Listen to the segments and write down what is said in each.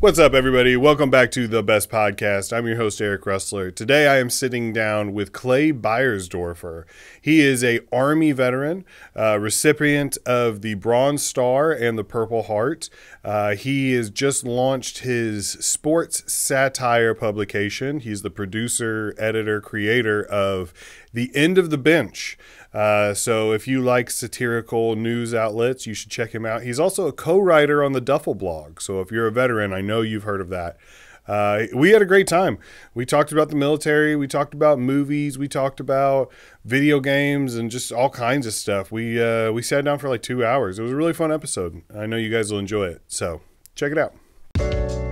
What's up, everybody? Welcome back to the best podcast. I'm your host, Eric Rueseler. Today, I am sitting down with Clay Beyersdorfer. He is a Army veteran, uh, recipient of the Bronze Star and the Purple Heart. Uh, he has just launched his sports satire publication. He's the producer, editor, creator of The End of the Bench. Uh, so if you like satirical news outlets, you should check him out. He's also a co-writer on the Duffel blog. So if you're a veteran, I know you've heard of that. Uh, we had a great time. We talked about the military. We talked about movies. We talked about video games and just all kinds of stuff. We uh, we sat down for like two hours. It was a really fun episode. I know you guys will enjoy it. So check it out.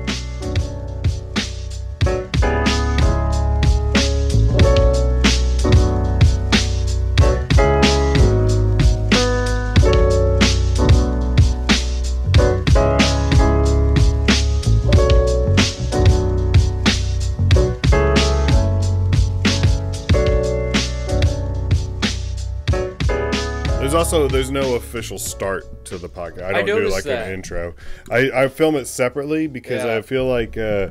Also there's no official start to the podcast. I don't do like that. an intro. I, I film it separately because Yeah. I feel like uh,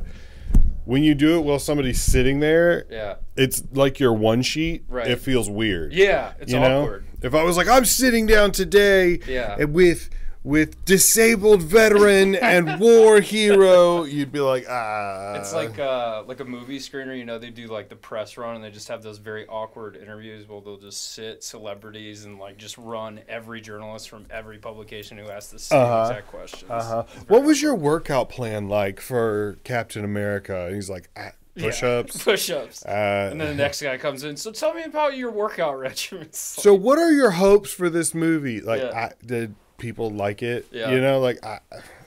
when you do it while somebody's sitting there, Yeah. it's like your one sheet. Right. It feels weird. Yeah, it's you know, awkward. if I was like, I'm sitting down today, Yeah. with with disabled veteran and war hero, you'd be like, ah. It's like uh, like a movie screener, you know, they do like the press run and they just have those very awkward interviews where they'll just sit celebrities and like just run every journalist from every publication who asks the same Uh-huh. exact questions. Uh-huh. What was your workout plan like for Captain America? And he's like, ah, push-ups. Push-ups. Uh, and then the next guy comes in. So tell me about your workout regimen. It's So, what are your hopes for this movie? Like, Yeah. I, did people like it? Yeah. You know, like, I,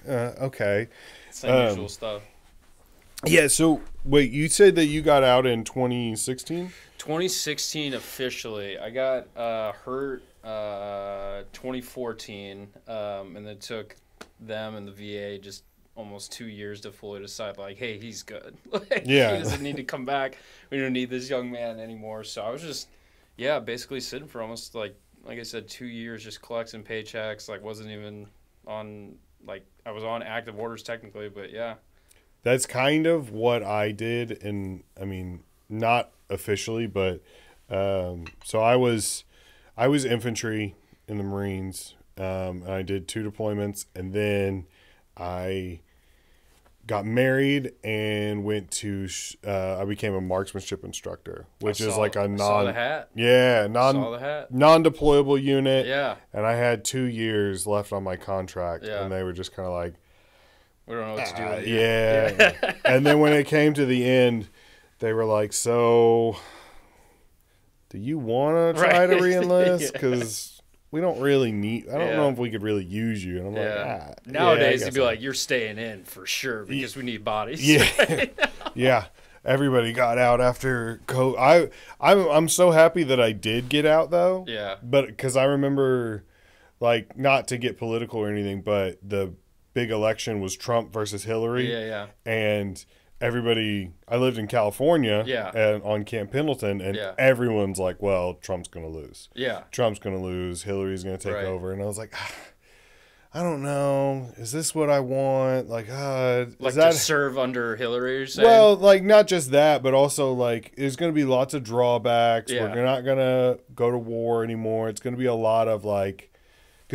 uh, okay. It's unusual um, stuff. Yeah. So, wait, you said that you got out in 2016? 2016 officially. I got uh, hurt uh, 2014, um, and it took them and the VA just almost two years to fully decide, like, hey, he's good. like, Yeah. he doesn't need to come back. We don't need this young man anymore. So I was just, yeah, basically sitting for almost like, like I said, two years, just collecting paychecks. Like, wasn't even on, like, I was on active orders technically, but yeah. That's kind of what I did. And I mean, not officially, but um, so I was, I was infantry in the Marines. Um, and I did two deployments, and then I got married and went to. Uh, I became a marksmanship instructor, which is like a I saw the non Yeah, non non deployable unit. Yeah. And I had two years left on my contract, Yeah. and they were just kind of like, We don't know what to do uh, you. yeah. and then when it came to the end, they were like, "So, do you want to try to Right. reenlist? Yeah. We don't really need. I don't Yeah. know if we could really use you." And I'm like, ah, Nowadays, yeah, they'd be so." like, "You're staying in for sure because we need bodies." Yeah, yeah. Everybody got out after co. I I'm I'm so happy that I did get out though. yeah, But because I remember, like, not to get political or anything, but the big election was Trump versus Hillary. yeah, yeah. and everybody I lived in California Yeah. and on Camp Pendleton and Yeah. everyone's like, well, Trump's going to lose. Yeah, Trump's going to lose, Hillary's going to take Right. over and I was like, ah, I don't know. Is this what I want? Like, uh, like is that to serve under Hillary. Well, like not just that, but also like there's going to be lots of drawbacks. Yeah. We're not going to go to war anymore. It's going to be a lot of like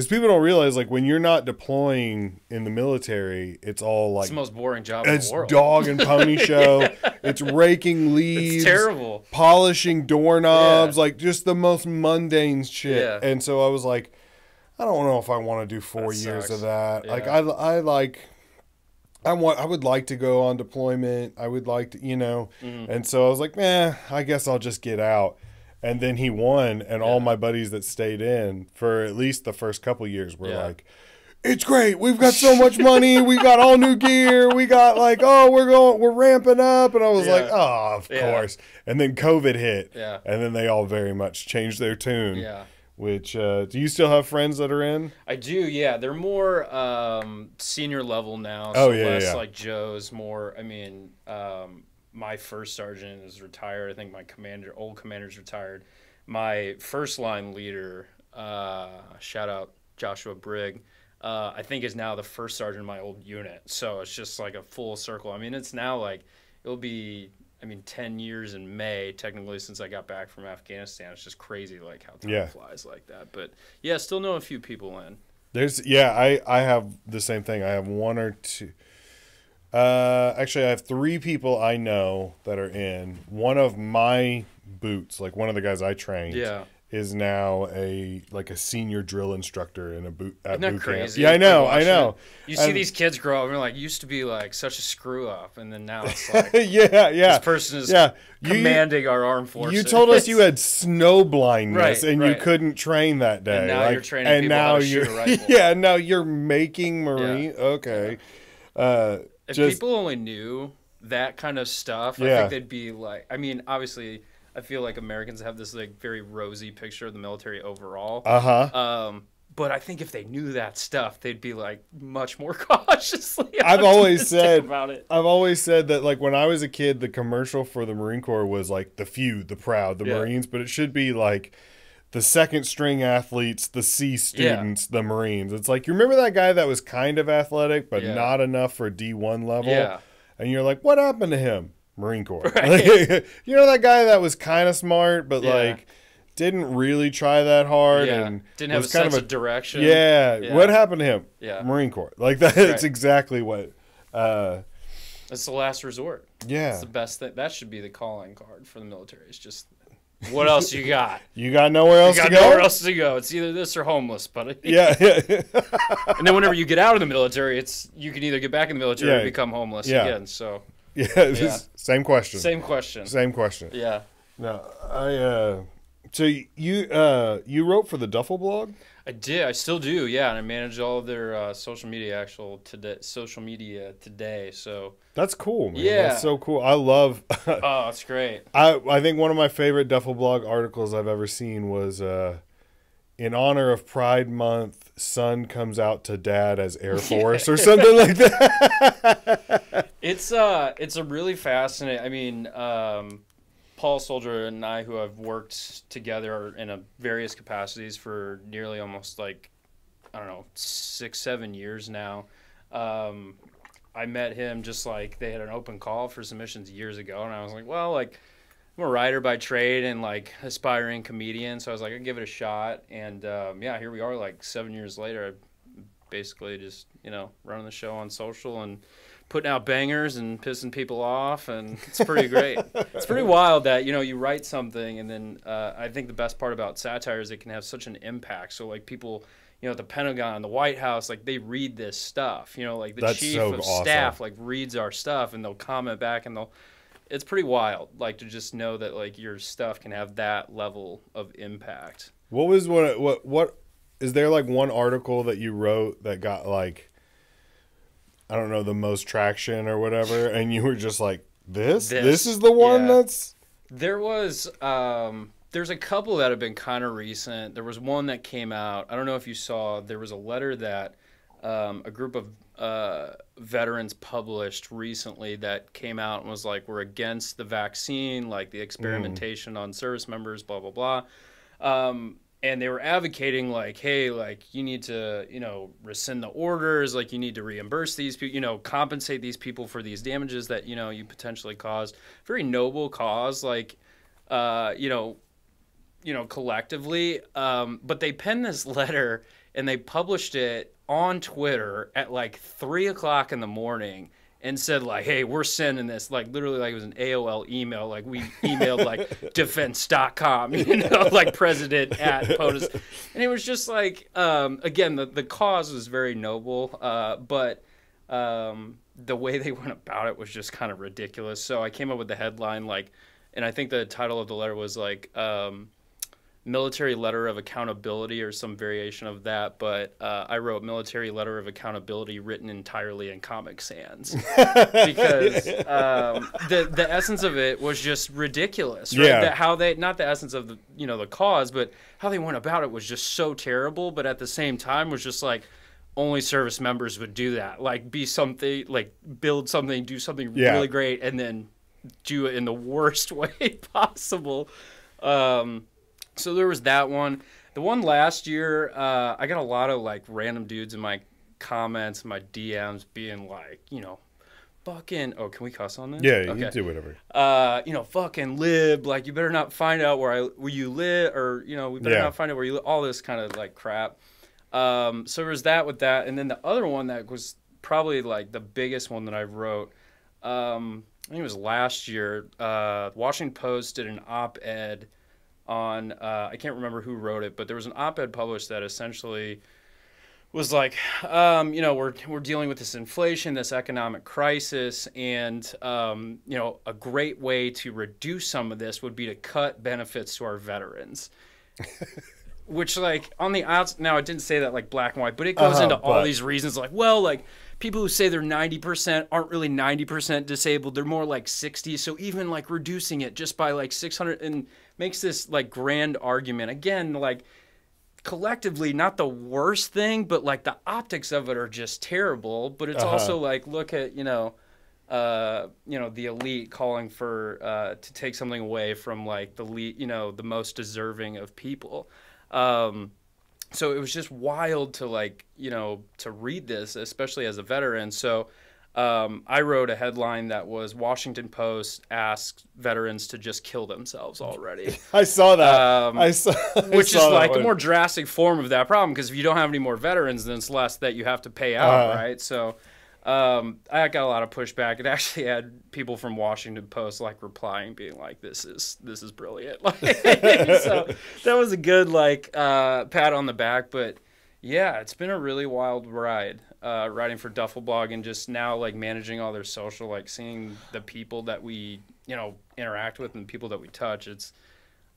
because people don't realize like when you're not deploying in the military, it's all like it's the most boring job it's in the world. dog and pony show. It's raking leaves, It's terrible. polishing doorknobs, Yeah. like just the most mundane shit. Yeah. And so I was like, I don't know if I want to do four That years sucks. of that. Like I, I like, I want, I would like to go on deployment. I would like to, you know. Mm-hmm. And so I was like, nah, I guess I'll just get out. And then he won, and all my buddies that stayed in for at least the first couple years were Yeah. like, it's great. We've got so much money. We got all new gear. We got like, oh, we're going, we're ramping up. And I was Yeah. like, oh, of Yeah. course. And then COVID hit. Yeah. And then they all very much changed their tune. Yeah. Which, uh, do you still have friends that are in? I do, yeah. They're more um, senior level now. Oh, so yeah, less yeah. like Joe's. More, I mean, um, my first sergeant is retired. I think my commander, old commander's retired. My first line leader, uh, shout out Joshua Brigg. uh, I think is now the first sergeant in my old unit. So it's just like a full circle. I mean, it's now like it'll be. I mean, ten years in May, technically, since I got back from Afghanistan. It's just crazy, like how time Yeah. flies like that. But yeah, still know a few people in. There's yeah, I I have the same thing. I have one or two. Uh, actually, I have three people I know that are in. One of my boots, like one of the guys I trained, Yeah. is now a like a senior drill instructor in a boot at Isn't that boot crazy? camp. Yeah, I know, I know. it. You see these kids grow up and like, used to be like such a screw up, and then now it's like yeah, yeah. this person is yeah, you, commanding our armed forces. You told us you had snow blindness Right, and you couldn't train that day. And now like, you're training and people now how to you're, shoot a rifle. Yeah, now you're making marine. Okay. Uh, if just people only knew that kind of stuff, I think they'd be like. I mean, obviously, I feel like Americans have this like very rosy picture of the military overall. uh huh. Um, but I think if they knew that stuff, they'd be like much more cautiously. I've always said- about it. I've always said that like when I was a kid, the commercial for the Marine Corps was like the few, the proud, the Yeah. Marines, but it should be like the second string athletes, the C students, the Marines. It's like you remember that guy that was kind of athletic but Yeah. not enough for D one level. Yeah. And you're like, what happened to him? Marine Corps. Right. you know that guy that was kind of smart but Yeah. like didn't really try that hard Yeah, and didn't have a kind sense of of, direction. yeah, Yeah. What happened to him? Yeah. Marine Corps. Like that's Right. exactly what. Uh, it's the last resort. yeah. It's the best thing. That should be the calling card for the military. It's just, what else you got? You got nowhere else You got to go. nowhere else to go. It's either this or homeless, buddy. Yeah, yeah, And then whenever you get out of the military, it's you can either get back in the military Yeah. or become homeless Yeah. again. So yeah. this is- Same question. same question. Same question. Yeah, No, I. uh So you uh you wrote for the Duffel blog. I did. I still do. Yeah, and I manage all of their uh, social media actual today. Social media today. So That's cool, man. Yeah. That's so cool. I love. oh, it's great. I I think one of my favorite Duffel blog articles I've ever seen was uh in honor of Pride Month, son comes out to dad as Air Force or something like that. It's uh, it's a really fascinating. I mean, um, Paul Szoldra and I, who have worked together in a various capacities for nearly almost like I don't know six, seven years now. Um, I met him just like they had an open call for submissions years ago, and I was like, well, like I'm a writer by trade and like aspiring comedian, so I was like, I'd give it a shot, and um, yeah, here we are, like seven years later. I basically just you know running the show on social and putting out bangers and pissing people off, and it's pretty great. it's pretty wild that you know you write something, and then uh, I think the best part about satire is it can have such an impact. So like people. You know, the Pentagon, the White House, like they read this stuff. You know, like the That's chief so of awesome. staff, like reads our stuff, and they'll comment back, and they'll. It's pretty wild, like to just know that like your stuff can have that level of impact. What was what what what is there like one article that you wrote that got like I don't know the most traction or whatever and you were just like this this, This, is the one yeah. that's There was um there's a couple that have been kind of recent. There was one that came out. I don't know if you saw. There was a letter that um, a group of uh, veterans published recently that came out and was like, "We're against the vaccine, like the experimentation on service members, blah blah blah." Um, and they were advocating like, "Hey, like you need to, you know, rescind the orders. Like you need to reimburse these people, you know, compensate these people for these damages that you know you potentially caused." Very noble cause, like, uh, you know, you know, collectively. Um, but they penned this letter and they published it on Twitter at like three o'clock in the morning and said like, "Hey, we're sending this." Like literally, like it was an AOL email. Like we emailed like defense.com, you know, like president at POTUS, and it was just like, um, again, the the cause was very noble, uh, but. Um, the way they went about it was just kind of ridiculous. So I came up with the headline like, and I think the title of the letter was like um, military letter of accountability or some variation of that. But uh, I wrote military letter of accountability written entirely in Comic Sans because um, the the essence of it was just ridiculous. Right? Yeah. That how they not the essence of the you know the cause, but how they went about it was just so terrible. But at the same time, was just like only service members would do that. Like be something like build something, do something Yeah. really great, and then do it in the worst way possible. Um, so there was that one. The one last year, uh, I got a lot of like random dudes in my comments, my DMs being like, you know, fucking. Oh, can we cuss on this? Yeah, you can do whatever. Uh, you know, fucking lib. Like, you better not find out where I where you live, or you know, we better Yeah. not find out where you live. All this kind of like crap. Um, so there was that with that, and then the other one that was probably like the biggest one that I wrote. Um, I think it was last year. Uh, Washington Post did an op-ed on. Uh, I can't remember who wrote it, but there was an op-ed published that essentially was like, um, you know, we're we're dealing with this inflation, this economic crisis, and um, you know, a great way to reduce some of this would be to cut benefits to our veterans. Which, like, on the outs now, it didn't say that like black and white, but it goes Uh-huh, into all these reasons. Like, well, like people who say they're ninety percent aren't really ninety percent disabled; they're more like sixty. So even like reducing it just by like six hundred and makes this like grand argument again, like collectively not the worst thing, but like the optics of it are just terrible. But it's Uh-huh. also like look at you know, uh, you know the elite calling for uh, to take something away from like the le- you know the most deserving of people. Um, so it was just wild to like you know to read this, especially as a veteran. So. Um, I wrote a headline that was Washington Post asks veterans to just kill themselves already. I saw that. Um, I saw, I which saw is like a more drastic form of that problem because if you don't have any more veterans then it's less that you have to pay out Uh. right? So um, i got a lot of pushback. It actually had people from washington post like replying being like this is this is brilliant. Like, so that was a good like uh, pat on the back but yeah it's been a really wild ride uh, writing for duffel blog and just now like managing all their social like seeing the people that we you know interact with and people that we touch it's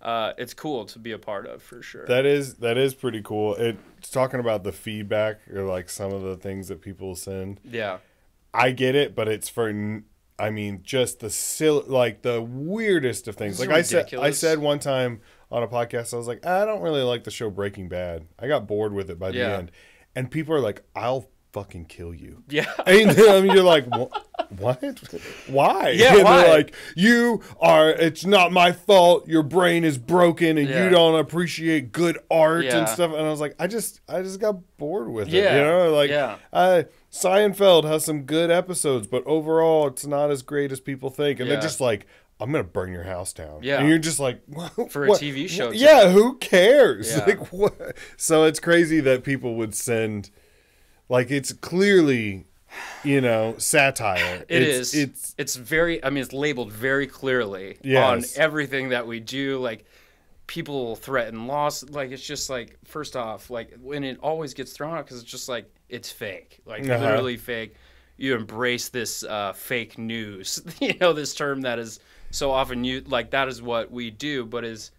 uh, it's cool to be a part of for sure. That is that is pretty cool. It's talking about the feedback or like some of the things that people send. yeah, I get it, but it's for n- I mean just the sil- like the weirdest of things. Like is I said I said one time on a podcast I was like, I don't really like the show Breaking Bad. I got bored with it by the end. And people are like, I'll fucking kill you. yeah, And then you're like, what? Why? Yeah, and why? they're like, you are. It's not my fault. Your brain is broken, and Yeah. you don't appreciate good art Yeah. and stuff. And I was like, I just, I just got bored with it. Yeah, You know, like, yeah. uh, Seinfeld has some good episodes, but overall, it's not as great as people think. And Yeah. they're just like. I'm gonna burn your house down. Yeah. and you're just like For a TV show. Yeah, who cares? Yeah. Like what? So it's crazy that people would send, like it's clearly, you know, satire. It it's, is. It's It's very. I mean, it's labeled very clearly Yes. on everything that we do. Like people threaten loss. Like it's just like first off, like when it always gets thrown out because it's just like it's fake. Like Uh-huh. literally fake. You embrace this uh, fake news. you know this term that is so often used. Like that is what we do, but is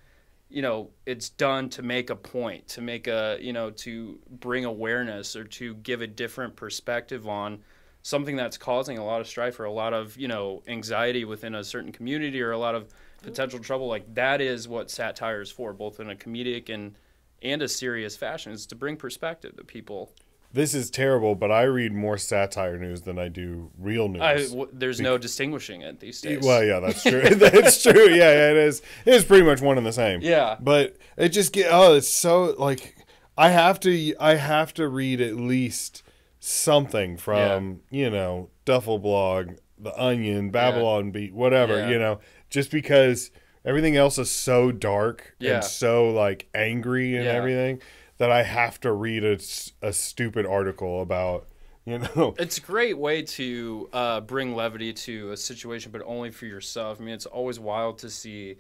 you know it's done to make a point to make a you know to bring awareness or to give a different perspective on something that's causing a lot of strife or a lot of you know anxiety within a certain community or a lot of potential trouble. Like that is what satire is for both in a comedic and and a serious fashion is to bring perspective to people this is terrible, but I read more satire news than I do real news. I, w- there's no distinguishing it these days well, yeah, that's true. that's true. Yeah, yeah, it is. It is pretty much one and the same. Yeah. but it just get oh, it's so like I have to I have to read at least something from you know Duffel Blog, The Onion, Babylon Bee, whatever Yeah. you know, just because everything else is so dark Yeah. and so like angry and Yeah. everything that I have to read a, a stupid article about you know It's a great way to uh, bring levity to a situation, but only for yourself. I mean, it's always wild to see,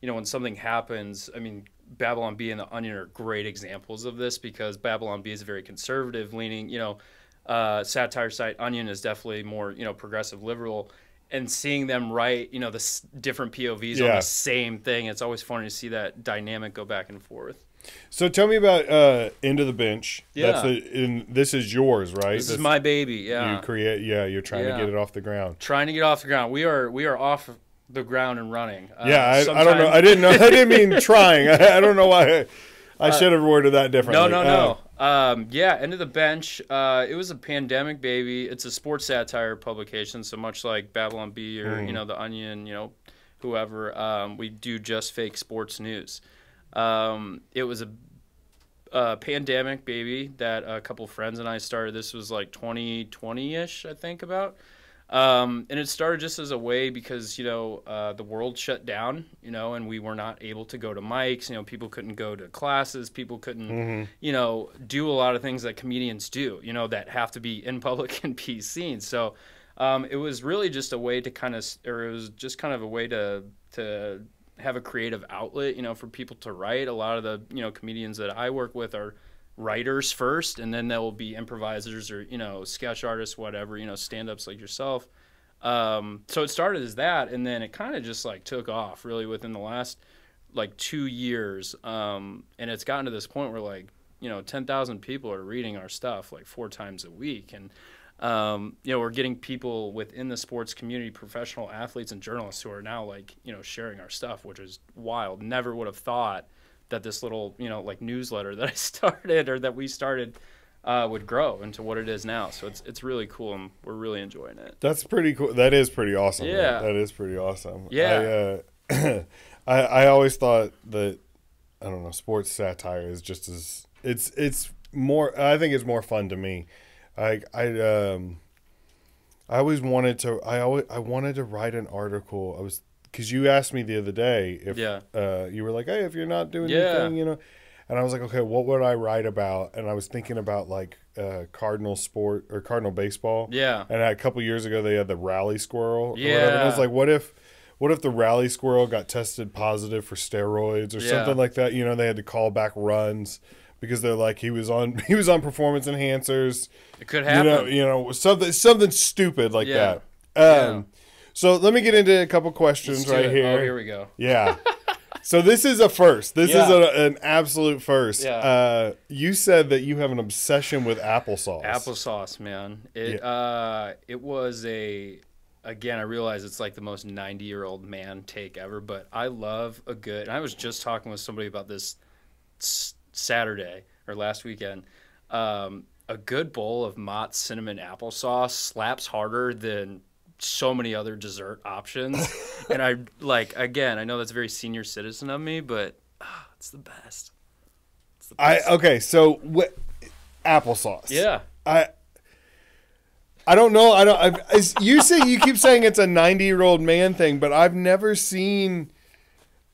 you know, when something happens. I mean, Babylon Bee and The Onion are great examples of this because Babylon Bee is a very conservative leaning, you know, uh, satire site. Onion is definitely more, you know, progressive liberal. And seeing them write, you know, the s- different POVs on the same thing, it's always funny to see that dynamic go back and forth. So tell me about uh, of the Bench. That's Yeah. the, in, this is yours, right? This is my baby. Yeah. You create, yeah. You're trying Yeah. to get it off the ground. trying to get off the ground. We are we are off the ground and running. Uh, yeah, I, I don't know. I didn't know. I didn't mean trying. I, I don't know why. I, I should have worded that differently. No, no, Uh, no. Um, yeah, end of the bench. Uh, it was a pandemic baby. It's a sports satire publication, so much like Babylon Bee or Mm. you know the Onion, you know, whoever. Um, we do just fake sports news. Um, it was a uh, pandemic baby that a couple friends and I started. This was like 2020 ish, I think about. Um, and it started just as a way because you know uh, the world shut down, you know, and we were not able to go to mics. You know, people couldn't go to classes. People couldn't, you know, do a lot of things that comedians do. You know, that have to be in public and be seen. So um, it was really just a way to kind of, or it was just kind of a way to to have a creative outlet. You know, for people to write. A lot of the you know comedians that I work with are writers first and then there will be improvisers or you know sketch artists whatever you know stand-ups like yourself um, so it started as that and then it kind of just like took off really within the last like two years um, and it's gotten to this point where like you know 10,000 people are reading our stuff like four times a week and um, you know we're getting people within the sports community professional athletes and journalists who are now like you know sharing our stuff which is wild never would have thought that this little you know like newsletter that I started or that we started uh, would grow into what it is now. So it's it's really cool and we're really enjoying it. That's pretty cool. That is pretty awesome. man. Yeah. that is pretty awesome. Yeah. I, uh, I I always thought that I don't know sports satire is just as it's it's more. I think it's more fun to me. I I um I always wanted to. I always I wanted to write an article. I was because you asked me the other day if Yeah. uh, you were like, hey, if you're not doing Yeah. anything, you know. And I was like, okay, what would I write about? And I was thinking about like uh, Cardinal sport or Cardinal baseball. Yeah. And a couple years ago, they had the rally squirrel. whatever. And I was like, what if, what if the rally squirrel got tested positive for steroids or Yeah. something like that? You know, they had to call back runs because they're like he was on he was on performance enhancers. It could You happen. know, you know something something stupid like Yeah. that. Um, So let me get into a couple questions right it. here. Oh, here we go. Yeah. so this is a first. This is a, an absolute first. Yeah. Uh, you said that you have an obsession with applesauce. Applesauce, man. It uh, it was a again. I realize it's like the most ninety year old man take ever, but I love a good. And I was just talking with somebody about this Saturday or last weekend. Um, a good bowl of Mott's cinnamon applesauce slaps harder than so many other dessert options. and I like again. I know that's very senior citizen of me, but ah, it's the best. It's the best. I okay. So what? Applesauce. yeah. I. I don't know. I don't. I've, you say you keep saying it's a ninety-year-old man thing, but I've never seen.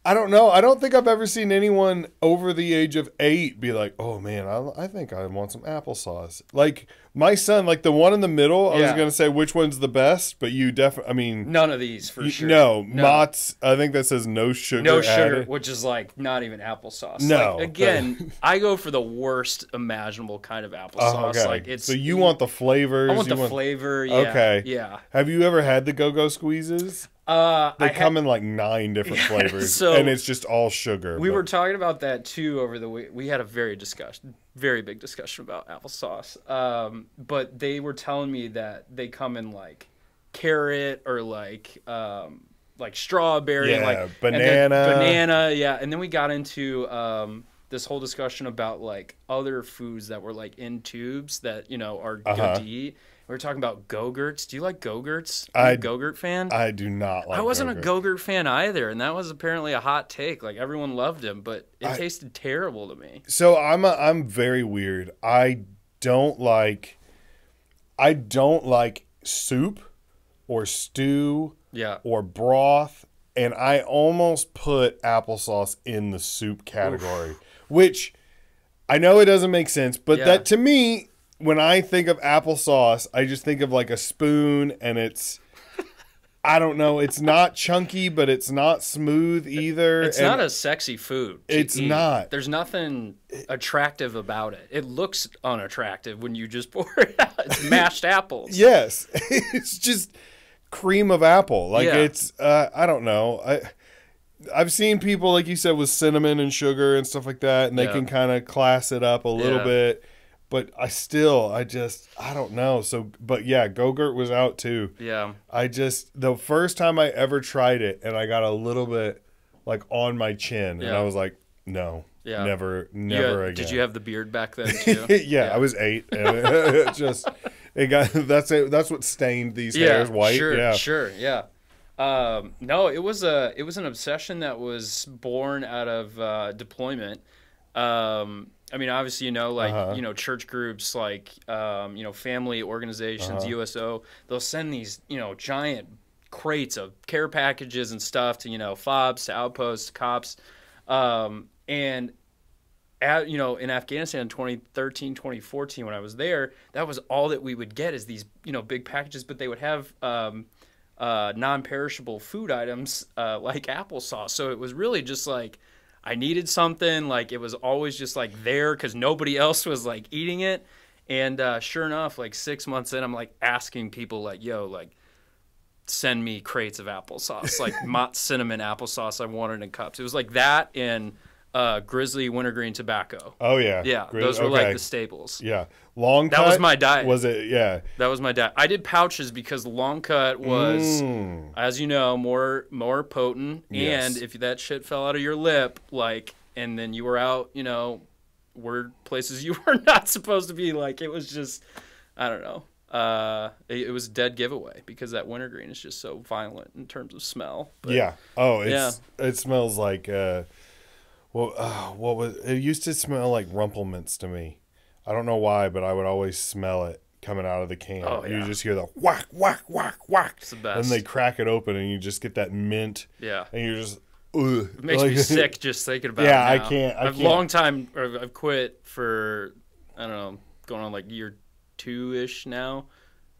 I don't know. I don't think I've ever seen anyone over the age of eight be like, "Oh man, I, I think I want some applesauce." Like my son, like the one in the middle. I was gonna say which one's the best, but you definitely. I mean, None of these for you- sure. no, Mott's. I think that says no sugar. no sugar, added. which is like not even applesauce. No, Like, again, I go for the worst imaginable kind of oh, applesauce. Oh, okay. Like it's so you want the flavors. I want the flavor. Yeah, Okay. Yeah. Have you ever had the go-go squeezes? Uh, They I come had, in like nine different Yeah, flavors, so- and it's just all sugar. we but- were talking about that too over the week. We had a very discussion, very big discussion about applesauce. Um, but they were telling me that they come in like carrot or like um, like strawberry, and, Yeah, like banana. banana. Yeah, and then we got into um, this whole discussion about like other foods that were like in tubes that you know are Uh-huh. good to eat. We were talking about go-gurts. Do you like go-gurts? I- Are you a go-gurt fan? I do not like. I wasn't Go-Gurt. a Go-Gurt fan either, and that was apparently a hot take. Like everyone loved him, but it I- tasted terrible to me. So I'm a, I'm very weird. I don't like. I don't like soup, or stew, Yeah. or broth, and I almost put applesauce in the soup category, which I know it doesn't make sense, but Yeah. that to me, when I think of applesauce, I just think of like a spoon, and it's. I don't know. It's not chunky, but it's not smooth either. It's and not a sexy food. It's eat. not. There's nothing attractive about it. It looks unattractive when you just pour it out. It's mashed apples. Yes, it's just cream of apple. Like Yeah. it's uh, I don't know. I I've seen people like you said with cinnamon and sugar and stuff like that, and they Yeah. can kind of class it up a little Yeah. bit. But I still, I just, I don't know. So, but yeah, Go-Gurt was out too. Yeah. I just, the first time I ever tried it, and I got a little bit like on my chin, and I was like, no, Yeah. never, never had- again. Did you have the beard back then too? yeah, I was eight. And it just it got that's it. That's what stained these hairs white. Sure, yeah, sure, yeah. Um, no, it was a it was an obsession that was born out of uh, deployment. Um, I mean, obviously, you know, like Uh-huh. you know, church groups, like um, you know, family organizations, Uh-huh. USO. They'll send these, you know, giant crates of care packages and stuff to you know fobs, to outposts, to cops, um, and at, you know, in Afghanistan in 2013, 2014, when I was there, that was all that we would get is these, you know, big packages, but they would have um, uh, non-perishable food items uh, like applesauce. So it was really just like I needed something. Like it was always just like there because nobody else was like eating it. And uh, sure enough, like six months in, I'm like asking people like, "Yo, like." Send me crates of applesauce, like Mott cinnamon applesauce. I wanted in cups. It was like that and uh, Grizzly wintergreen tobacco. Oh yeah. Yeah, those were Okay. like the staples. Yeah. Long That was my diet. Was it? Yeah. That was my diet. I did pouches because long cut was, Mm. as you know, more more potent. Yes. And if that shit fell out of your lip, like, and then you were out, you know, were places you were not supposed to be. Like, it was just, I don't know. Uh, it, it was a dead giveaway because that wintergreen is just so violent in terms of smell. But yeah. Oh, it's it smells like uh, well, uh, what was it? Used to smell like Rumple Minze to me. I don't know why, but I would always smell it coming out of the can. Oh, You just hear the whack, whack, whack, whack. It's the And they crack it open, and you just get that mint, Yeah. and you're just. Ugh. It makes me sick just thinking about Yeah, it. I can't- I I've can't. long time. I've quit for I don't know, going on like year two ish now.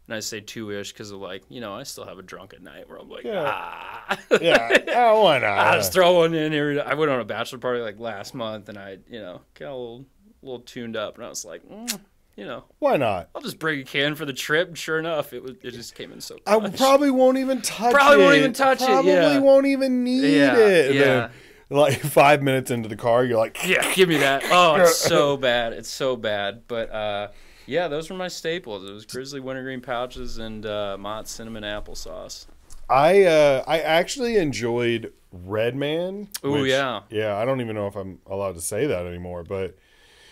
And I say two ish because of like you know I still have a drunk at night where I'm like Yeah. ah. Yeah. Oh, why not? I just throw one in here. I went on a bachelor party like last month and I you know got a little, little tuned up and I was like mm, you know Why not? I'll just bring a can for the trip. And sure enough, it was it just came in so. I probably won't even touch it. Probably won't even touch it, Probably yeah. won't even need Yeah, it. Yeah. then, like five minutes into the car, you're like, Yeah, give me that. Oh, it's so bad. It's so bad. But uh, yeah, those were my staples. It was Grizzly wintergreen pouches and uh, Mott cinnamon applesauce. I uh, I actually enjoyed Red Man. Oh yeah. yeah. I don't even know if I'm allowed to say that anymore, but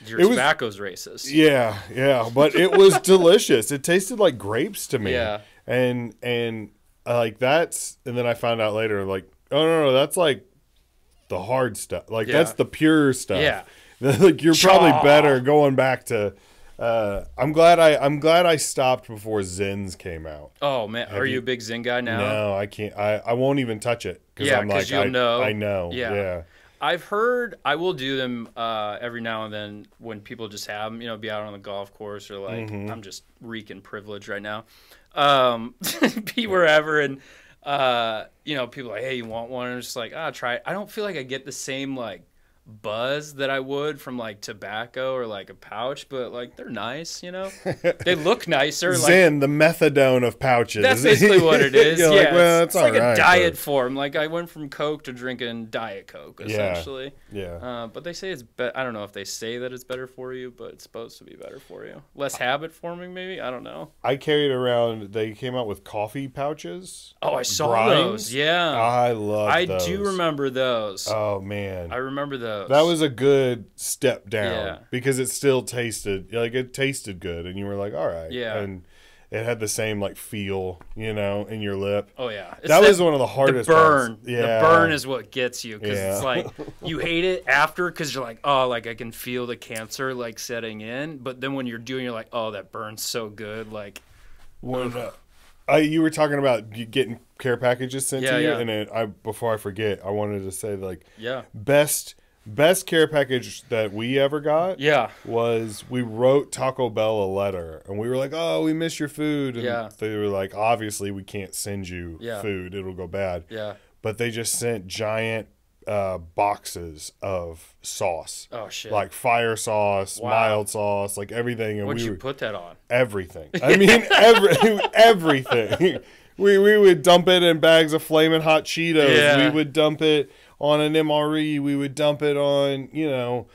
Your It was- tobacco's racist. yeah, yeah. But it was delicious. It tasted like grapes to me. Yeah. and and uh, like that's and then I found out later like oh no no that's like the hard stuff. Like Yeah. that's the pure stuff. Yeah. like you're probably better going back to. Uh, I'm glad I I'm glad I stopped before Zyns came out. Oh man, are you, you- a big Zyn guy now? No, I can't. I, I won't even touch it. Yeah, I'm like, you'll I, know. I know. Yeah. Yeah. I've heard I will do them uh, every now and then when people just have them, you know, be out on the golf course or like Mm-hmm. I'm just reeking privilege right now. Um, be wherever and uh, you know, people are like, hey, you want one? And I'm just like, ah, try it. I don't feel like I get the same like buzz that I would from like tobacco or like a pouch, but like they're nice, you know. they look nicer. Like Zyn, the methadone of pouches. that's basically what it is. Yeah, like, well, it's, it's, like all a diet but- form. Like I went from Coke to drinking Diet Coke, essentially. Yeah. Uh, but they say it's be- I don't know if they say that it's better for you, but it's supposed to be better for you. Less habit forming, maybe. I don't know. I carried around. They came out with coffee pouches. Oh, I saw Grinds? those. Yeah, I love. I those. do remember those. Oh man, I remember those. That was a good step down Yeah. because it still tasted like it tasted good, and you were like, all right. Yeah. And it had the same like feel, you know, in your lip. Oh yeah, It's that was one of the hardest. The burn, parts. Yeah. the burn is what gets you because it's like you hate it after because you're like, oh, like I can feel the cancer like setting in. But then when you're doing, you're like, oh, that burns so good. Like, What? I, you were talking about getting care packages sent Yeah, to you, yeah. and it, I before I forget, I wanted to say like yeah, best best care package that we ever got yeah, was we wrote Taco Bell a letter, and we were like, "Oh, we miss your food," and Yeah. they were like, "Obviously, we can't send you Yeah. food; it'll go bad." yeah. But they just sent giant uh, boxes of sauce. Oh shit. Like fire sauce, Wow. mild sauce, like everything, and What'd we you were, put that on? everything. I mean, every, everything. We we would dump it in bags of flaming hot Cheetos. Yeah. We would dump it on an MRE. We would dump it on you know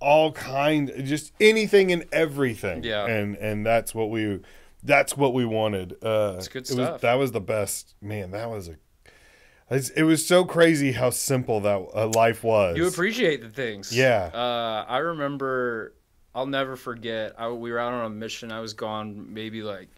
all kind, just anything and everything. Yeah. and and that's what we that's what we wanted. Uh, It's good it was- stuff. that was the best. Man, that was a. It was so crazy how simple that uh, life was. You appreciate the things. Yeah. Uh, I remember. I'll never forget. I, we were out on a mission. I was gone maybe like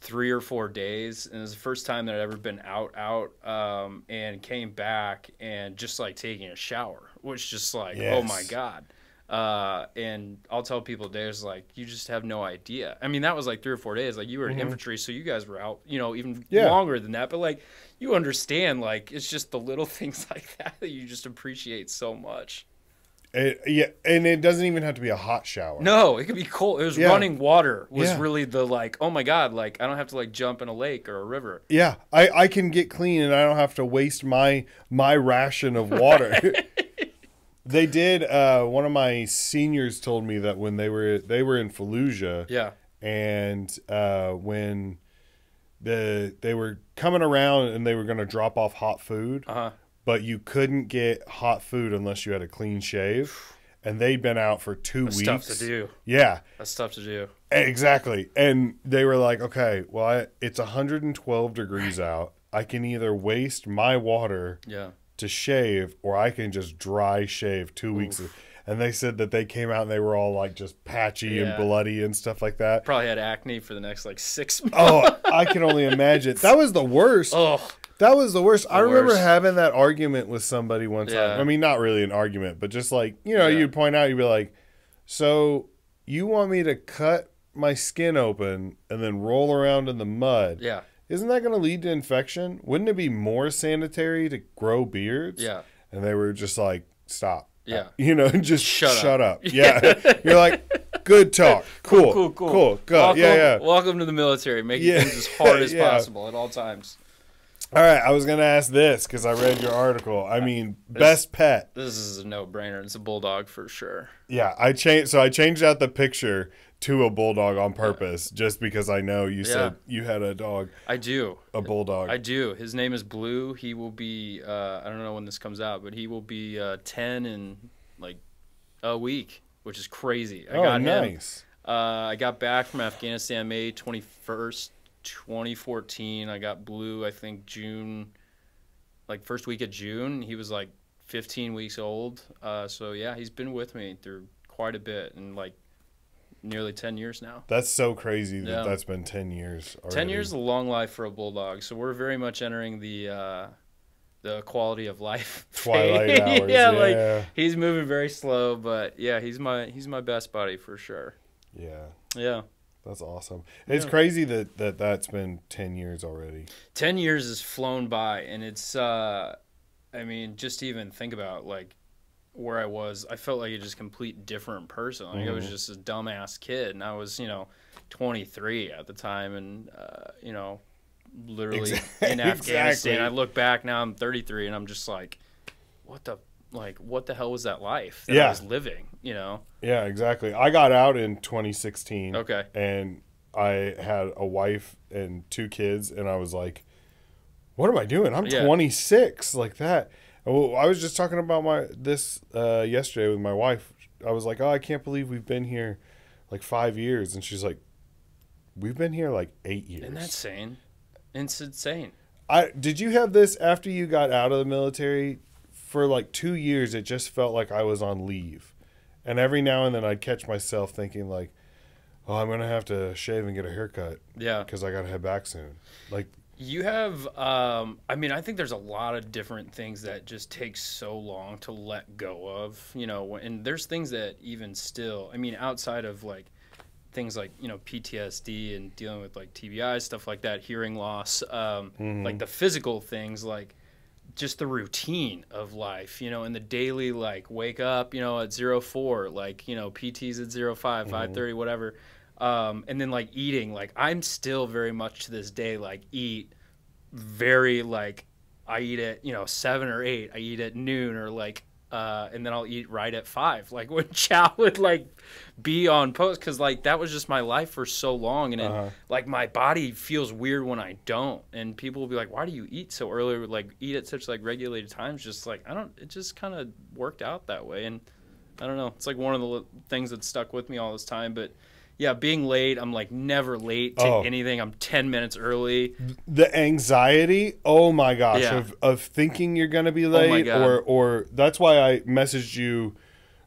three or four days, and it was the first time that I'd ever been out, out, um, and came back and just like taking a shower, which just like, oh my god. Uh, and I'll tell people there's like you just have no idea. I mean, that was like three or four days. Like you were in infantry, so you guys were out, you know, even Mm-hmm. Yeah. longer than that. But like you understand, like it's just the little things like that that you just appreciate so much. It- yeah, and it doesn't even have to be a hot shower. No, it could be cold. It was Yeah. running water was Yeah. really the like, oh my god, like I don't have to like jump in a lake or a river. Yeah, I, I can get clean and I don't have to waste my my ration of water. they did. Uh, one of my seniors told me that when they were they were in Fallujah, Yeah. and uh, when the they were coming around and they were going to drop off hot food, Uh huh. But you couldn't get hot food unless you had a clean shave. And they'd been out for two That's weeks. tough to do. Yeah, That's tough to do. Exactly. And they were like, okay, well, I, it's 112 degrees out. I can either waste my water Yeah. to shave or I can just dry shave two weeks. And they said that they came out and they were all like just patchy Yeah. and bloody and stuff like that. Probably had acne for the next like six oh, months. Oh, I can only imagine. That was the worst. Oh, That was the worst. I remember worst. having that argument with somebody one time. Yeah. I mean, not really an argument, but just like, you know, Yeah. you'd point out, you'd be like, so you want me to cut my skin open and then roll around in the mud? yeah. Isn't that going to lead to infection? Wouldn't it be more sanitary to grow beards? Yeah. And they were just like, stop. Yeah. You know, just Shut shut, up. up. Yeah. You're like, good talk. Cool. Cool, cool. Cool. Good. Welcome, Yeah, yeah. Welcome to the military. Making Yeah. things as hard as Yeah. possible at all times. All right. I was going to ask this because I read your article. I mean, best pet. This is a no-brainer. It's a bulldog for sure. Yeah, I changed. So I changed out the picture to a bulldog on purpose, just because I know you said you had a dog, I do. a bulldog. I do. His name is Blue. He will be. Uh, I don't know when this comes out, but he will be uh, ten in like a week, which is crazy. I oh, got him. nice. Uh, I got back from Afghanistan May 21st, 2014. I got Blue, I think June, like first week of June. He was like 15 weeks old. Uh, so yeah, he's been with me through quite a bit and like nearly 10 years now. That's so crazy that Yeah. that's been ten years. Already. 10 years is a long life for a bulldog. So we're very much entering the uh, the quality of life. Twilight hours. yeah, yeah, like he's moving very slow, but yeah, he's my he's my best buddy for sure. yeah. Yeah. That's awesome. It's Yeah. crazy that, that that's been ten years already. 10 years has flown by and it's uh i mean just to even think about like where i was i felt like a just complete different person like i was Mhm. just a dumbass kid and i was you know 23 at the time and uh you know literally Ex- in afghanistan exactly. i look back now i'm 33 and i'm just like what the like what the hell was that life that Yeah. i was living you know Yeah, exactly. I got out in 2016. okay and I had a wife and two kids, and I was like, "What am I doing? I'm Yeah. 26, like that." Well, I was just talking about my this uh, yesterday with my wife. I was like, "Oh, I can't believe we've been here like five years," and she's like, "We've been here like eight years." and that's insane it's insane I did you have this after you got out of the military? For like two years, it just felt like I was on leave, and every now and then I'd catch myself thinking like, "Oh, I'm gonna have to shave and get a haircut." yeah because I gotta head back soon. Like, You have, um, I mean, I think there's a lot of different things that just take so long to let go of, you know, and there's things that even still, I mean, outside of like things like, you know, PTSD and dealing with like TBI, stuff like that, hearing loss, um, Mhm. like the physical things, like just the routine of life, you know, and the daily, like, wake up, you know, at zero four, like, you know, PT's at zero five, Mhm. five thirty, whatever um, and then like eating like i'm still very much to this day like eat very like i eat at you know seven or eight i eat at noon or like uh, and then I'll eat right at five, like when Chow would like be on post, because like that was just my life for so long, and Uh-huh. like my body feels weird when I don't, and people will be like, "Why do you eat so early? Or, like eat at such like regulated times?" Just like I don't, it just kind of worked out that way, and I don't know. It's like one of the things that stuck with me all this time. But yeah, being late, I'm like never late to Oh. anything. I'm 10 minutes early. the anxiety, oh my gosh, Yeah. of, of thinking you're gonna be late, God. or or that's why I messaged you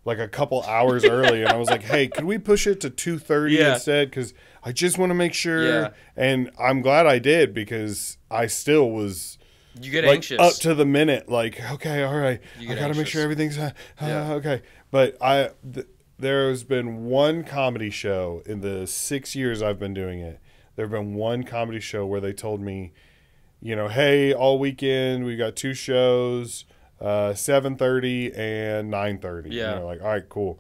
like a couple hours early, and I was like, hey, could we push it to two thirty Yeah. instead? Because I just want to make sure. Yeah. And I'm glad I did because I still was You get like anxious. up to the minute. Like, okay, all right, I gotta make sure everything's uh, Yeah. okay. But I, th- there's been one comedy show in the six years I've been doing it. There have been one comedy show where they told me, you know, hey, all weekend we got two shows, uh, seven thirty and nine thirty. Yeah. you know, like all right, cool.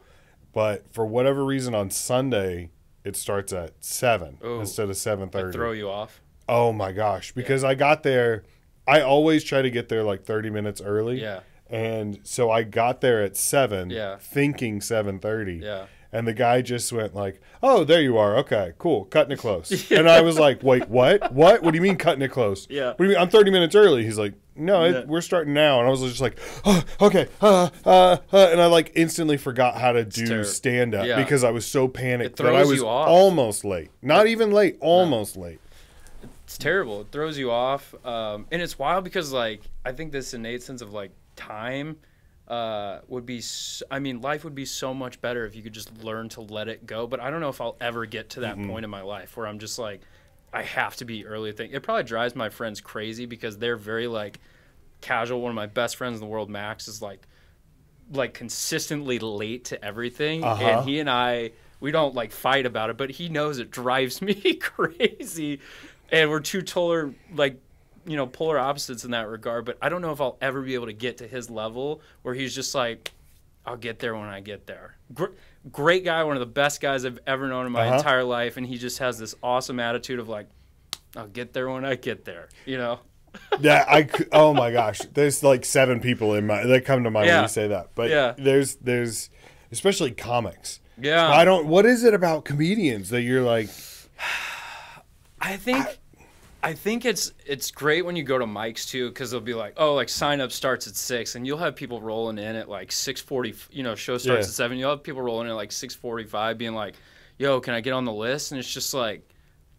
But for whatever reason, on Sunday it starts at seven Oh. instead of seven thirty. Throw you off. Oh my gosh, because I got there I always try to get there like 30 minutes early. Yeah. And so I got there at 7 Yeah. thinking 7:30. Yeah. And the guy just went like, "Oh, there you are. Okay, cool. Cutting it close." And I was like, "Wait, what? What? What do you mean cutting it close?" Yeah. What do you mean? I'm 30 minutes early. He's like, "No, it, Yeah. we're starting now." And I was just like, "Oh, okay." Uh, uh, uh, and I like instantly forgot how to do stand up Yeah. because I was so panicked that I was almost late. Not even late, almost late. It's terrible. It throws you off. Um, and it's wild because like I think this innate sense of like time uh, would be—I mean, life would be so much better if you could just learn to let it go. But I don't know if I'll ever get to that point in my life where I'm just like, I have to be early. Thing. It probably drives my friends crazy because they're very like casual. One of my best friends in the world, Max, is like like consistently late to everything Uh-huh. and he and I we don't like fight about it but he knows it drives me crazy and we're two total like you know polar opposites in that regard but I don't know if I'll ever be able to get to his level where he's just like I'll get there when I get there Gr- great guy one of the best guys I've ever known in my Uh-huh. entire life and he just has this awesome attitude of like I'll get there when I get there you know Yeah, i Oh my gosh, there's like seven people in my that come to mind when Yeah. you say that. But Yeah. there's there's especially comics. yeah I don't. What is it about comedians that you're like? I think I think it's it's great when you go to mics too because they'll be like, oh, like sign up starts at six, and you'll have people rolling in at like six forty. You know, show starts Yeah. at seven. You'll have people rolling in at like six forty five, being like, yo, can I get on the list? And it's just like.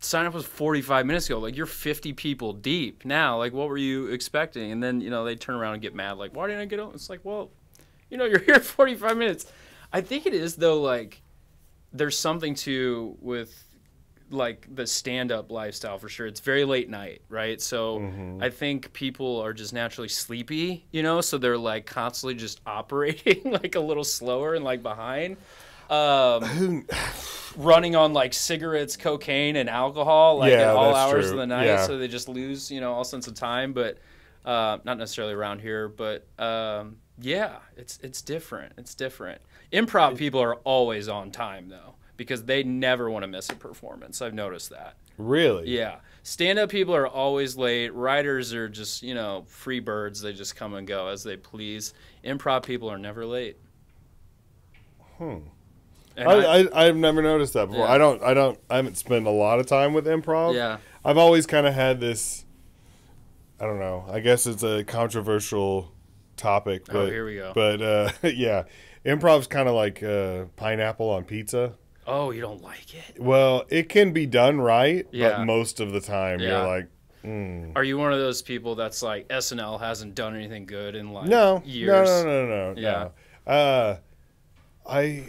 Sign up was 45 minutes ago. Like, you're 50 people deep now. Like, what were you expecting? And then, you know, they turn around and get mad. Like, why didn't I get on? It's like, well, you know, you're here 45 minutes. I think it is, though, like, there's something to with like the stand up lifestyle for sure. It's very late night, right? So Mm-hmm. I think people are just naturally sleepy, you know, so they're like constantly just operating like a little slower and like behind. Um, running on like cigarettes, cocaine, and alcohol, like Yeah, at all hours true. of the night, Yeah. so they just lose, you know, all sense of time. But uh, not necessarily around here, but um, yeah, it's it's different. It's different. Improv people are always on time though, because they never want to miss a performance. I've noticed that. Really? Yeah, stand up people are always late. Writers are just you know free birds. They just come and go as they please. Improv people are never late. Hmm. I, I- I, I've never noticed that before. Yeah. I don't. I don't. I haven't spent a lot of time with improv. yeah. I've always kind of had this. I don't know. I guess it's a controversial topic, but Oh, here we go. But uh, yeah, improv's kind of like uh, pineapple on pizza. Oh, you don't like it? Well, it can be done right, Yeah. but most of the time Yeah. you're like, mm. Are you one of those people that's like SNL hasn't done anything good in like no, years? no, no, no, no, Yeah. no. Uh, I,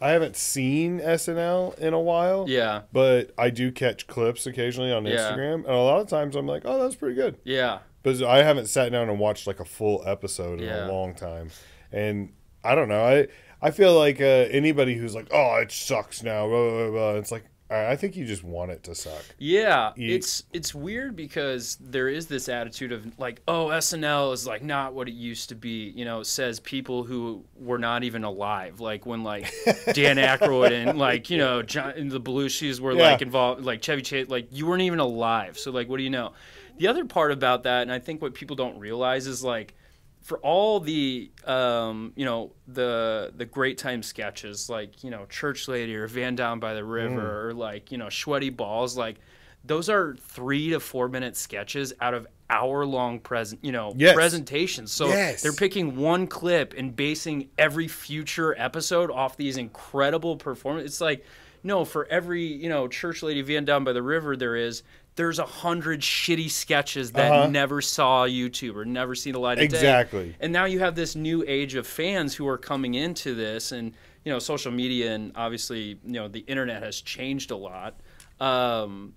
I haven't seen SNL in a while. Yeah, But I do catch clips occasionally on Yeah. Instagram, and a lot of times I'm like, "Oh, that's pretty good." yeah, But I haven't sat down and watched like a full episode in Yeah. a long time, and I don't know. I I feel like uh, anybody who's like, "Oh, it sucks now," blah, blah, blah, it's like I I think you just want it to suck. yeah. It's it's weird because there is this attitude of like, oh, SNL is like not what it used to be. You know, it says people who were not even alive, like when like Dan Aykroyd and like you know John and the Belushi's were Yeah. like involved, like Chevy Chase, like you weren't even alive. So like, what do you know? The other part about that, and I think what people don't realize is like for all the um, you know the the great time sketches like you know church lady or van down by the river or like you know sweaty balls like those are three to four minute sketches out of hour long present you know Yes. presentations so Yes. they're picking one clip and basing every future episode off these incredible performances it's like no for every you know church lady van down by the river there is there's a hundred shitty sketches that Uh-huh. never saw YouTube or never seen the light of day. Exactly. And now you have this new age of fans who are coming into this, and you know, social media and obviously, you know, the internet has changed a lot. Um,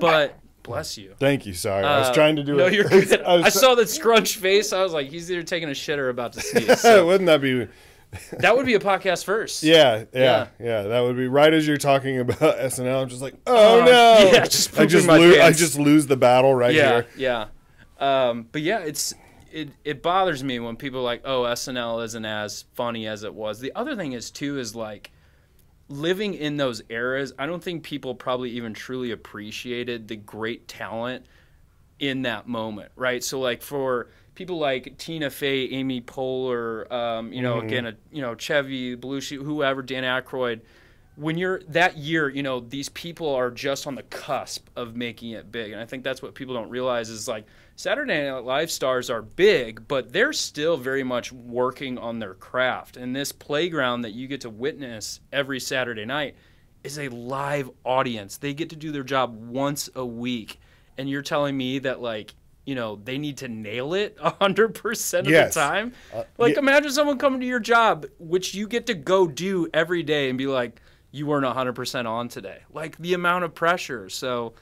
but Bless you. Thank you. Sorry, I was Uh, trying to do no, it. you're good. I I saw that scrunch face. I was like, he's either taking a shit or about to sneeze. So Wouldn't that be? that would be a podcast first. Yeah, yeah, Yeah. yeah, That would be right as you're talking about SNL. I'm just like, oh Uh, no! yeah, just I just lose. I just lose the battle right yeah, here. yeah. Um, but yeah, it's it it bothers me when people are like, oh, SNL isn't as funny as it was. The other thing is too is like living in those eras. I don't think people probably even truly appreciated the great talent in that moment, right? So like for people like Tina Fey, Amy Poehler, um, you know, again, a, you know, Chevy, Belushi, whoever, Dan Aykroyd. When you're that year, you know, these people are just on the cusp of making it big, and I think that's what people don't realize is like Saturday Night Live stars are big, but they're still very much working on their craft. And this playground that you get to witness every Saturday night is a live audience. They get to do their job once a week. And you're telling me that like, you know, they need to nail it 100% of Yes. the time? Uh, like yeah. imagine someone coming to your job which you get to go do every day and be like you weren't 100% on today. Like the amount of pressure. So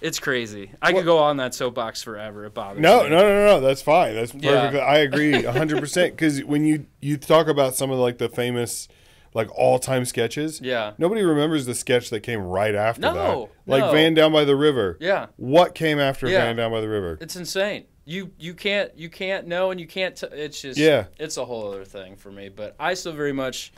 it's crazy. I could go on that soapbox forever. It bothers No, me. no, no, no. no. That's fine. That's Yeah. perfect. I agree 100 percent because when you you talk about some of like the famous like all time sketches, Yeah. nobody remembers the sketch that came right after No, that. Like no. Van Down by the River. Yeah. What came after Yeah. Van Down by the River? It's insane. You you can't you can't know and you can't. T- it's just Yeah. It's a whole other thing for me. But I still very much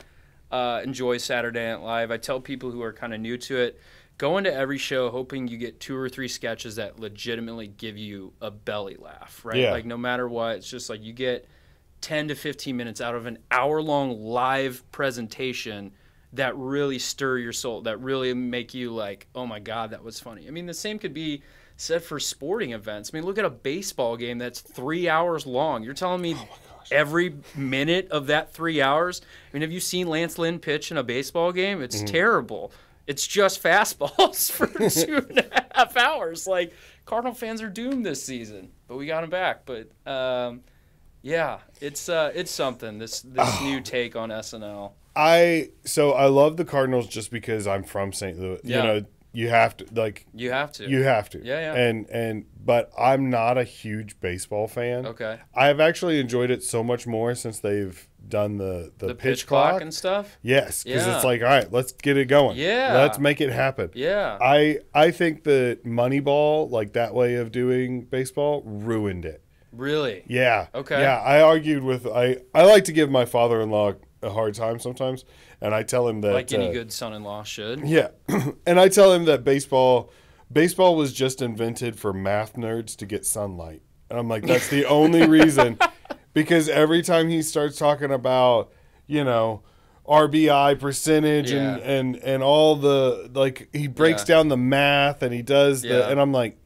uh, enjoy Saturday Night Live. I tell people who are kind of new to it, go into every show hoping you get two or three sketches that legitimately give you a belly laugh. Right. Yeah. Like no matter what, it's just like you get ten to fifteen minutes out of an hour long live presentation. That really stir your soul. That really make you like, oh my god, that was funny. I mean, the same could be said for sporting events. I mean, look at a baseball game that's three hours long. You're telling me every minute of that three hours? I mean, have you seen Lance Lynn pitch in a baseball game? It's terrible. It's just fastballs for two and a half hours. Like Cardinal fans are doomed this season, but we got him back. But um, yeah, it's uh, it's something. This this new take on SNL. I so I love the Cardinals just because I'm from St. Louis. Yeah. You know, you have to like You have to. you have to. Yeah, yeah. And and but I'm not a huge baseball fan. okay. I've actually enjoyed it so much more since they've done the the, The pitch, clock. and stuff. yes, because Yeah. it's like, all right, let's get it going. Yeah. let's make it happen. Yeah. I I think that Moneyball, like that way of doing baseball, ruined it. Really. Yeah. Okay. Yeah, I argued with I. I like to give my father-in-law a hard time sometimes, and I tell him that Like any uh, good son-in-law should. Yeah, and I tell him that baseball, baseball was just invented for math nerds to get sunlight, and I'm like, that's the only reason, because every time he starts talking about, you know. RBI percentage and, Yeah. and and all the like he breaks Yeah. down the math and he does the and I'm like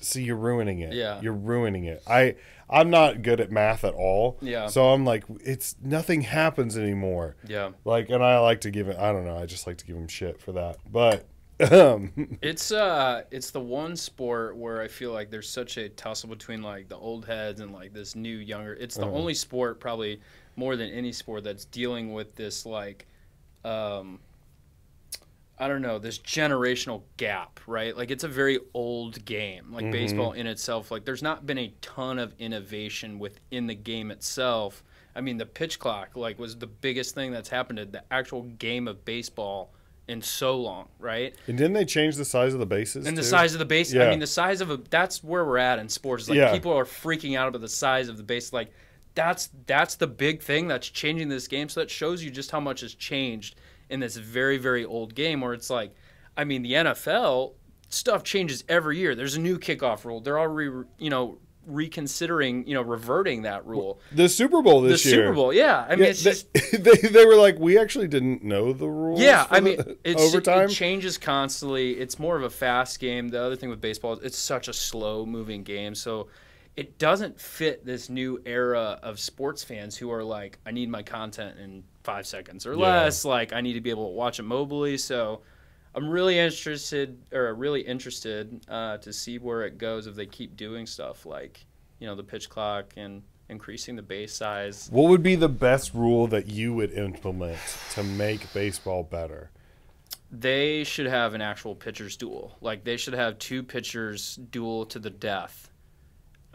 see you're ruining it Yeah. you're ruining it I I'm not good at math at all Yeah. so I'm like it's nothing happens anymore Yeah. like, and I like to give it. I don't know. I just like to give him shit for that. But um, It's uh it's the one sport where I feel like there's such a tussle between like the old heads and like this new younger. It's the Uh-huh. only sport probably more than any sport that's dealing with this like um I don't know, this generational gap, right? Like it's a very old game. Like Mhm. baseball in itself, like there's not been a ton of innovation within the game itself. I mean, the pitch clock like was the biggest thing that's happened to the actual game of baseball in so long, right? and didn't they change the size of the bases? And the too? size of the base. Yeah. I mean, the size of a. That's where we're at in sports. Like Yeah. people are freaking out about the size of the base. Like that's that's the big thing that's changing this game. So that shows you just how much has changed in this very very old game. Where it's like, I mean, the NFL stuff changes every year. There's a new kickoff rule. They're already you know reconsidering you know reverting that rule. The Super Bowl The this year. Super Bowl, yeah. I mean, Yeah, it's they, just they they were like, we actually didn't know the rules. Yeah, I mean, it's, overtime. it changes constantly. It's more of a fast game. The other thing with baseball is it's such a slow moving game, so it doesn't fit this new era of sports fans who are like, I need my content in five seconds or Yeah. less. Like, I need to be able to watch it mobily. So. I'm really interested, or really interested, uh, to see where it goes if they keep doing stuff like, you know, the pitch clock and increasing the base size. what would be the best rule that you would implement to make baseball better? they should have an actual pitcher's duel. Like they should have two pitchers duel to the death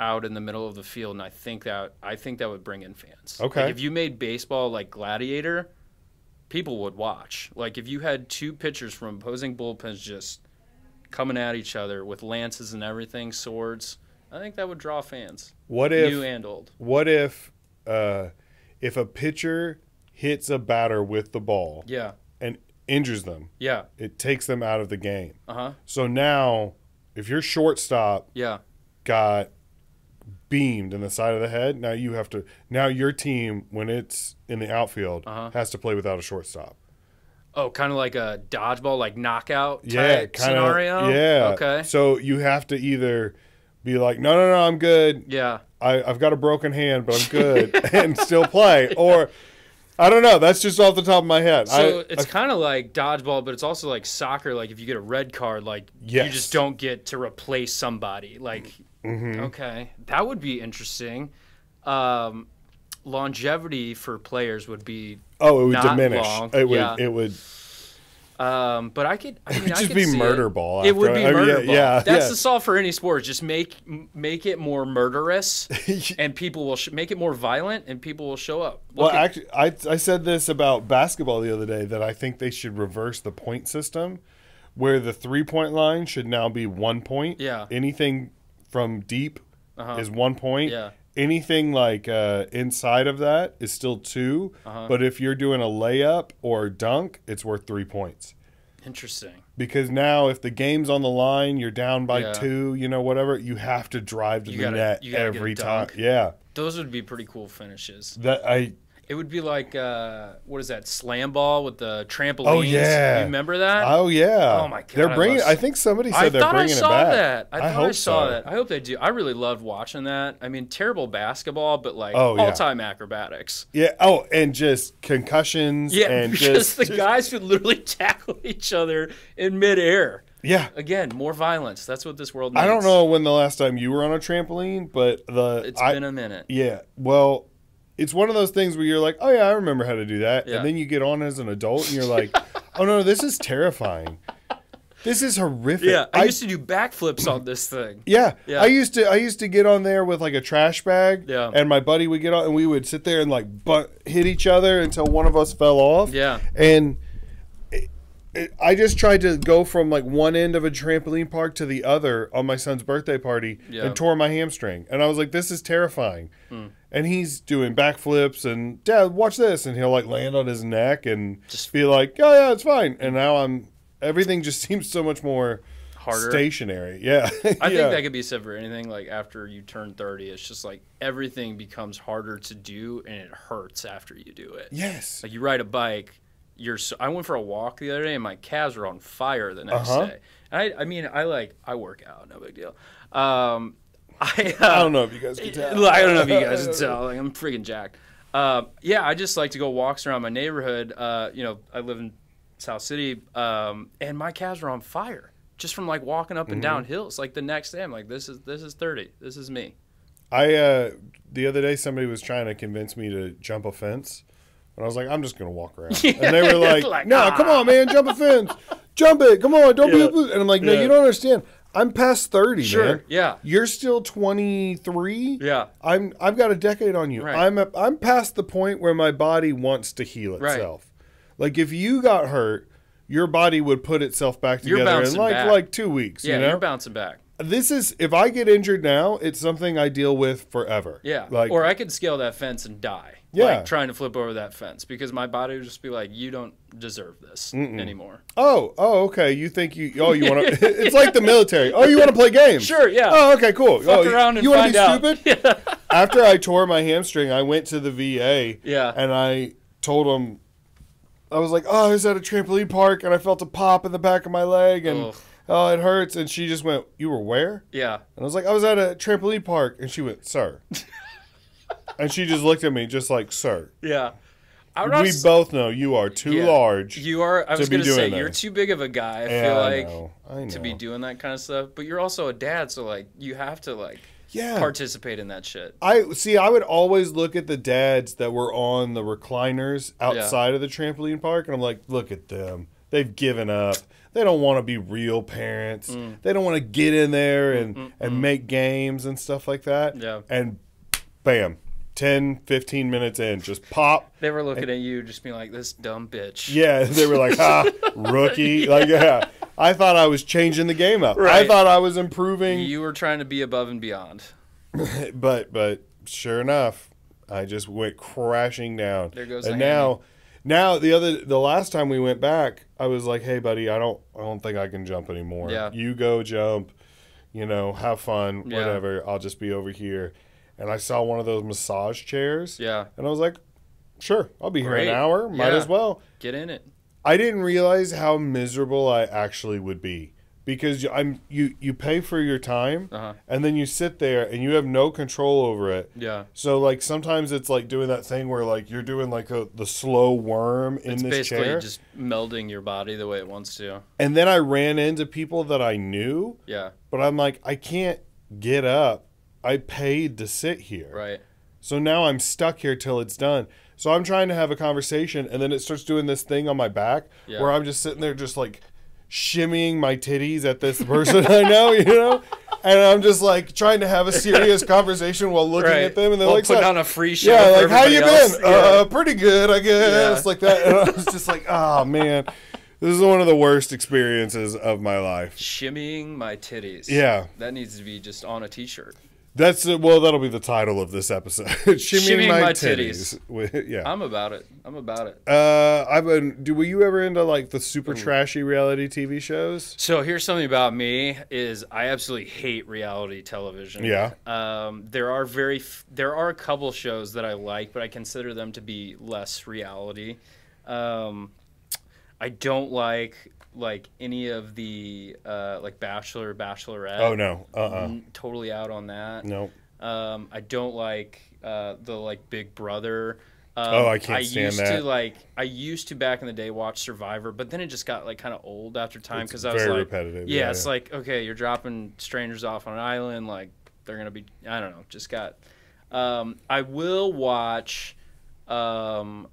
out in the middle of the field, and I think that I think that would bring in fans. Okay. Like if you made baseball like Gladiator, people would watch. Like if you had two pitchers from opposing bullpens just coming at each other with lances and everything, swords, I think that would draw fans, What if new and old. what if uh, if a pitcher hits a batter with the ball Yeah, and injures them, yeah, it takes them out of the game. uh huh, So now, if your shortstop yeah, got beamed in the side of the head, now you have to. Now your team, when it's in the outfield, Uh-huh. has to play without a shortstop. Oh, kind of like a dodgeball, like knockout Yeah, type kind of. scenario. Yeah. Okay. So you have to either be like, no, no, no, I'm good. Yeah. I, I've got a broken hand, but I'm good, and still play. Or I don't know. That's just off the top of my head. So I, it's kind of like dodgeball, but it's also like soccer. Like if you get a red card, like you just don't get to replace somebody. Like Mm-hmm. okay, that would be interesting. Um, longevity for players would be, oh, it would diminish. long, It would. yeah. It would. Um, but I could. I mean, would I just could be see murder it. ball It would be I murder yeah, ball. yeah, That's yeah. the solve for any sport. Just make make it more murderous, and people will sh- make it more violent, and people will show up. Well, at- actually, I I said this about basketball the other day that I think they should reverse the point system, where the three point line should now be one point. Yeah. Anything from deep Uh-huh. is one point. Yeah. Anything like uh, inside of that is still 2 Uh-huh. But if you're doing a layup or dunk, it's worth three points. interesting. Because now, if the game's on the line, you're down by Yeah. two, you know, whatever, you have to drive to You the gotta- net you gotta get a every time. Yeah, Those would be pretty cool finishes. that I It would be like uh, what is that slam ball with the trampolines? Oh, yeah. you remember that? Oh yeah. Oh, my God, They're I bringing. love- I think somebody said I they're I bringing saw it back. that. I, thought I, hope saw so. that. I hope they do. I really loved watching that. I mean, terrible basketball, but like Oh, yeah. all-time acrobatics. Yeah. Oh, and just concussions. Yeah, and because just, the guys would literally tackle each other in midair. Yeah. Again, more violence. That's what this world needs. I don't know when the last time you were on a trampoline, but the It's I- been a minute. yeah. Well, it's one of those things where you're like, oh yeah, I remember how to do that, Yeah. and then you get on as an adult and you're like, oh no, this is terrifying. This is horrific. Yeah, I, used to do backflips on this thing. Yeah. Yeah. I used to I used to get on there with like a trash bag. Yeah. And my buddy would get on and we would sit there and like butt, hit each other until one of us fell off. Yeah. And it, it, I just tried to go from like one end of a trampoline park to the other on my son's birthday party Yeah. and tore my hamstring. And I was like, this is terrifying. Hmm. And he's doing backflips and dad, watch this, and he'll like land on his neck and Just- be like, oh yeah, it's fine. And now I'm everything just seems so much more Harder. stationary. Yeah. I Yeah. think that could be said for anything. Like after you turn thirty, it's just like everything becomes harder to do, and it hurts after you do it. Yes. Like you ride a bike, you're. So, I went for a walk the other day, and my calves were on fire the next Uh-huh. day. And I, I mean, I like I work out, no big deal. Um, I, uh, I don't know if you guys can tell. I don't know if you guys can tell. Like I'm freaking jacked. Um, yeah, I just like to go walks around my neighborhood. Uh, you know, I live in South City, um, and my calves are on fire just from like walking up Mm-hmm. and down hills. Like the next day, I'm like, this is this is 30. This is me. I uh, the other day somebody was trying to convince me to jump a fence, and I was like, I'm just gonna walk around. And they were like, like, No, "Ah." come on, man, jump a fence, jump it, come on, don't Yeah. be a And I'm like, No, Yeah. you don't understand. I'm past thirty, Sure. man. Yeah. You're still 23. Yeah. I'm. I've got a decade on you. Right. I'm. A, I'm past the point where my body wants to heal itself. Right. Like if you got hurt, your body would put itself back together in like back. like two weeks. Yeah, you know? you're bouncing back. this is if I get injured now, it's something I deal with forever. Yeah. Like or I could scale that fence and die. Yeah. Like trying to flip over that fence because my body would just be like, you don't deserve this anymore. oh, oh, okay. You think you oh you want to it's like the military. Oh, you want to play games. Sure, yeah. Oh, okay, cool. Fuck oh, you- around and you wanna be out. stupid? After I tore my hamstring, I went to the VA. Yeah. And I told them I was like, "Oh, I was at a trampoline park and I felt a pop in the back of my leg and Ugh. oh, it hurts." And she just went, "You were where?" Yeah. And I was like, I was at a trampoline park. And she went, Sir. and she just looked at me just like, Sir. Yeah. I We also- both know you are too Yeah. large. You are. I was going to say you're too big of a guy. I Yeah, feel I like know. I to be doing that kind of stuff. But you're also a dad, so like you have to like yeah. participate in that shit. I see. I would always look at the dads that were on the recliners outside of the trampoline park, and I'm like, look at them. they've given up. They don't want to be real parents. Mm. They don't want to get in there and mm, mm, and mm. make games and stuff like that. Yeah. And bam, 10, 15 minutes in, just pop. They were looking at you, just being like, "This dumb bitch." Yeah, they were like, "Ha, rookie!" Like, yeah, I thought I was changing the game up. I thought I was improving, You were trying to be above and beyond. but but sure enough, I just went crashing down. There goes and the now, now the other the last time we went back, I was like, "Hey, buddy, I don't I don't think I can jump anymore. Yeah. You go jump, you know, have fun, Yeah. whatever. I'll just be over here." And I saw one of those massage chairs, Yeah, and I was like, "Sure, I'll be here Great. an hour. Might Yeah. as well." get in it. I didn't realize how miserable I actually would be because you- I'm you you pay for your time Uh huh. and then you sit there and you have no control over it. Yeah, So like sometimes it's like doing that thing where like you're doing like a, the slow worm in it's this basically chair. just melding your body the way it wants to. And then I ran into people that I knew, Yeah, but I'm like I can't get up. I paid to sit here. right. So now I'm stuck here till it's done. So I'm trying to have a conversation, and then it starts doing this thing on my back Yeah. where I'm just sitting there, just like shimmying my titties at this person I know, you know, and I'm just like trying to have a serious conversation while looking right. at them, and they're Well, like, putting on a free show. "Yeah, like how you else. been? Uh, pretty good, I guess." Yeah. Like that, and I was just like, "Oh man, this is one of the worst experiences of my life." Shimmying my titties. Yeah, That needs to be just on a T-shirt. That's uh, well, that'll be the title of this episode. Shimmying, Shimmying my, my titties. With- yeah. I'm about it. I'm about it. Uh, I've been. Do were you ever into like the super Mm. trashy reality TV shows? So here's something about me: is I absolutely hate reality television. Yeah. Um, there are very f- there are a couple shows that I like, but I consider them to be less reality. Um, I don't like like any of the uh, like Bachelor, Bachelorette. Oh no. Uh. uh N- Totally out on that. No. Um, I don't like uh, the like Big Brother. Um, Oh, I can't I stand used that. to like I used to back in the day watch Survivor, but then it just got like kind of old after time because I was like, repetitive. yeah, yeah, it's like okay, you're dropping strangers off on an island, like they're gonna be I don't know, just got. Um, I will watch. Um,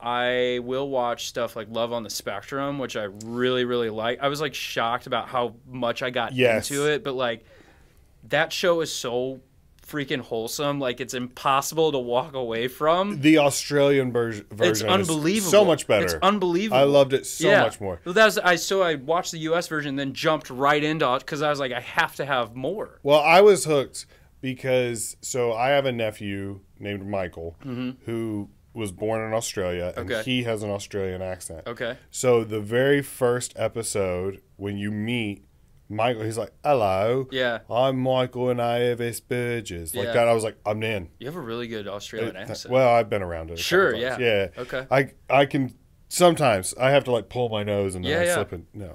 I will watch stuff like Love on the Spectrum, which I really really like. I was like shocked about how much I got Yes. into it, but like that show is so freaking wholesome. Like it's impossible to walk away from. the Australian version. It's is unbelievable. So much better. It's unbelievable. I loved it so Yeah. much more. Well, that was I. So I watched the U.S. version, then jumped right into it because I was like, I have to have more. Well, I was hooked because so I have a nephew named Michael mm-hmm. who was born in Australia and. Okay. he has an Australian accent. Okay. So the very first episode when you meet Michael, he's like, "Hello, Yeah. I'm Michael and I have Asperger's." Like Yeah. that, I was like, "I'm in." You have a really good Australian It- accent. well, I've been around it. Sure, yeah. yeah. Okay. I I can sometimes I have to like pull my nose and then Yeah, I yeah. slip in. No,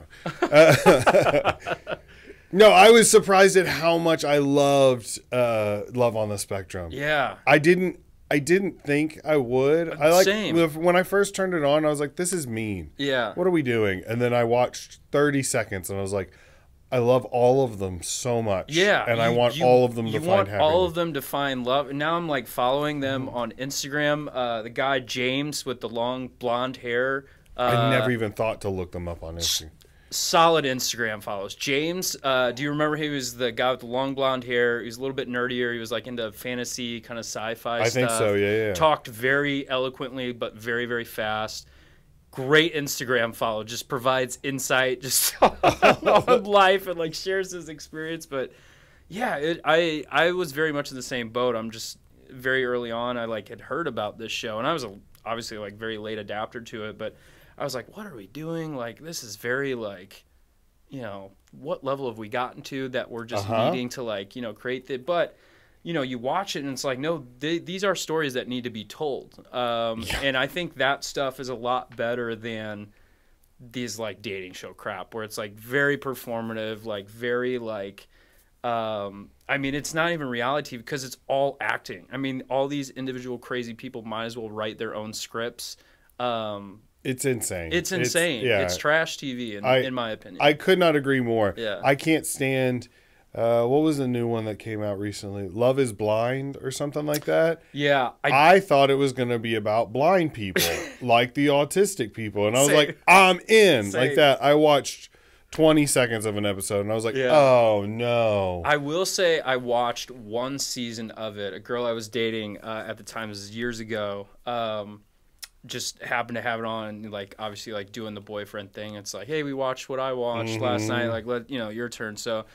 Uh, no. I was surprised at how much I loved uh, Love on the Spectrum. yeah. I didn't. I didn't think I would. I like Same. when I first turned it on. I was like, "This is mean. Yeah. What are we doing?" And then I watched thirty seconds, and I was like, "I love all of them so much. Yeah, and I want you- all of them to find want happiness." all of them to find love. And now I'm like following them on Instagram. Uh, the guy James with the long blonde hair. Uh, I never even thought to look them up on Instagram. Solid Instagram follows. James, uh, do you remember he was the guy with the long blonde hair? He was a little bit nerdier. He was like into fantasy kind of sci-fi. I think stuff. so. Yeah, yeah. Talked very eloquently, but very very fast. Great Instagram follow. Just provides insight, just on life and like shares his experience. But yeah, it, I I was very much in the same boat. I'm just very early on. I like had heard about this show, and I was a, obviously like very late adapter to it, but I was like, what are we doing? Like this is very like, you know, what level have we gotten to that we're just Uh-huh. needing to like you know create the but. You know, you watch it and it's like, no, they, these are stories that need to be told. Um, And I think that stuff is a lot better than these like dating show crap where it's like very performative, like very like um I mean it's not even reality because it's all acting. I mean all these individual crazy people might as well write their own scripts. Um It's insane. it's insane. yeah. It's trash TV in, I- in my opinion. I could not agree more. Yeah. I can't stand Uh, what was the new one that came out recently? Love is Blind or something like that. Yeah, I, I thought it was going to be about blind people, like the autistic people, and I was Same. like, I'm in, like that. I watched 20 seconds of an episode, and I was like, Yeah. oh no. I will say I watched one season of it. A girl I was dating uh, at the time this is years ago. Um, just happened to have it on, like obviously like doing the boyfriend thing. It's like, hey, we watched what I watched last night. Like, let you know your turn. So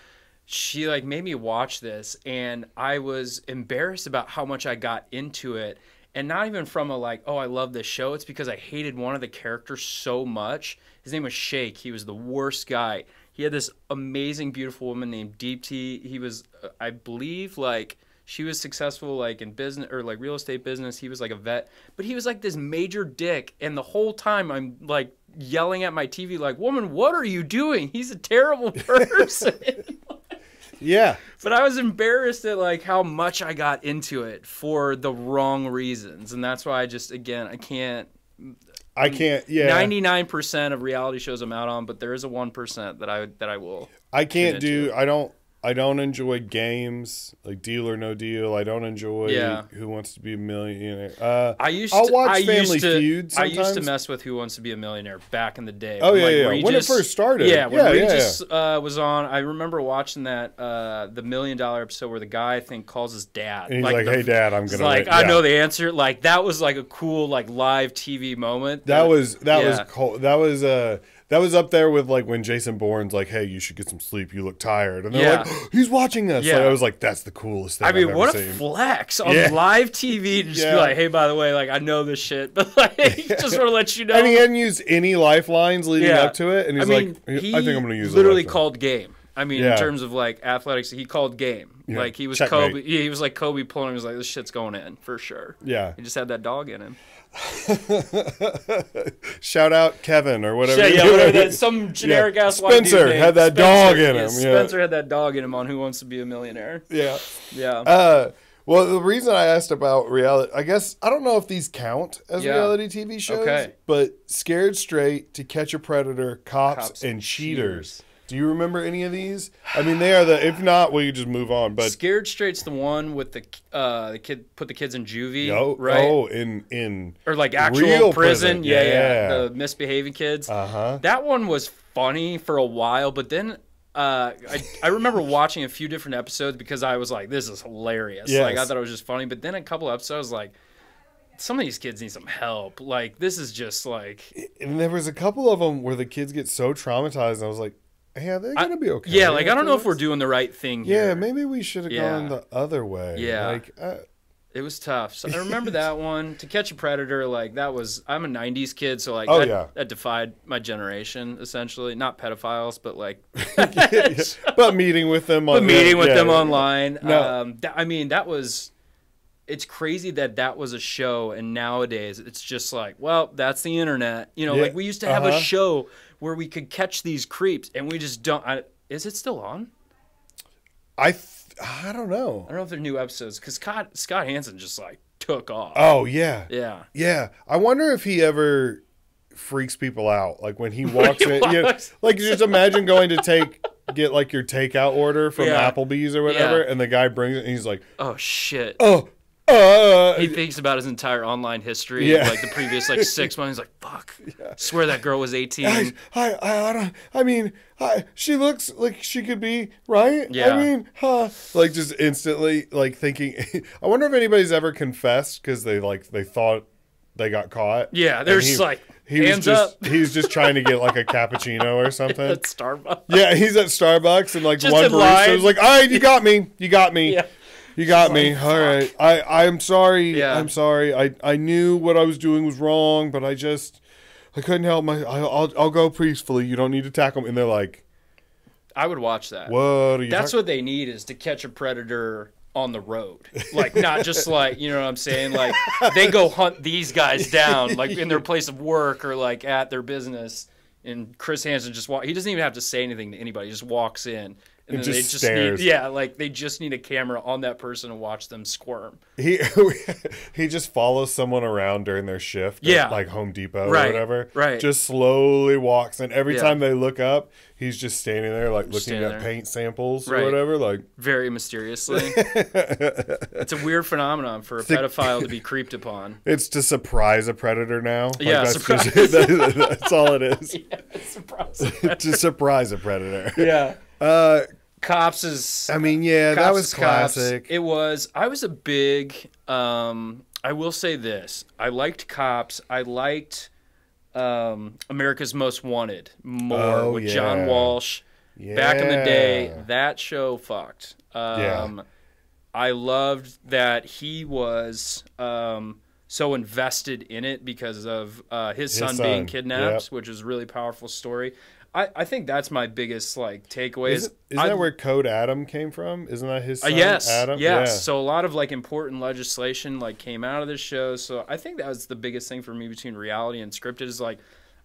she like made me watch this, and I was embarrassed about how much I got into it. And not even from a like, oh, I love this show. It's because I hated one of the characters so much. His name was Shake. He was the worst guy. He had this amazing, beautiful woman named Deepti. He was, uh, I believe, like she was successful, like in business or like real estate business. He was like a vet, but he was like this major dick. And the whole time, I'm like yelling at my TV, like, "Woman, what are you doing? He's a terrible person." yeah. but I was embarrassed at like how much I got into it for the wrong reasons, and that's why I just again I can't. I can't, yeah. Ninety nine percent of reality shows I'm out on, but there is a one percent that I that I will. I can't do, I don't. I don't enjoy games like Deal or No Deal. I don't enjoy Yeah. Who Wants to Be a Millionaire. Uh, I used I'll to, watch I Family used to, Feud I used to mess with Who Wants to Be a Millionaire back in the day. Oh, when, yeah, like, yeah. When it first started. Yeah, when Yeah, yeah, Regis Uh, was on, I remember watching that uh, the Million Dollar episode where the guy I think calls his dad. and he's like, the- "Hey, Dad, I'm gonna." like I know the answer. Like that was like a cool like live TV moment. That was that Yeah. was cool. That was uh that was up there with like when Jason Bourne's like, "Hey, you should get some sleep. You look tired." And they're Yeah. like, "He's watching us." Yeah. Like, I was like, "That's the coolest thing." I mean, I've what a seen. flex on Yeah. live TV to just be like, hey, by the way, like I know this shit, but like just want to let you know. And he hadn't used any lifelines leading up to it, and I he's mean, like, he "I think I'm going to use." literally lifeline." called game. I mean, in terms of like athletics, he called game. Yeah. Like he was Checkmate. Kobe. Yeah, he was like Kobe pulling. He was like, this shit's going in for sure. Yeah. He just had that dog in him. Shout out Kevin or whatever. Yeah, yeah, whatever that some generic ass white dude Spencer had that Spencer. dog in him, yeah. Spencer had that dog in him on Who Wants to Be a Millionaire. yeah. Yeah. Uh, well, the reason I asked about reality, I guess I don't know if these count as Yeah. reality TV shows. Okay. But Scared Straight, To Catch a Predator, Cops, Cops and and Cheaters. Do you remember any of these? I mean, they are the. If not, we could just move on. But Scared Straight's the one with the uh the kid put the kids in juvie, oh, right? oh, in in or like actual real prison. prison, Yeah, yeah, yeah. The misbehaving kids. uh huh. That one was funny for a while, but then uh, I I remember watching a few different episodes because I was like, this is hilarious. Like I thought it was just funny, but then a couple episodes like. Some of these kids need some help. Like this is just like And there was a couple of them where the kids get so traumatized. And I was like, "Hey, are they I- gonna be okay?" yeah. Like I don't know if we're doing the right thing Yeah, maybe we should have Yeah. gone the other way. Yeah. Like, uh, It was tough. So I remember that one. To Catch a Predator, like that was. I'm a '90s kid, so like Oh, that, yeah. that defied my generation essentially. Not pedophiles, but like but meeting with them on but meeting with yeah, them yeah. online. No. Um, th- I mean, that was. It's crazy that that was a show, and nowadays it's just like, well, that's the internet. You know, Yeah, like we used to have uh-huh. a show where we could catch these creeps, and we just don't. I, is it still on? I th- I don't know. I don't know if there are new episodes because Scott Scott Hansen just like took off. Oh yeah. yeah. Yeah. I wonder if he ever freaks people out. Like when he walks he in. you know, like just imagine going to take get like your takeout order from Yeah. Applebee's or whatever, Yeah. and the guy brings it and he's like, Oh shit. Oh uh he thinks about his entire online history, Yeah. like the previous like six months. He's like, "Fuck, swear that girl was 18." I, I, I, don't. I mean, I, she looks like she could be right. Yeah. I mean, huh? Like just instantly, like thinking. I wonder if anybody's ever confessed because they like they thought they got caught. Yeah, they're he- just like, he was hands just up. he was just trying to get like a cappuccino or something. At Starbucks. Yeah, he's at Starbucks and like Just one barista was like, "All right, you got me, you got me, Yeah. You got me. All right, I I'm sorry, Yeah. I'm sorry. I I knew what I was doing was wrong, but I just I couldn't help my. I, I'll I'll go peacefully. You don't need to tackle me." And they're like, I would watch that. "What are you?" That's what they need is to catch a predator on the road. Like not just like, you know what I'm saying? Like they go hunt these guys down like in their place of work or like at their business and Chris Hansen just walk he doesn't even have to say anything to anybody. He just walks in and then they just just stares. need yeah, like they just need a camera on that person to watch them squirm. He he just follows someone around during their shift. Yeah. like Home Depot Right, or whatever. right. Just slowly walks, and every Yeah. time they look up, he's just standing there, like looking at there. paint samples or whatever. Like, Very mysteriously. it's a weird phenomenon for a pedophile to be creeped upon. it's to surprise a predator now. Like, Yeah, that's, surprise. just- that- that's all it is. Surprise. to surprise a predator. yeah. Uh, Cops is I mean, yeah, that was is Cops. classic. It was. I was a big. Um, I will say this. I liked Cops. I liked um, America's Most Wanted more Oh, with yeah. John Walsh. Yeah. Back in the day, that show fucked. Um, Yeah. I loved that he was um, so invested in it because of uh, his, son, being kidnapped, yep. which is a really powerful story. I, I think that's my biggest like takeaway. Isn't, isn't I- that where Code Adam came from? Isn't that his uh, son? yes, Adam? yes. So a lot of like important legislation like came out of this show. So I think that was the biggest thing for me between reality and scripted is like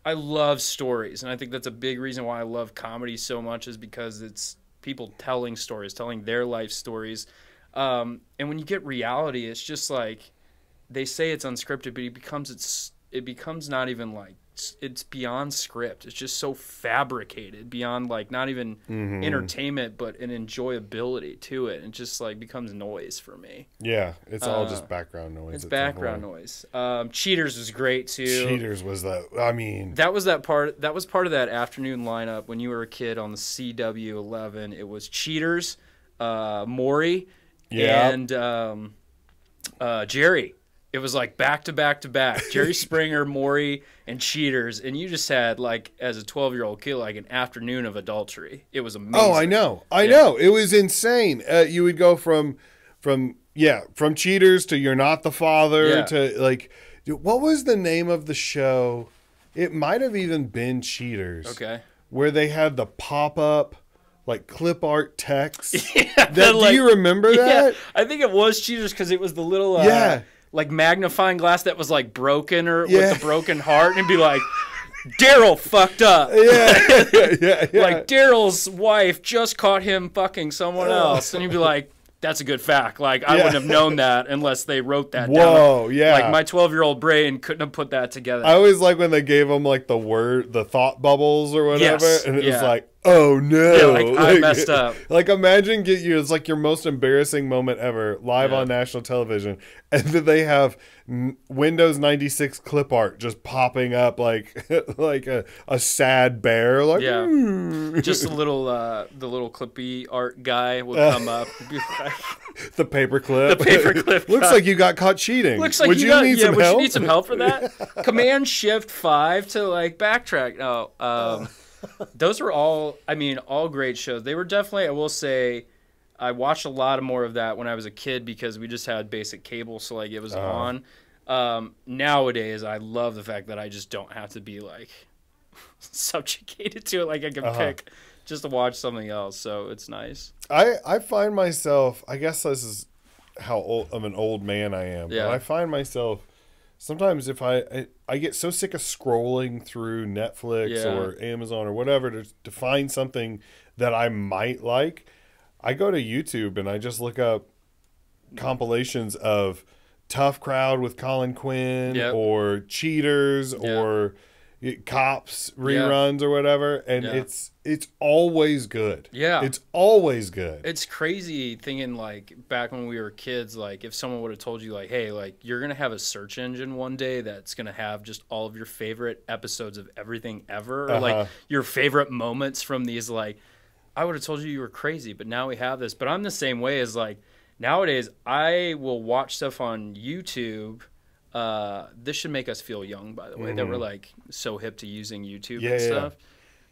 I love stories, and I think that's a big reason why I love comedy so much is because it's people telling stories, telling their life stories. Um, and when you get reality, it's just like they say it's unscripted, but it becomes it's it becomes not even like it's beyond script. It's just so fabricated beyond like not even Mm-hmm. entertainment, but an enjoyability to it, and just like becomes noise for me. Yeah, it's all Uh, just background noise. It's background noise. Um, Cheaters was great too. Cheaters was the. I mean, That was that part. That was part of that afternoon lineup when you were a kid on the CW11. It was Cheaters, uh, Maury, and um, uh, Jerry. It was like back to back to back. Jerry Springer, Maury, and Cheaters, and you just had like as a 12 year old kid like an afternoon of adultery. It was amazing. oh, I know, I know. It was insane. Uh, you would go from, from yeah, from cheaters to you're not the father Yeah. to like, what was the name of the show? It might have even been Cheaters. Okay. Where they had the pop up, like clip art text. That, That, like- do you remember that? Yeah? I think it was Cheaters because it was the little uh, Yeah. Like magnifying glass that was like broken or Yeah. with the broken heart, and be like, Daryl fucked up. Yeah, yeah, yeah, yeah. Like Daryl's wife just caught him fucking someone oh. else, and you'd be like, "That's a good fact." Like I Yeah. wouldn't have known that unless they wrote that down. Whoa, yeah. Like my twelve-year-old brain couldn't have put that together. I always like when they gave them like the word, the thought bubbles or whatever, Yes, and it was like, oh no, Yeah, like, I messed up. Like imagine get you, it's like your most embarrassing moment ever live Yeah. on national television, and then they have Windows ninety six clip art just popping up like like a, a sad bear, like Yeah. "Hmm." just a little, uh, the little clippy art guy would Uh. come up. and be like, the paperclip. The paperclip Looks like you got caught cheating. Looks like would you, you, got, need yeah, some would help? you need some help for that? Command Shift Five to like backtrack. No, um, those were all. I mean, all great shows. They were definitely. I will say, I watched a lot more of that when I was a kid because we just had basic cable, so like it was Uh-huh. on. Um, nowadays, I love the fact that I just don't have to be like subjugated to it. Like I can Uh-huh. pick just to watch something else. So it's nice. I I find myself. I guess this is how old of an old man I am. Yeah. But I find myself sometimes if I, I I get so sick of scrolling through Netflix Yeah. or Amazon or whatever to to find something that I might like, I go to YouTube and I just look up compilations of Tough Crowd with Colin Quinn Yep. or Cheaters Yeah. or Cops reruns or whatever, and Yeah. it's it's always good. Yeah. it's always good. It's crazy thinking like back when we were kids, like if someone would have told you like, hey, like you're gonna have a search engine one day that's gonna have just all of your favorite episodes of everything ever, or Uh-huh. like your favorite moments from these like I would have told you you were crazy, but now we have this. But I'm the same way as like nowadays I will watch stuff on YouTube. Uh, this should make us feel young, by the way, that we're like so hip to using YouTube Mm-hmm. Yeah, and yeah. stuff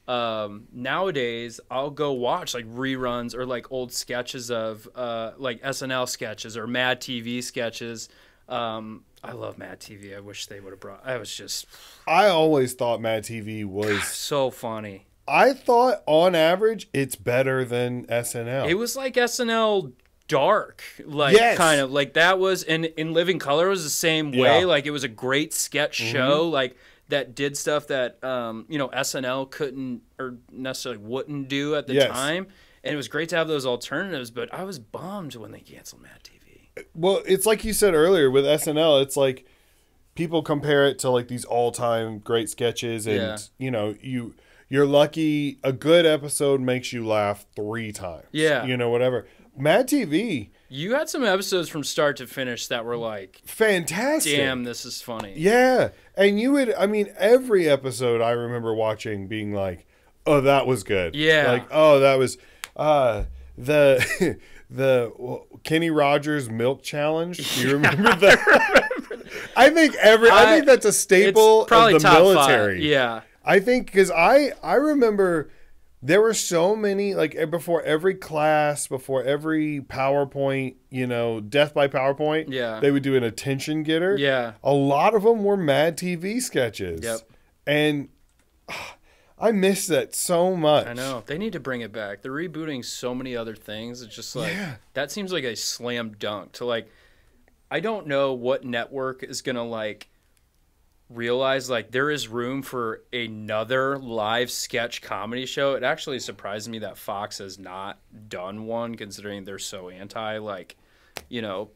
um, nowadays I'll go watch like reruns or like old sketches of uh, like SNL sketches or Mad TV sketches. Um, I love Mad TV. I wish they would have brought. I was just I always thought Mad TV was. so funny. I thought on average it's better than SNL. It was like SNL dark, like Yes. kind of like that was in in Living Color was the same way. Yeah. Mm-hmm. Like it was a great sketch show, like that did stuff that um, you know SNL couldn't or necessarily wouldn't do at the Yes. time. and it was great to have those alternatives. But I was bummed when they canceled Mad TV. Well, it's like you said earlier with SNL. It's like people compare it to like these all-time great sketches, and Yeah. you know you you're lucky. A good episode makes you laugh three times. Yeah. you know whatever. Mad TV, You had some episodes from start to finish that were like, fantastic. "Damn, this is funny." Yeah, and you would. I mean, every episode I remember watching being like, "Oh, that was good." Yeah. Like, oh, that was uh the the Kenny Rogers milk challenge. Do you remember that? I think every. I, I- think that's a staple probably of the military. five. Yeah, I think because I I remember there were so many like before every class, before every PowerPoint, you know, death by PowerPoint. Yeah. they would do an attention getter. yeah. A lot of them were Mad TV sketches. Yep. and ah, I miss that so much. I know they need to bring it back. They're rebooting so many other things. It's just like Yeah. that seems like a slam dunk to like. I don't know what network is gonna like realize like there is room for another live sketch comedy show. It actually surprised me that Fox has not done one, considering they're so anti like, you know,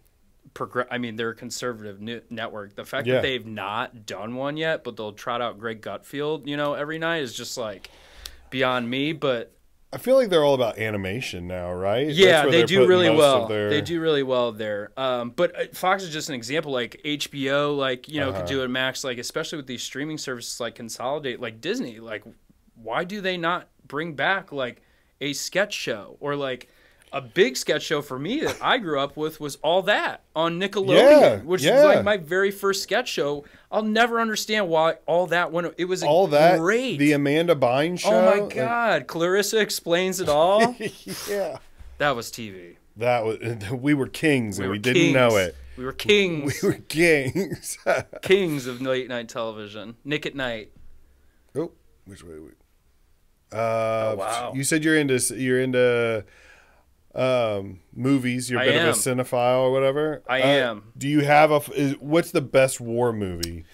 progress. I mean, they're a conservative ne- network. The fact Yeah. that they've not done one yet, but they'll trot out Greg Gutfeld, you know, every night is just like beyond me. But I feel like they're all about animation now, right? Yeah, they do really well. their- They do really well there. Um, but uh, Fox is just an example. Like HBO, like you know, Uh-huh. could do it. Max, like especially with these streaming services, like consolidate. Like Disney, like why do they not bring back like a sketch show or like a big sketch show for me that I grew up with was all that on Nickelodeon, Yeah, which yeah. is like my very first sketch show. I'll never understand why all that when it was all that great. the Amanda Bynes show. oh my like- god, Clarissa explains it all. yeah, that was TV. that was we were kings and we, were didn't know it. We were kings, We were kings. kings of late night television. Nick at Night. oh, which way? We, uh, Oh, wow. You said you're into you're into um, movies. You're a I bit am. of a cinephile or whatever. I Uh, am. Do you have a? Is, what's the best war movie?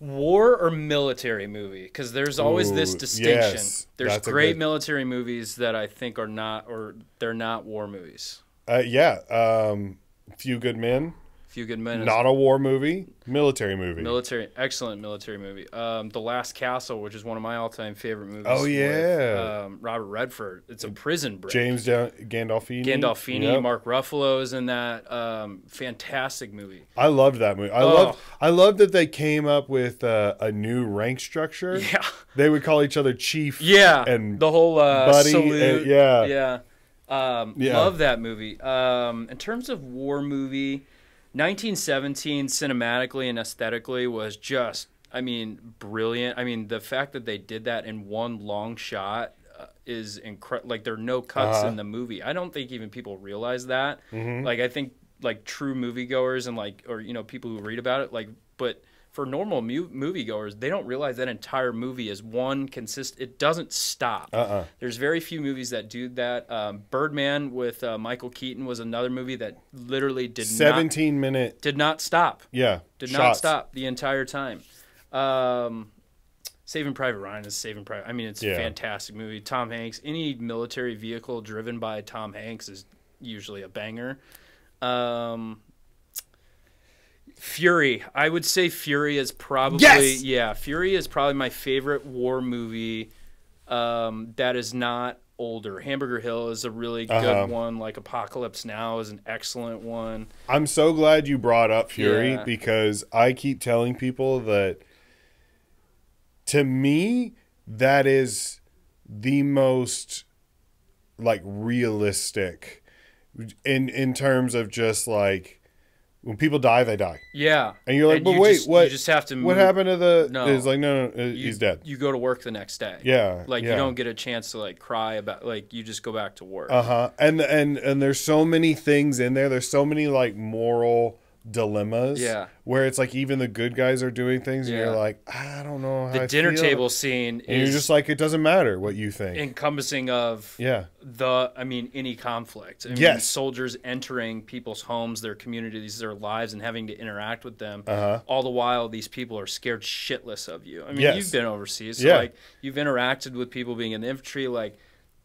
War or military movie? Because there's always this distinction. yes, there's great good- military movies that I think are not, or they're not war movies. Uh, yeah, um, Few Good Men. Few Good Men. Not a war movie, military movie. military, excellent military movie. Um, The Last Castle, which is one of my all-time favorite movies. Oh, with, yeah. um, Robert Redford. It's a prison break. James Da- Gandolfini. Gandolfini, Yep. Mark Ruffalo is in that. Um, fantastic movie. I loved that movie. I Oh. loved. I loved that they came up with uh, a new rank structure. Yeah. They would call each other chief. Yeah, and the whole uh, buddy, salute. and- yeah. yeah. Um, Yeah. Love that movie. Um, in terms of war movie, 1917 cinematically and aesthetically was just, I mean, brilliant. I mean, the fact that they did that in one long shot uh, is incredible. Like there are no cuts Uh-huh. in the movie. I don't think even people realize that. Mhm. Like I think like true moviegoers and like or you know people who read about it like but for normal mu- moviegoers they don't realize that entire movie is one consist it doesn't stop Uh-uh. there's very few movies that do that um, birdman with uh, michael keaton was another movie that literally did not Seventeen minute. did not stop Yeah. did not stop the entire time um, Saving Private Ryan is Saving Private. I mean, it's a fantastic movie. Tom Hanks. Any military vehicle driven by Tom Hanks is usually a banger. Um, Fury. I would say Fury is probably Yes! yeah. Fury is probably my favorite war movie. Um, that is not older. Hamburger Hill is a really good Uh-huh. one. Like Apocalypse Now is an excellent one. I'm so glad you brought up Fury Yeah. because I keep telling people that to me that is the most like realistic in in terms of just like when people die they die Yeah, and you're like but you wait just, what You just have to. Move. what happened to the No. it's like no no, uh, You- he's dead You go to work the next day. yeah Like yeah. you don't get a chance to like cry about like you just go back to work. Uh-huh. And and and there's so many things in there. There's so many like moral dilemmas. Yeah. Where it's like even the good guys are doing things and Yeah. you're like, I don't know how the I dinner feel." table scene And is you're just like, it doesn't matter what you think. encompassing of yeah. the I mean any conflict. I mean, Yes. soldiers entering people's homes, their communities, their lives, and having to interact with them. Uh-huh. All the while, these people are scared shitless of you. I mean, Yes. you've been overseas, so Yeah. like you've interacted with people being in the infantry, like.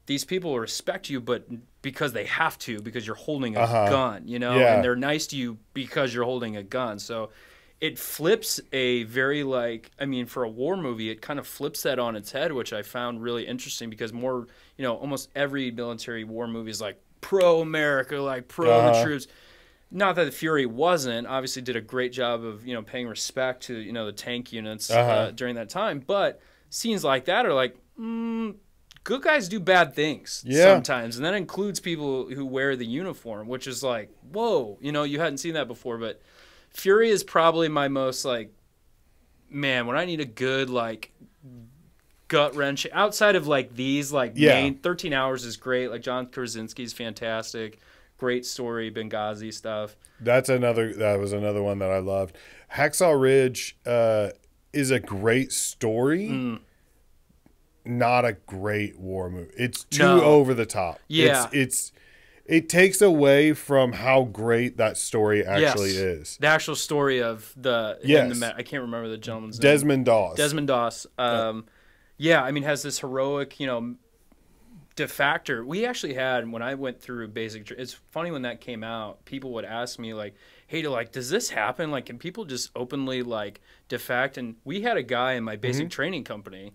These people respect you, but because they have to, because you're holding a Uh-huh. gun, you know, Yeah. and they're nice to you because you're holding a gun. So it flips a very like I mean for a war movie it kind of flips that on its head which I found really interesting because more you know almost every military war movie is like pro America like pro the Uh-huh. troops not that the Fury wasn't obviously did a great job of you know paying respect to you know the tank units uh Uh-huh. during that time but scenes like that are like mm, good guys do bad things Yeah. sometimes and that includes people who wear the uniform which is like whoa you know you hadn't seen that before but Fury is probably my most like man when I need a good like gut wrench outside of like these like Yeah. main 13 hours is great like John Krasinski's fantastic great story Benghazi stuff That's another. That was another one that I loved. Hacksaw Ridge uh, is a great story, Mm. Not a great war movie. It's too No. over the top. Yeah. it's, it's it takes away from how great that story actually Yes. is. the actual story of the Yes. the I can't remember the gentleman's name Desmond Doss. Desmond Doss. Um, yeah, I mean, has this heroic, you know, defactor. We actually had when I went through basic. It's funny when that came out. People would ask me like, "Hey, to like, does this happen? Like, can people just openly like defact?" And we had a guy in my basic training company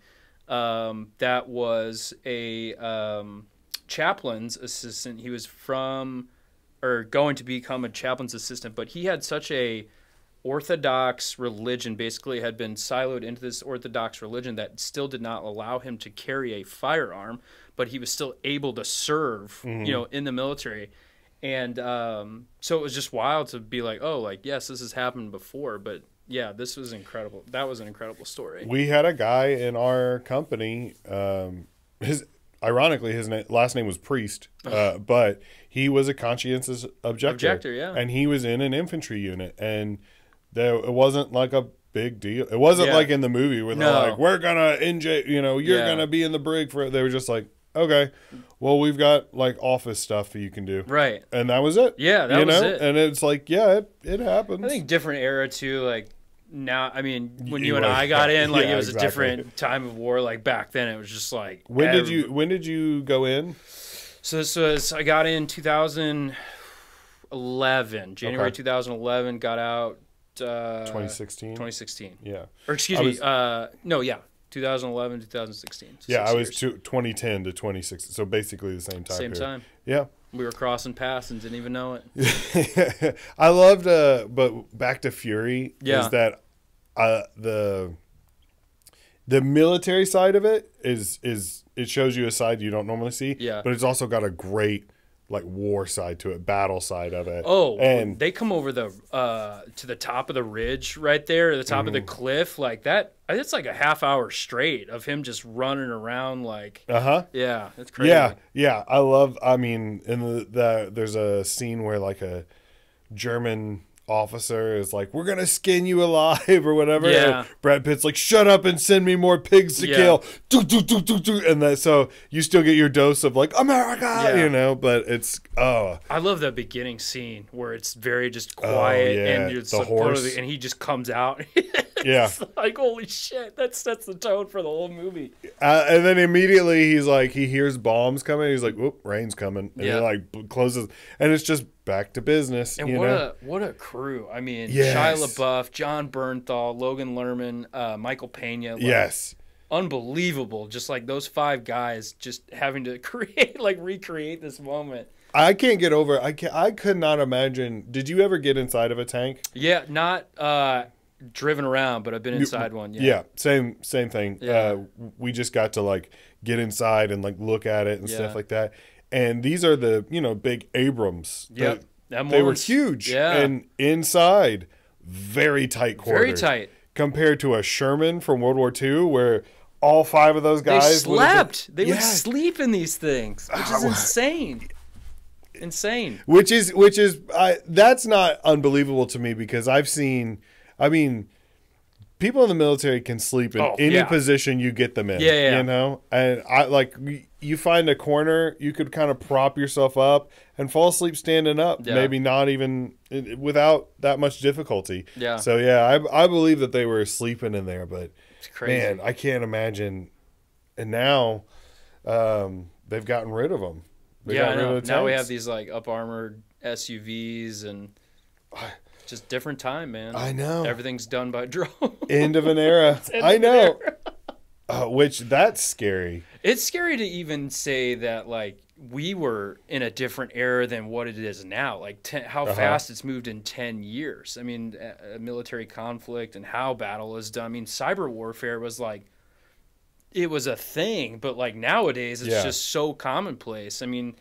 um, that was a um, chaplain's assistant. He was from or going to become a chaplain's assistant, but he had such a orthodox religion basically had been siloed into this orthodox religion that still did not allow him to carry a firearm but he was still able to serve you know in the military and um, so it was just wild to be like oh like yes this has happened before but yeah this was incredible that was an incredible story we had a guy in our company. Um, his ironically his na- last name was Priest, uh, but he was a conscientious objector. Objector, yeah. and he was in an infantry unit, and there it wasn't like a big deal. It wasn't Yeah. like in the movie where they're No. like, "We're gonna NJ," you know, "You're Yeah. gonna be in the brig for." They were just like, "Okay, well, we've got like office stuff that you can do." right And that was it. Yeah, that you was know? it. And it's like, yeah, it, it happens. I think different era too. Like now, I mean, when It you and was- I got in, like yeah, it was exactly. a different time of war. Like back then, it was just like when did you when did you go in? So this was I got in 2011, January Okay. 2011. Got out uh, 2016. 2016, Yeah. or excuse I me, was- uh, no, yeah, 2011, 2016. So Yeah, I was two, 2010 to 2016, so basically the same time. same period. time. Yeah, We were crossing paths and didn't even know it. I loved. Uh, but back to Fury Yeah. is that uh, the the military side of it is is it shows you a side you don't normally see. Yeah. but it's also got a great like war side to it, battle side of it. Oh, and they come over the uh, to the top of the ridge right there, the top of the Mm-hmm. cliff, like that. It's like a half hour straight of him just running around, like uh huh. yeah, it's crazy. Yeah, yeah. I love. I mean, in the, the there's a scene where like a German officer is like, "We're gonna skin you alive" or whatever. Yeah. And Brad Pitt's like, "Shut up and send me more pigs to Yeah. kill." Do, do, do, do, do. And that so you still get your dose of like America, Yeah. you know. But it's oh I love that beginning scene where it's very just quiet Oh, yeah, and it's the like, horse. and he just comes out. yeah. Like holy shit, that sets the tone for the whole movie. Uh, and then immediately he's like, he hears bombs coming. He's like, "Whoop, rain's coming!" And Yeah. he like closes, and it's just back to business. And what know. a what a crew! I mean, Yes. Shia LaBeouf, Jon Bernthal, Logan Lerman, uh, Michael Pena. Like, yes. unbelievable. Just like those five guys, just having to create, like, recreate this moment. I can't get over. I can I could not imagine. Did you ever get inside of a tank? Yeah, not uh, driven around, but I've been inside one. Yeah, Yeah, same same thing. Yeah. Uh, we just got to like get inside and like look at it and Yeah. stuff like that. And these are the you know big Abrams. Them they were huge. Yeah. and inside very tight quarters. very tight. compared to a Sherman from World War II, where all five of those guys been- slept. They would sleep in these things, which is Ah, insane. Insane. which is which is I, that's not unbelievable to me because I've seen I mean people in the military can sleep in Oh, any yeah. position you get them in Yeah, yeah, yeah. you know and I like you find a corner you could kind of prop yourself up and fall asleep standing up Yeah. maybe not even without that much difficulty Yeah. so yeah I, I believe that they were sleeping in there but man I can't imagine and now um they've gotten rid of them. They yeah, I know. Now we have these like up armored SUVs and just different time, man. I know. Everything's done by drone. End of an era. I know. Uh, which that's scary. It's scary to even say that like we were in a different era than what it is now. Like ten, how Uh-huh. fast it's moved in ten years. I mean, a, a military conflict and how battle is done. I mean, cyber warfare was like it was a thing, but like nowadays it's Yeah. just so commonplace. I mean,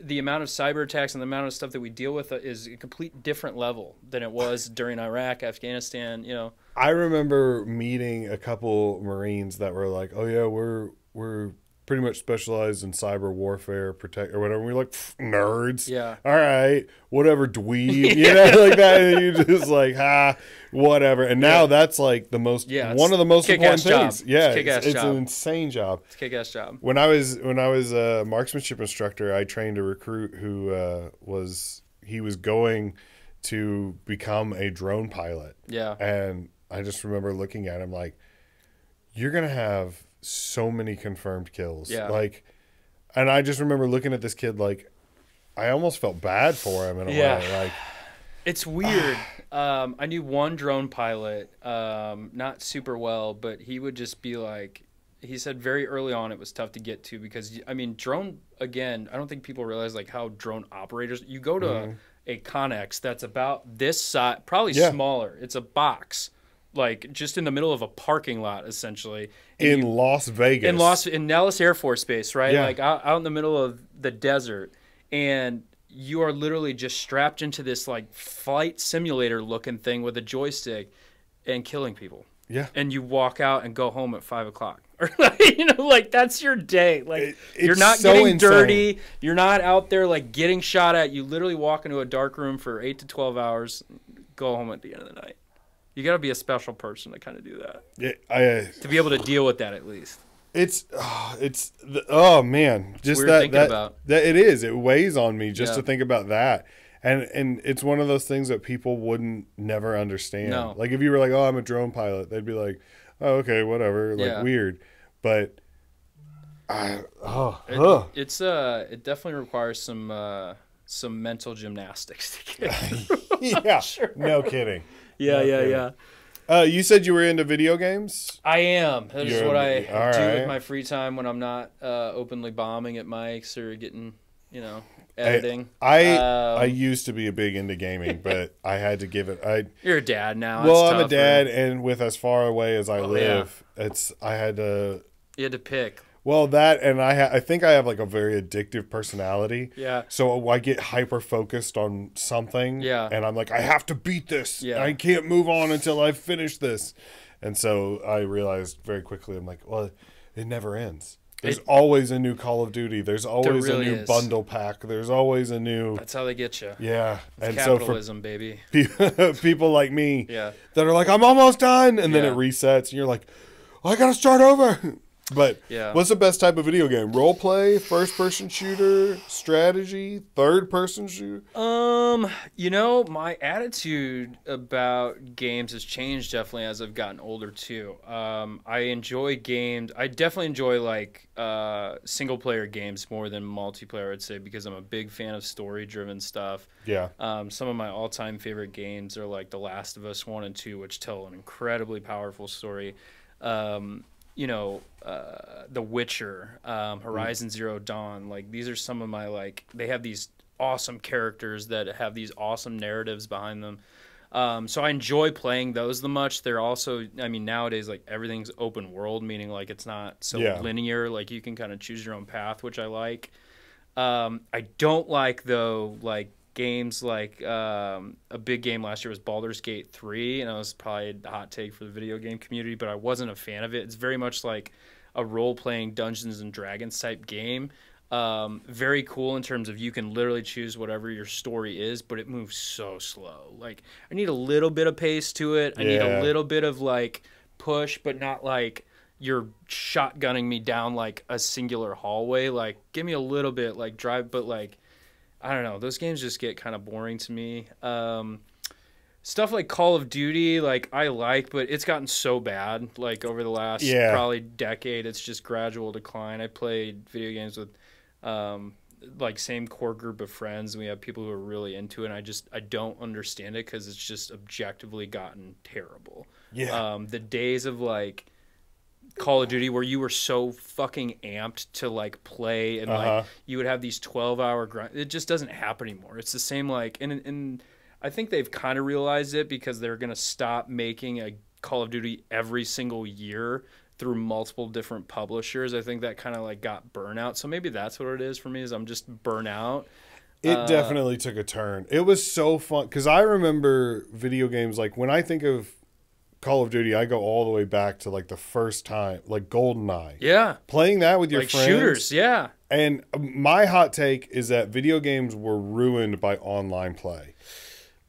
the amount of cyber attacks and the amount of stuff that we deal with uh, is a complete different level than it was during Iraq, Afghanistan. You know, I remember meeting a couple Marines that were like, "Oh yeah, we're we're pretty much specialized in cyber warfare, protect or whatever." And we're like, "Nerds." Yeah. All right, whatever, dweeb. You know, like that. And you just like, ha, whatever. And now Yeah. that's like the most Yeah, one of the most important job. things. It's Yeah, it's, it's job. an insane job. it's a kick-ass job. When I was when I was a marksmanship instructor, I trained a recruit who uh, was he was going to become a drone pilot. Yeah. And I just remember looking at him like, you're going to have so many confirmed kills. Yeah. Like, and I just remember looking at this kid like, I almost felt bad for him in a Yeah. way. Like, It's weird. um, I knew one drone pilot, um, not super well, but he would just be like, he said very early on it was tough to get to because I mean drone again. I don't think people realize like how drone operators. You go to a, Connex that's about this size, probably Mm-hmm. Yeah. smaller. It's a box, like just in the middle of a parking lot essentially. In you- Las Vegas. in Los in Nellis Air Force Base, right? Yeah. Like out, out in the middle of the desert, and you are literally just strapped into this like flight simulator looking thing with a joystick, and killing people. Yeah. And you walk out and go home at five o'clock, or like, you know, like that's your day. Like It- you're not so getting insane. dirty. You're not out there like getting shot at. You literally walk into a dark room for eight to twelve hours, go home at the end of the night. You got to be a special person to kind of do that. Yeah, I, To be able to deal with that at least. It's oh, it's the, oh man, just that that, about. that it is. It weighs on me just Yeah. to think about that. And and it's one of those things that people wouldn't never understand. No. Like if you were like, "Oh, I'm a drone pilot." They'd be like, "Oh, okay, whatever." Like Yeah. weird. But I oh, It. It's uh, it definitely requires some uh, some mental gymnastics to get. yeah. Sure. No kidding. Yeah, No yeah, yeah. Uh, you said you were into video games? I am. That is You're- what I do right. with my free time when I'm not uh, openly bombing at mics or getting, you know, editing. I Um, I used to be a big into gaming, but I had to give it I You're a dad now. well, it's I'm a tougher. dad, and with as far away as I Oh, yeah. live, it's I had to. You had to pick. Well, that and I ha- I think I have like a very addictive personality. Yeah. So I get hyper focused on something. Yeah. And I'm like, I have to beat this. Yeah. I can't move on until I finish this. And so I realized very quickly, I'm like, well, it never ends. There's It- always a new Call of Duty. There's always really a new is. bundle pack. There's always a new. That's how they get you. Yeah. And so for baby. pe- people like me Yeah. that are like, I'm almost done, and then it resets, and you're like, I gotta start over. But Yeah. what's the best type of video game? Role play, first person shooter, strategy, third person shooter. Um, you know, my attitude about games has changed definitely as I've gotten older too. Um, I enjoy games. I definitely enjoy like uh, single player games more than multiplayer. I'd say because I'm a big fan of story driven stuff. Yeah, Um, some of my all time favorite games are like The Last of Us One and Two, which tell an incredibly powerful story. Um, you know, uh, The Witcher, um, Horizon Zero Dawn. Like these are some of my like. They have these awesome characters that have these awesome narratives behind them. Um, so I enjoy playing those the much. They're also, I mean, nowadays like everything's open world, meaning like it's not so Yeah. linear. Like you can kind of choose your own path, which I like. Um, I don't like though like games like um, a big game last year was Baldur's Gate three, and it was probably a hot take for the video game community, but I wasn't a fan of it. It's very much like a role playing Dungeons and Dragons type game. Um, very cool in terms of you can literally choose whatever your story is, but it moves so slow. Like I need a little bit of pace to it. I need a little bit of like push, but not like you're shotgunning me down like a singular hallway. Like give me a little bit like drive, but like I don't know. Those games just get kind of boring to me. Um, stuff like Call of Duty, like I like, but it's gotten so bad. Like over the last Yeah. probably decade, it's just gradual decline. I played video games with um, like same core group of friends. and We have people who are really into it. And I just I don't understand it because it's just objectively gotten terrible. Yeah. Um, the days of like Call of Duty where you were so fucking amped to like play and Uh-huh. like you would have these 12 hour grind. It just doesn't happen anymore. It's the same like and and I think they've kind of realized it because they're going to stop making a Call of Duty every single year through multiple different publishers. I think that kind of like got burnout. So maybe that's what it is for me is I'm just burnout. It Uh, definitely took a turn. It was so fun because I remember video games like when I think of Call of Duty, I go all the way back to like the first time, like GoldenEye. Yeah. Playing that with your Like friends. shooters, yeah. And my hot take is that video games were ruined by online play.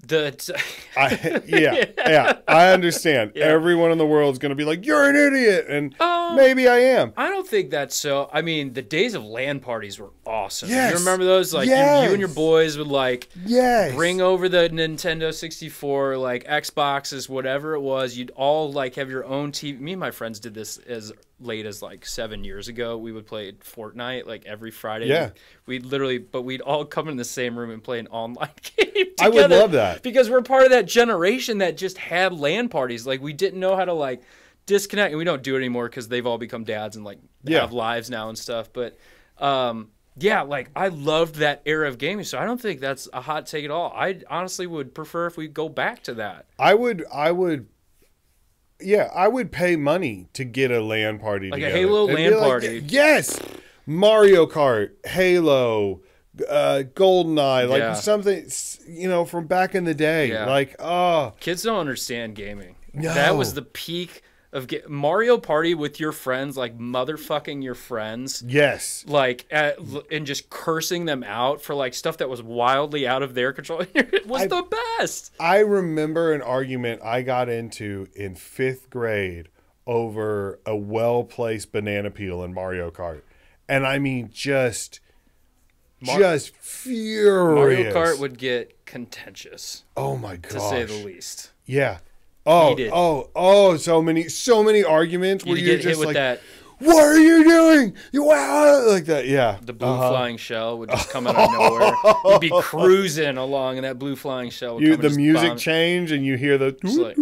The I yeah, yeah, I understand. Yeah. Everyone in the world is going to be like, "You're an idiot," and Um, maybe I am. I don't think that's so. I mean, the days of LAN parties were awesome. Yes. You remember those? Like you, you and your boys would like Yes. bring over the Nintendo 64, like Xboxes, whatever it was. You'd all like have your own TV. Me and my friends did this as late as like seven years ago. We would play Fortnite like every Friday. Yeah. We'd literally, but we'd all come in the same room and play an online game. Together I would love that. because we're part of that generation that just had LAN parties. Like we didn't know how to like disconnect, and we don't do it anymore because they've all become dads and like Yeah. have lives now and stuff. But um, yeah, like I loved that era of gaming, so I don't think that's a hot take at all. I honestly would prefer if we go back to that. I would. I would. Yeah, I would pay money to get a LAN party, Like a together. Halo And be LAN party. Yes, Mario Kart, Halo, uh, GoldenEye, like Yeah. something you know from back in the day. Yeah. Like, oh, Kids don't understand gaming. No. That was the peak of ga- Mario Party with your friends, like motherfucking your friends. yes, like at, and just cursing them out for like stuff that was wildly out of their control it was I- the best I remember an argument I got into in fifth grade over a well placed banana peel in Mario Kart, and I mean just. Mar- just furious. mario kart would get contentious Oh my god. to say the least Yeah. Oh, Heated. oh, oh, so many, so many arguments where you're get hit just with like, that "What are you doing? You wow!" Like that, yeah. the blue Uh-huh. flying shell would just come out of nowhere you'd be cruising along and that blue flying shell would You, come the music bomb- change, and you hear the Just like,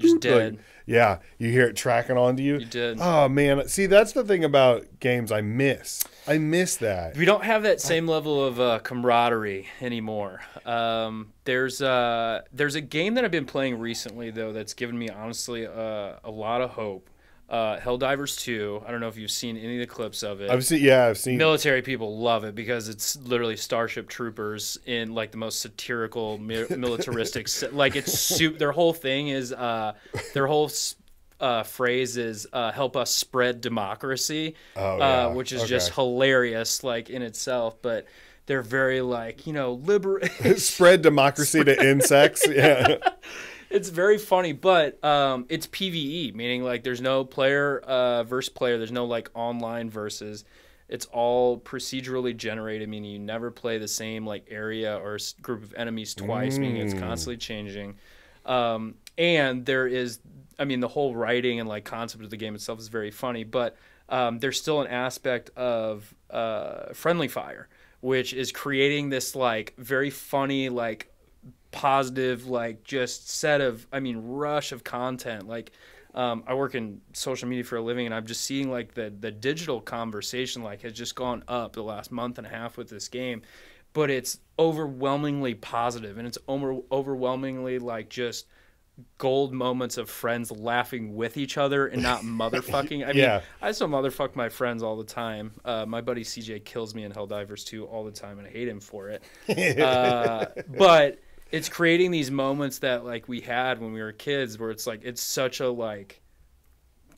just dead. Yeah, you hear it tracking onto you. You did. Oh man, see, that's the thing about games I miss. I miss that. we don't have that same level of uh, camaraderie anymore. Um, there's uh, there's a game that I've been playing recently though that's given me honestly uh, a lot of hope. Uh, Helldivers 2. I don't know if you've seen any of the clips of it. I've seen, yeah, I've seen. Military people love it because it's literally Starship Troopers in like the most satirical, mi- militaristic. se- like it's soup. Their whole thing is uh, their whole s- uh, phrase is uh, "help us spread democracy," Oh, yeah. uh, which is just hilarious, like in itself. But they're very like you know liberate. Spread democracy to insects. Yeah. It's very funny, but um, it's PVE, meaning like there's no player uh, versus player. There's no like online versus. It's all procedurally generated, meaning you never play the same like area or s- group of enemies twice, meaning it's constantly changing. Um, and there is, I mean, the whole writing and like concept of the game itself is very funny, but um, there's still an aspect of uh, friendly fire, which is creating this like very funny like positive like just set of i mean rush of content like um, i work in social media for a living and i'm just seeing like the the digital conversation like has just gone up the last month and a half with this game but it's overwhelmingly positive and it's over, overwhelmingly like just gold moments of friends laughing with each other and not motherfucking. I mean, I still motherfuck my friends all the time. Uh, my buddy CJ kills me in Hell Helldivers 2 all the time, and I hate him for it. uh, but it's creating these moments that like we had when we were kids, where it's like it's such a like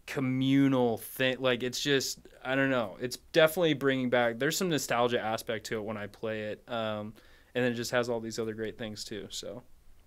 communal thing. Like it's just I don't know. It's definitely bringing back. There's some nostalgia aspect to it when I play it, um, and it just has all these other great things too. So.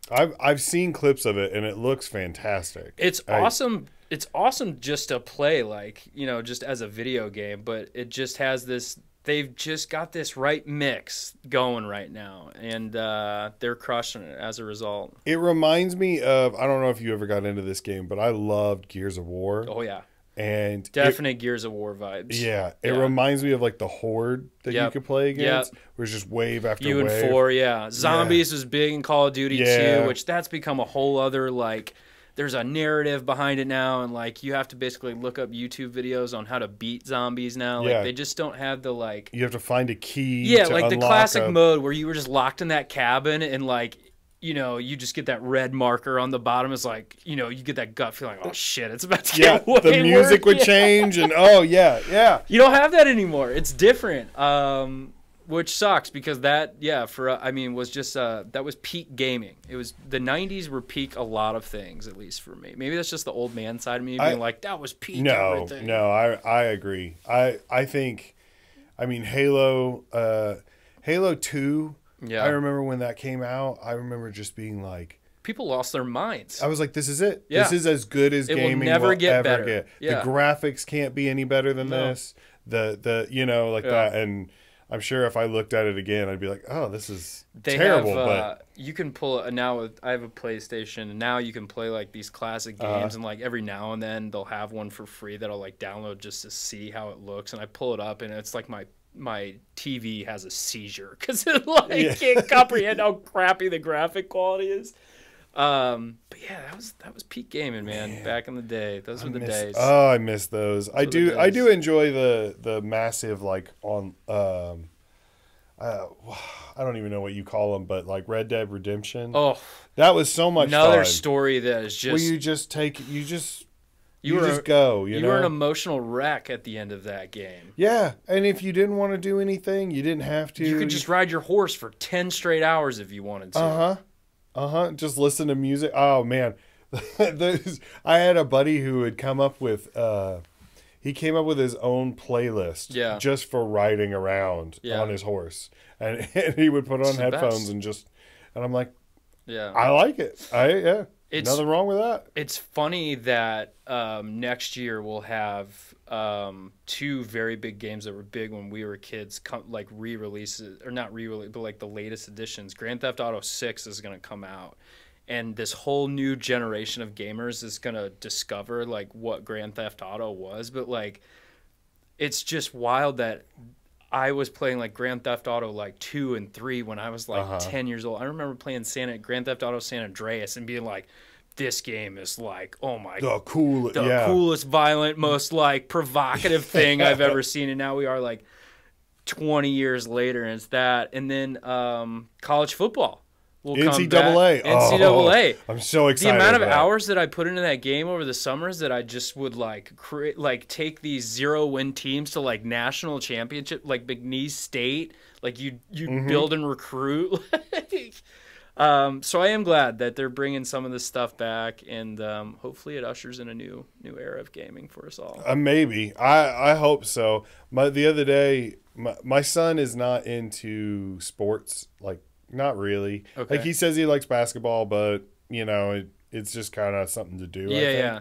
I've I've seen clips of it and it looks fantastic. It's I- awesome. It's awesome just to play, like you know, just as a video game. But it just has this. They've just got this right mix going right now, and uh, they're crushing it as a result. It reminds me of I don't know if you ever got into this game, but I loved Gears of War. Oh yeah, and it- Definite Gears of War vibes. yeah, it Yeah. reminds me of like the horde that you could play Yep. against, where it's just wave after You and four, yeah. Zombies was big in Call of Duty Yeah. too, which that's become a whole other like. There's a narrative behind it now, and like you have to basically look up YouTube videos on how to beat zombies now. Like Yeah. they just don't have the like. You have to find a key. Yeah, like the classic a- mode where you were just locked in that cabin and like. You know, you just get that red marker on the bottom. It's like, you know, you get that gut feeling. Oh shit, it's about to Yeah, get way the music worse. would Yeah. change, and oh yeah, yeah. You don't have that anymore. It's different. Um, which sucks because that, yeah, for uh, I mean, was just uh, that was peak gaming. It was the '90s were peak a lot of things, at least for me. Maybe that's just the old man side of me being I- like, that was peak No, everything. no, I I agree. I I think, I mean, Halo, uh, Halo Two. Yeah, I remember when that came out. I remember just being like, people lost their minds. I was like, this is it. Yeah. This is as good as It will gaming never will get ever better. get. Yeah. The graphics can't be any better than No. this. The the you know like that, and I'm sure if I looked at it again, I'd be like, oh, this is they terrible. have but uh, you can pull it now I have a PlayStation and now you can play like these classic games Uh-huh. and like every now and then they'll have one for free that I'll like download just to see how it looks and I pull it up and it's like my my TV has a seizure because it like Yeah. can't comprehend how crappy the graphic quality is. Um, but yeah, that was that was peak gaming, man. Back in the day, those I were the miss- days. Oh, I miss those. I do. I do enjoy the the massive like on. um uh, I don't even know what you call them, but like Red Dead Redemption. oh, that was so much another fun. story that is just Where you just take, you just, you, you, were just go. You, you know. were an emotional wreck at the end of that game. yeah, and if you didn't want to do anything, you didn't have to. You could just ride your horse for 10 straight hours if you wanted to. Uh huh. Uh huh. Just listen to music. Oh man, There's, I had a buddy who had come up with. uh He came up with his own playlist. Yeah. Just for riding around Yeah. on his horse, and, and he would put on headphones best. and just. And I'm like, Yeah. I like it. I yeah. It's- Nothing wrong with that. it's funny that um, next year we'll have um, two very big games that were big when we were kids, come, like re-releases or not re-release, but like the latest editions. Grand Theft Auto Six is going to come out, and this whole new generation of gamers is going to discover like what Grand Theft Auto was. But like, it's just wild that I was playing like Grand Theft Auto like two and three when I was like Uh-huh. ten years old. I remember playing Santa Grand Theft Auto San Andreas and being like, "This game is like, oh my The cool. the yeah. coolest, violent, most like provocative thing I've ever seen. And now we are like 20 years later, and it's that. And then um, college football will come back. NCAA. NCAA. Oh, I'm so excited. the amount of hours that I put into that game over the summers that I just would like create, like take these zero win teams to like national championship, like McNeese State. Like you, you Mm-hmm. build and recruit. like, um, so I am glad that they're bringing some of this stuff back, and um, hopefully it ushers in a new new era of gaming for us all. Uh, maybe. I I hope so. My the other day, my, my son is not into sports. Like not really. Okay. Like he says he likes basketball, but you know it, it's just kind of something to do. I yeah, think. yeah.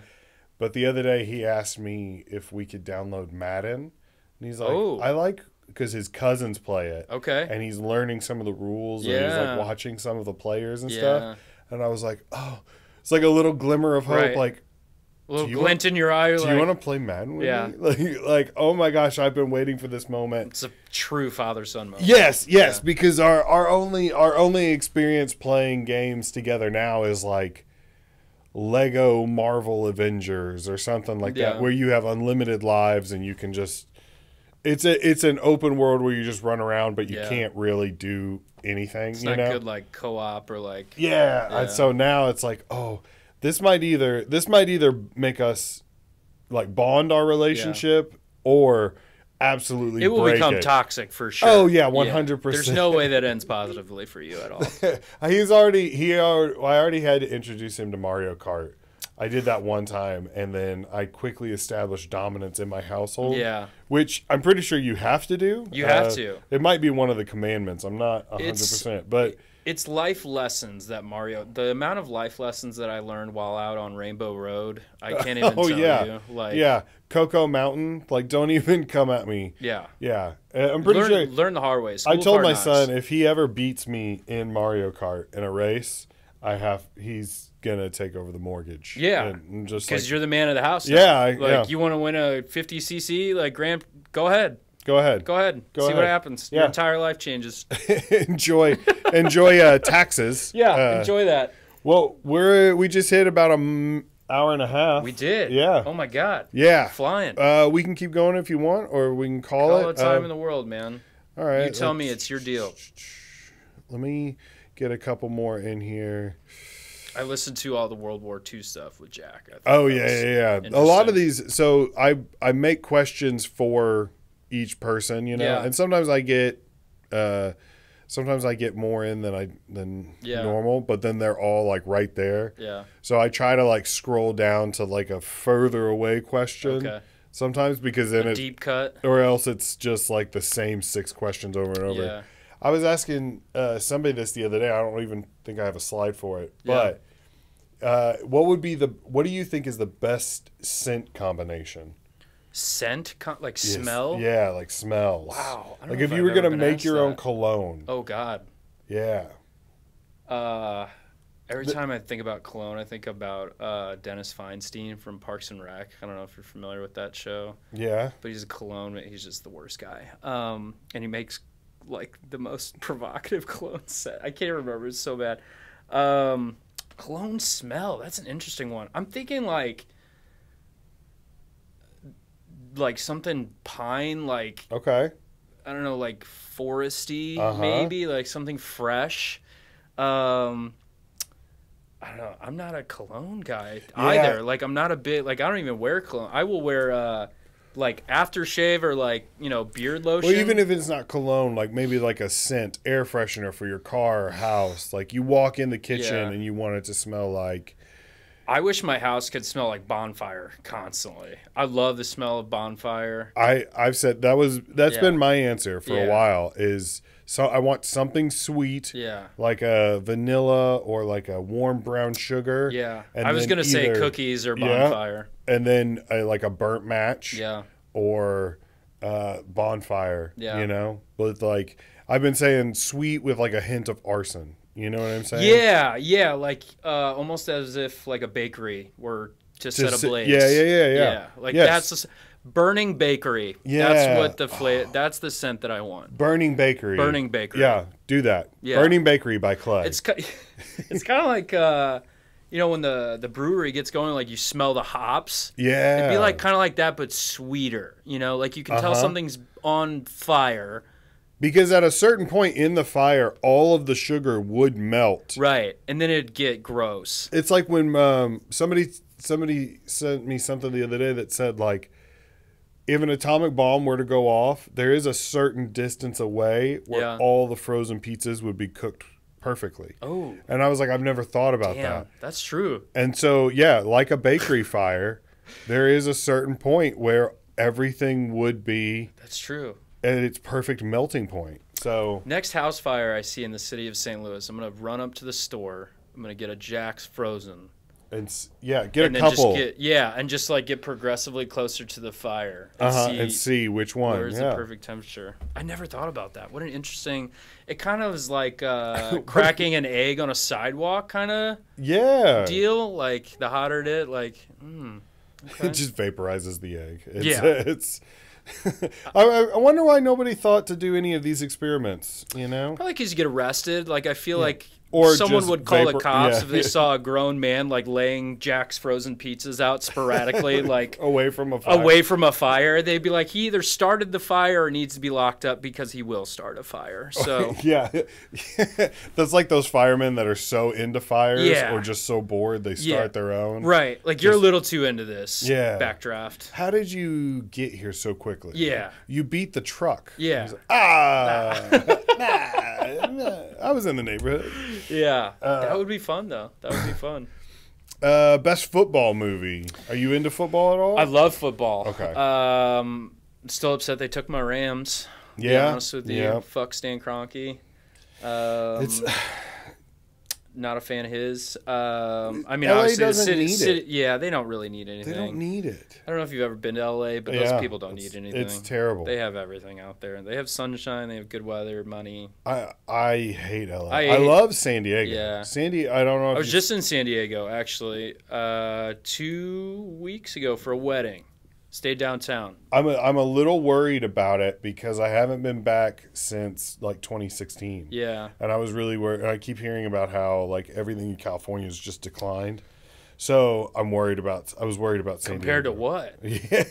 But the other day he asked me if we could download Madden, and he's like, Oh. I like because his cousins play it. Okay. And he's learning some of the rules, and he's Yeah. like watching some of the players and Yeah. stuff. And I was like, oh, it's like a little glimmer of hope. Right. Like, A little glint in your eye. Do like, you want to play Madden with Yeah. me? Like, like, oh my gosh, I've been waiting for this moment. It's a true father son moment. Yes, yes, Yeah. because our our only our only experience playing games together now is like Lego Marvel Avengers or something like Yeah. that, where you have unlimited lives and you can just. It's a it's an open world where you just run around, but you Yeah. can't really do anything. It's you not know? good like co-op or like Yeah. Yeah. And so now it's like, oh, this might either this might either make us like bond our relationship or absolutely it will become it. toxic for oh, sure. Oh, yeah, 100%. There's no way that ends positively for you at all. He's already he already, I already had to introduce him to Mario Kart. I did that one time and then I quickly established dominance in my household. Yeah. Which I'm pretty sure you have to do. You have Uh, to. It might be one of the commandments. I'm not 100%, but It's life lessons that Mario. The amount of life lessons that I learned while out on Rainbow Road, I can't even oh tell yeah. you. Like, yeah, Cocoa Mountain, like don't even come at me. yeah. Yeah, Uh, I'm pretty learn, sure. learn the hard way. I School of told my son if he ever beats me in Mario Kart in a race, I have. He's gonna take over the mortgage. Yeah. and just Because like, you're the man of the house. now. Yeah, I- like yeah. you want to win a 50 cc like Grand. Go ahead, go ahead, go ahead. Go See what happens. Yeah. Your entire life changes. enjoy, enjoy uh, taxes. Yeah, Uh, enjoy that. Well, we're we just hit about a m- hour and a half. We did. Yeah. Oh my god. Yeah. Flying. Uh, we can keep going if you want, or we can call All it. the time Uh, in the world, man. all right. You tell me it's your deal. Let me get a couple more in here. I listened to all the World War II stuff with Jack. I Oh yeah, yeah, yeah. A lot of these. So I I make questions for each person, you know, Yeah. and sometimes I get, uh, sometimes I get more in than I than Yeah. normal, but then they're all like right there. Yeah. So I try to like scroll down to like a further away question Okay. sometimes because then A it deep cut. or else it's just like the same six questions over and over. Yeah. I was asking uh, somebody this the other day. I don't even think I have a slide for it. Yeah. But uh, what would be the? What do you think is the best scent combination? Scent, con- like Yes. smell. Yeah, like smells. Wow. Like if if you were gonna make your own cologne. Oh God. Yeah. Uh, every The- time I think about cologne, I think about uh, Dennis Feinstein from Parks and Rec. I don't know if you're familiar with that show, Yeah. but he's a cologne. He's just the worst guy. Um, and he makes like the most provocative cologne set. I can't remember. It's so bad. Um, cologne smell. That's an interesting one. I'm thinking like like something pine, like Okay. I don't know, like foresty, Uh-huh. maybe like something fresh. Um, I don't know. I'm not a cologne guy Yeah. either. Like I'm not a bit like I don't even wear cologne. I will wear uh like aftershave or like you know beard lotion. Well, even if it's not cologne, like maybe like a scent, air freshener for your car or house. Like you walk in the kitchen Yeah. and you want it to smell like. I wish my house could smell like bonfire constantly. I love the smell of bonfire. I I've said that was that's Yeah. been my answer for Yeah. a while. Is so I want something sweet. Yeah. like a vanilla or like a warm brown sugar. Yeah. And I was gonna say cookies or Yeah. bonfire. And then uh, like a burnt match. Yeah. Or uh, bonfire. Yeah. You know, but like I've been saying, sweet with like a hint of arson. You know what I'm saying? Yeah, yeah, like uh, almost as if like a bakery were to set Just- ablaze. yeah, yeah, yeah, yeah. yeah like Yes. that's the s- burning bakery. Yeah. that's what the fla- That's the scent that I want. Burning Bakery. Burning Bakery. Yeah, do that. Yeah. Burning Bakery by Clay. It's ki- it's kind of like uh, you know when the the brewery gets going, like you smell the hops. yeah. It'd be like kind of like that, but sweeter. You know, like you can tell Uh-huh. something's on fire. because at a certain point in the fire, all of the sugar would melt. Right, and then it'd get gross. It's like when um, somebody somebody sent me something the other day that said like, if an atomic bomb were to go off, there is a certain distance away where Yeah. all the frozen pizzas would be cooked perfectly. Oh, And I was like, I've never thought about damn, that. that's true. And so, yeah, like a bakery fire, there is a certain point where everything would be That's true. at its perfect melting point. So, Next house fire I see in the city of St. Louis, I'm gonna run up to the store. I'm gonna get a Jack's Frozen, and yeah, get and a couple just get yeah, and just like get progressively closer to the fire and uh-huh, see, and see which one. where's yeah. the perfect temperature. I never thought about that. What an interesting. It kind of is like uh, cracking an egg on a sidewalk kind of yeah. deal. Like the hotter it, is, like mm, It just vaporizes the egg. It's, Yeah. It's. I, I wonder why nobody thought to do any of these experiments. You know. probably because you get arrested. Like I feel like. Or someone would call the cops yeah. if they saw a grown man like laying Jack's frozen pizzas out sporadically, like Away from a fire. away from a fire, they'd be like, he either started the fire or needs to be locked up because he will start a fire. So Yeah, that's like those firemen that are so into fires Yeah. or just so bored they start Yeah. their own. right, like you're a little too into this. Yeah. backdraft. How did you get here so quickly? Yeah. You beat the truck. Yeah. Like, ah, nah, nah, I was in the neighborhood. Yeah, Uh, that would be fun though. That would be fun. Uh, best football movie. Are you into football at all? I love football. Okay. Um, still upset they took my Rams. To be Yeah, honest with you, yeah. fuck Stan Kroenke. Um, It's- not a fan of his. Um, I mean, LA obviously, the doesn't city, need city, it. yeah, they don't really need anything. They don't need it. I don't know if you've ever been to LA, but Yeah, those people don't need anything. It's terrible. They have everything out there. They have sunshine. They have good weather, money. I I hate LA. I, I hate- love San Diego. Yeah. San Diego. I don't know. If I was you- just in San Diego actually uh, two weeks ago for a wedding. Stayed downtown. I'm a, I'm a little worried about it because I haven't been back since like 2016. Yeah, And I was really worried. I keep hearing about how like everything in California has just declined. So I'm worried about. I was worried about San compared to what? Yeah.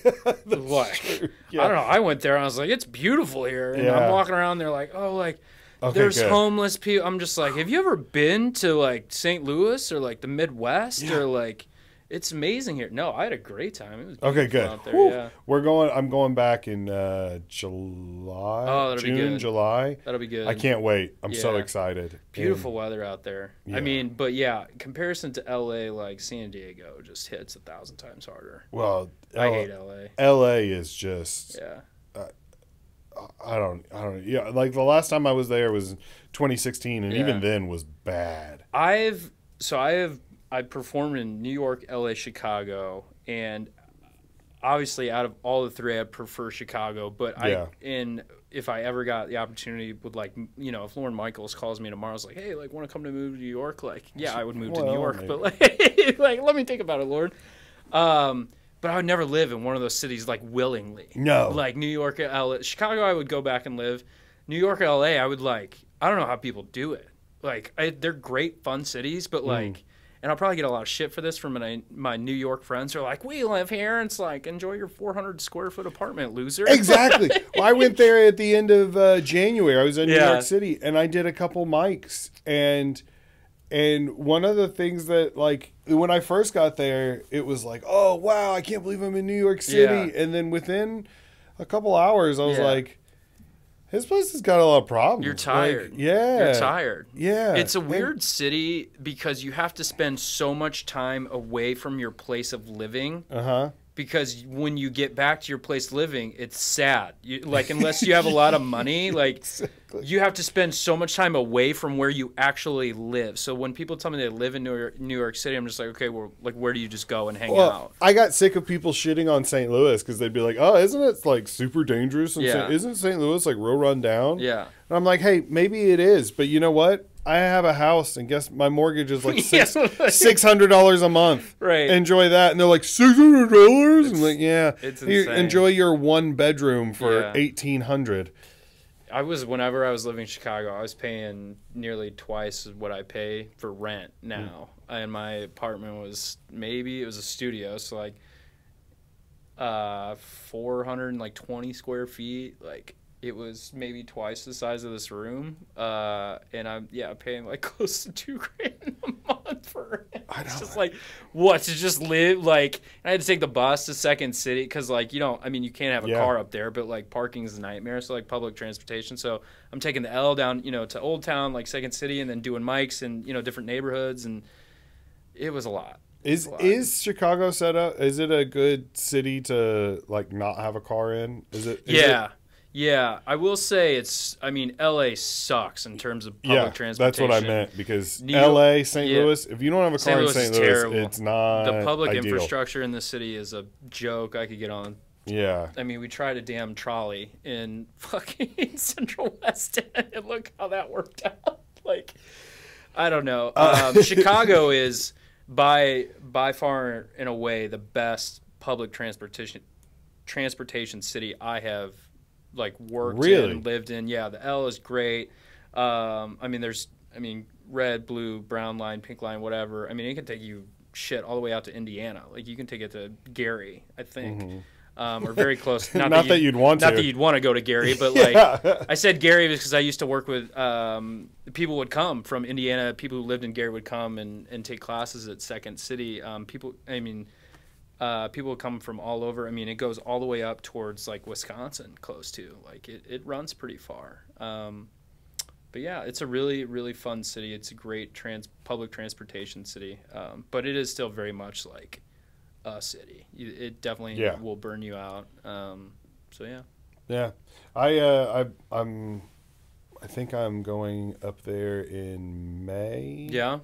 What? Yeah. I don't know. I went there and I was like, it's beautiful here. And Yeah. I'm walking around there like, oh, like Okay, there's good. homeless people. I'm just like, have you ever been to like St. Louis or like the Midwest Yeah. or like, it's amazing here. No, I had a great time. It was Okay, good. out there. Yeah, We're going. I'm going back in uh, July. Oh, that'll be June, good. July. that'll be good. I can't wait. I'm so excited. Beautiful weather out there. Yeah. I mean, but yeah, comparison to LA, like San Diego, just hits a thousand times harder. Well, I L- hate LA. LA is just. Yeah. I don't. I don't. Yeah, like the last time I was there was 2016, and Yeah. even then was bad. I've so I have I performed in New York, LA, Chicago, and obviously out of all the three, I prefer Chicago. But Yeah. I in if I ever got the opportunity, would like you know if Lorne Michaels calls me tomorrow, it's like, hey, like want to come to move to New York? Like, yeah, I would move to New York, maybe. but like, like let me think about it, Lorne. Um, but I would never live in one of those cities like willingly. No. Like New York, LA, Chicago, I would go back and live. New York, LA, I would like. I don't know how people do it. Like I, they're great, fun cities, but like, and I'll probably get a lot of shit for this from my my New York friends. Who are like, "We live here." And it's like, enjoy your 400 square foot apartment, loser. Exactly. well, I went there at the end of uh, January. I was in New York City, and I did a couple mics. And and one of the things that like when I first got there, it was like, oh wow, I can't believe I'm in New York City. Yeah. And then within a couple hours, I was Yeah. like, his place has got a lot of problems. You're Like, tired. yeah. You're tired. Yeah. It's a And- weird city because you have to spend so much time away from your place of living. Uh-huh. Because when you get back to your place living, it's sad. You, like unless you have a lot of money, like Exactly. you have to spend so much time away from where you actually live. So when people tell me they live in New York, New York City, I'm just like, okay, well, like where do you just go and hang Well, out? I got sick of people shitting on St. Louis because they'd be like, "Oh, isn't it like super dangerous? And Yeah. St. isn't St. Louis like real run down?" Yeah. And I'm like, "Hey, maybe it is, but you know what? I have a house, and guess my mortgage is like six six hundred dollars a month. Right. Enjoy that." And they're like, 600 dollars." I'm like, "Yeah, it's insane. enjoy your one bedroom for Yeah. eighteen hundred. I was whenever I was living in Chicago, I was paying nearly twice what I pay for rent now, and my apartment was maybe it was a studio, so like uh, four hundred and like twenty square feet, like. It was maybe twice the size of this room, uh, and I'm yeah paying like close to two grand a month for rent. I It's know. just like what to just live like. and I had to take the bus to Second City because like you don't. I mean, you can't have a Yeah. car up there, but like parking's a nightmare. So like public transportation. So I'm taking the L down, you know, to Old Town, like Second City, and then doing mics and you know different neighborhoods, and it was a lot. Is is Chicago set up? Is it a good city to like not have a car in? Is it? is yeah. it- Yeah, I will say it's. I mean, L.A. sucks in terms of public yeah, transportation. that's what I meant because New L.A., St. yeah. Louis. If you don't have a St. car Louis in St. Louis, terrible. it's not The public ideal. infrastructure in the city is a joke. I could get on Yeah, I mean, we tried a damn trolley in fucking Central West End, and look how that worked out. Like, I don't know. Uh, Um, Chicago is by by far, in a way, the best public transportation transportation city I have like worked Really? in, lived in. Yeah, the L is great. Um, I mean, there's, I mean, red, blue, brown line, pink line, whatever. I mean, it can take you shit all the way out to Indiana. Like you can take it to Gary, I think, um, or very close. Mm-hmm. Not that you'd want not to. that you'd want to go to Gary, but like Yeah. I said Gary because I used to work with um, people would come from Indiana. People who lived in Gary would come and, and take classes at Second City. Um, people, I mean, uh, people come from all over. I mean, it goes all the way up towards like Wisconsin, close to. Like it, it runs pretty far. Um, but yeah, it's a really really fun city. It's a great trans public transportation city. Um, but it is still very much like a city. You, it definitely Yeah. will burn you out. Um, so yeah. yeah. I uh, I I'm I think I'm going up there in May. Yeah.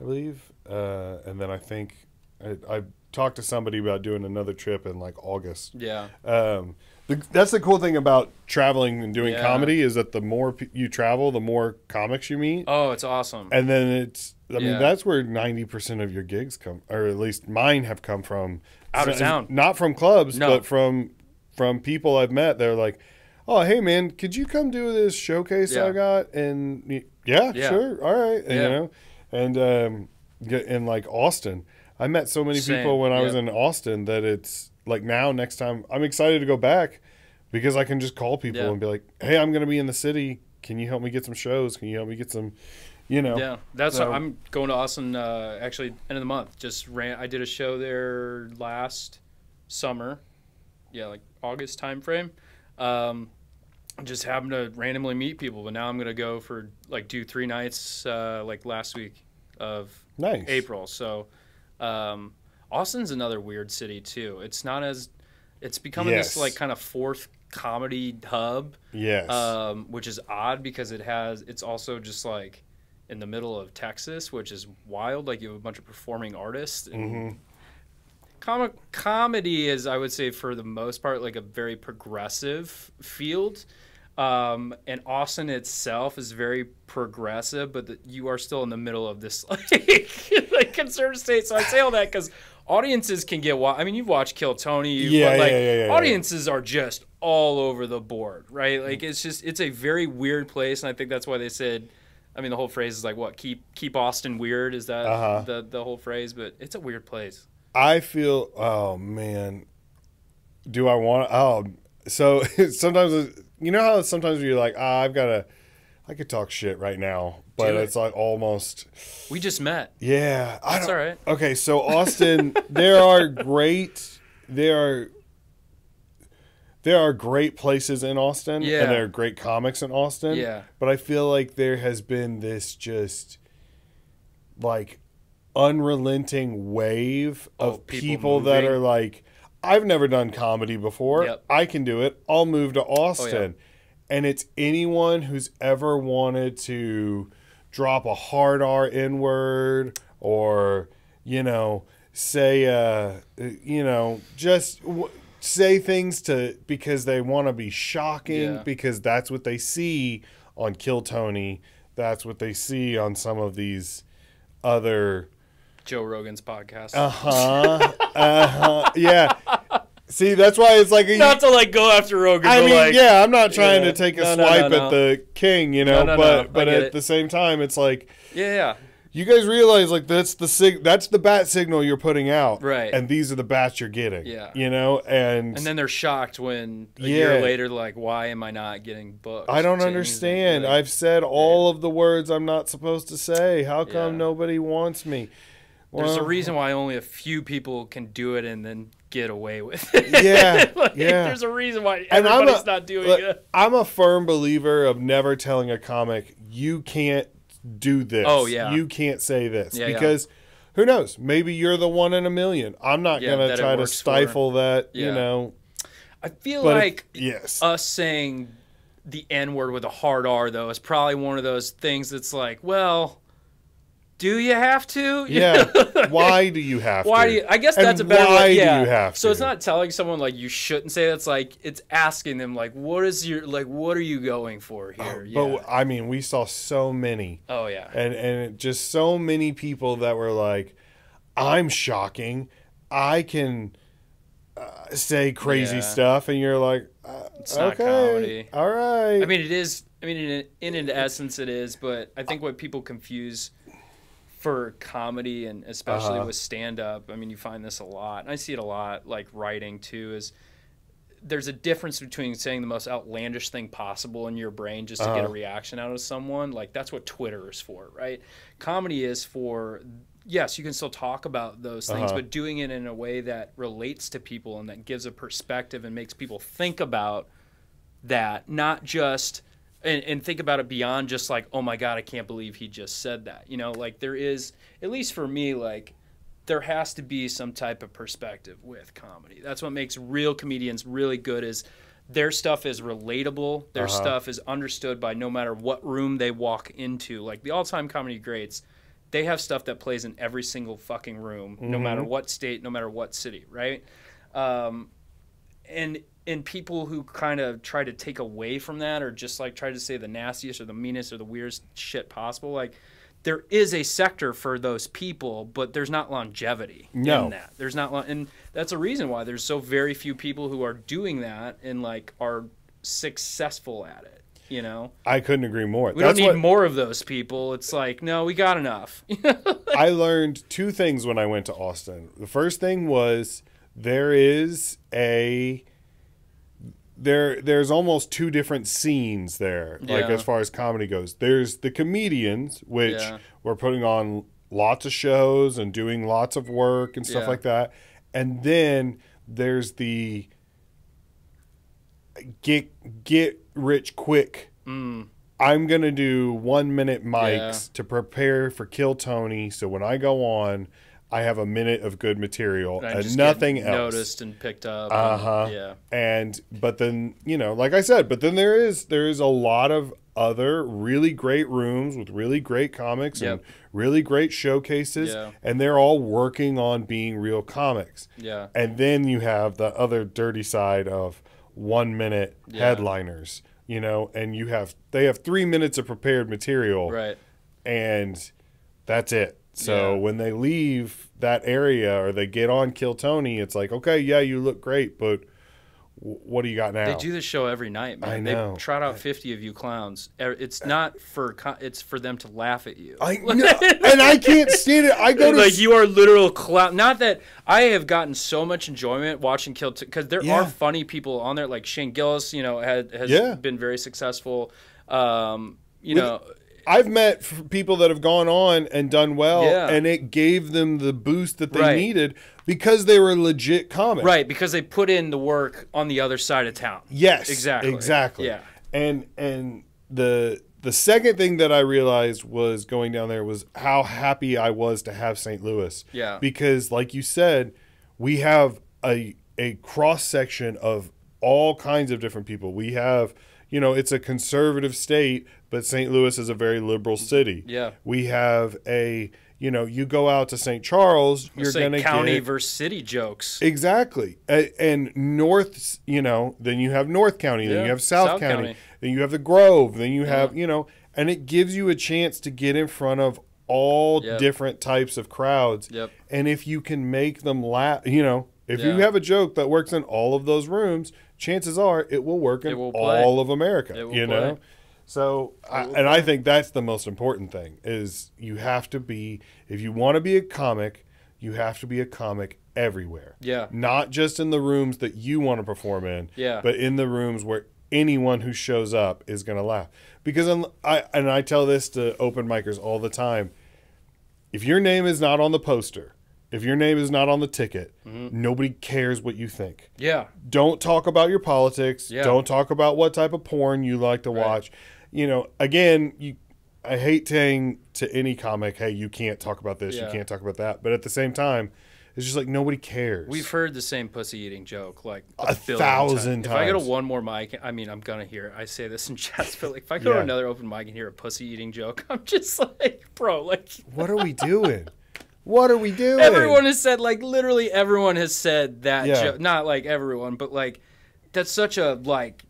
I believe. Uh, and then I think I, I talked to somebody about doing another trip in like August. Yeah. Um, the, that's the cool thing about traveling and doing Yeah. comedy is that the more p- you travel, the more comics you meet, Oh, it's awesome. and then it's. I mean, that's where ninety percent of your gigs come, or at least mine have come from. Out of town. not from clubs, No. but from from people I've met. They're like, "Oh, hey man, could you come do this showcase Yeah. I got?" And yeah, Yeah. sure, all right, and, Yeah. you know, and um, get- in like Austin, I met so many Same, people when I was in Austin that it's like now next time I'm excited to go back because I can just call people Yeah. and be like, "Hey, I'm going to be in the city. Can you help me get some shows? Can you help me get some, you know?" Yeah, that's So- I'm going to Austin. Uh, actually, end of the month. Just ran. I did a show there last summer. Yeah, like August time frame. Um, just happened to randomly meet people, but now I'm gonna go for like do three nights. Uh, like last week of Nice. April. So, um, Austin's another weird city too. It's not as it's becoming Yes. this like kind of fourth comedy hub Yes. um, which is odd because it has it's also just like in the middle of Texas, which is wild. Like you have a bunch of performing artists. And Mhm. comic comedy is, I would say, for the most part, like a very progressive field. Um, and Austin itself is very progressive, but the, you are still in the middle of this like, like conservative state. So I say all that because audiences can get wild. I mean, you've watched Kill Tony. Yeah, like, yeah, yeah, yeah, yeah. audiences are just all over the board, right? Like it's just it's a very weird place, and I think that's why they said. I mean, the whole phrase is like what keep keep Austin weird. Is that Uh-huh. the the whole phrase? But it's a weird place. I feel. Oh man, do I want? Oh, so sometimes you know how sometimes you're like, ah, I've got to. I could talk shit right now, but it. it's like almost. We just met. Yeah, I That's don't. all right. Okay, so Austin, there are great. There are. There are great places in Austin, Yeah. and there are great comics in Austin. Yeah. but I feel like there has been this just like unrelenting wave Oh, of people people, that are like, I've never done comedy before. Yep. I can do it. I'll move to Austin. And it's anyone who's ever wanted to drop a hard R in word or, you know, say, uh, you know, just w- say things to because they want to be shocking Yeah. because that's what they see on Kill Tony. That's what they see on some of these other Joe Rogan's podcast. uh huh. Uh huh. Yeah. See, that's why it's like. Not to like go after Rogan. I mean, like, yeah, I'm not trying Yeah. to take a No, swipe no, no. at the king, you know, No, no, but but at it. the same time, it's like yeah, yeah. you guys realize like that's the sig- that's the bat signal you're putting out, Right. And these are the bats you're getting, Yeah. You know, and, And then they're shocked when a Yeah. year later, like, why am I not getting booked? I don't understand. Like, I've said all of the words I'm not supposed to say. How come Yeah. nobody wants me? There's a reason why only a few people can do it and then get away with it. Yeah, Like, yeah. There's a reason why And I'm everybody's a- not doing look, it. I'm a firm believer of never telling a comic you can't do this. Oh, yeah. you can't say this Yeah, yeah. because who knows? Maybe you're the one in a million. I'm not Yeah, gonna try to stifle that. You know, I feel but if- like yes, us saying the N word with a hard R though is probably one of those things that's like, well, do you have to? Yeah. why do you have Why to? Why do you? I guess And that's a better. why way, do you have So it's not telling someone like you shouldn't say. It's like it's asking them like, what is your like? What are you going for here? But yeah. I mean, we saw so many, oh yeah. and and just so many people that were like, "I'm shocking. I can." Uh, say crazy Yeah. stuff, and you're like, uh, It's not okay, comedy. all right. I mean, it is. I mean, in, in in essence, it is. But I think what people confuse for comedy and especially Uh-huh. with stand up, I mean, you find this a lot. And I see it a lot, like writing too. Is there's a difference between saying the most outlandish thing possible in your brain just to get a Uh-huh. reaction out of someone. Like that's what Twitter is for, right? Comedy is for. Yes, you can still talk about those things, Uh-huh. but doing it in a way that relates to people and that gives a perspective and makes people think about that, not just and, and think about it beyond just like, oh my god, I can't believe he just said that. You know, like there is, at least for me, like there has to be some type of perspective with comedy. That's what makes real comedians really good is their stuff is relatable. Their Uh-huh. stuff is understood by no matter what room they walk into. Like the all-time comedy greats, they have stuff that plays in every single fucking room, no Mm-hmm. matter what state, no matter what city, right? Um, and and people who kind of try to take away from that or just like try to say the nastiest or the meanest or the weirdest shit possible, like there is a sector for those people, but there's not longevity No. in that. There's not, and that's a reason why there's so very few people who are doing that and like are successful at it. You know, I couldn't agree more. we That's don't need what more of those people. It's like, no, we got enough. I learned two things when I went to Austin. The first thing was there is a there there's almost two different scenes there like as far as comedy goes there's the comedians which Yeah. were putting on lots of shows and doing lots of work and stuff Yeah. like that and then there's the get get rich quick mm, I'm gonna do one minute mics Yeah. to prepare for Kill Tony, so when I go on, I have a minute of good material and and nothing else. noticed and picked up. Uh and- huh. Yeah. And but then you know, like I said, but then there is there is a lot of other really great rooms with really great comics and really great showcases, Yeah. and they're all working on being real comics. Yeah. And then you have the other dirty side of one minute Yeah. headliners, you know, and you have they have three minutes of prepared material, Right. and that's it. So Yeah. when they leave that area or they get on Kill Tony, it's like, okay, yeah, you look great, but w- what do you got now? They do this show every night, man. I know. They trot out fifty of you clowns. It's not for it's for them to laugh at you. I know, and I can't stand it. I go to like you are literal clown. Not that I have gotten so much enjoyment watching Kill because there Yeah. are funny people on there. Like Shane Gillis, you know, had, has Yeah. been very successful. Um, you With- know, I've met people that have gone on and done well, Yeah. and it gave them the boost that they Right. needed because they were legit comics. right? Because they put in the work on the other side of town. Yes, Exactly. exactly. Yeah. and and the the second thing that I realized was going down there was how happy I was to have St. Louis. Yeah. because like you said, we have a a cross section of all kinds of different people. We have you know it's a conservative state, but St. Louis is a very liberal city. Yeah. we have a you know you go out to St. Charles, you're gonna county get versus city jokes. Exactly. And North, you know, then you have North County, then you have South, South County, County. then you have the Grove, then you have, you know, and it gives you a chance to get in front of all Yep. different types of crowds. Yep. And if you can make them laugh, you know, if you have a joke that works in all of those rooms, chances are it will work in It will all of America, It will you know? So, I, and I think that's the most important thing is you have to be, if you want to be a comic, you have to be a comic everywhere Yeah. not just in the rooms that you want to perform in, Yeah. but in the rooms where anyone who shows up is going to laugh. Because un- I and I tell this to open micers all the time. If your name is not on the poster, if your name is not on the ticket, Mm-hmm. nobody cares what you think. Yeah. Don't talk about your politics. Yeah. Don't talk about what type of porn you like to Right. watch. You know, again, you I hate saying to any comic, "Hey, you can't talk about this, Yeah. you can't talk about that." But at the same time, it's just like nobody cares. We've heard the same pussy eating joke like A billion thousand If I go to one more mic, I mean, I'm gonna hear. It. I say this in chats, but like, if I go to another open mic and hear a pussy eating joke, I'm just like, bro, like What are we doing? what are we doing? everyone has said, like literally everyone has said that Yeah. joke. Not like everyone, but like that's such a like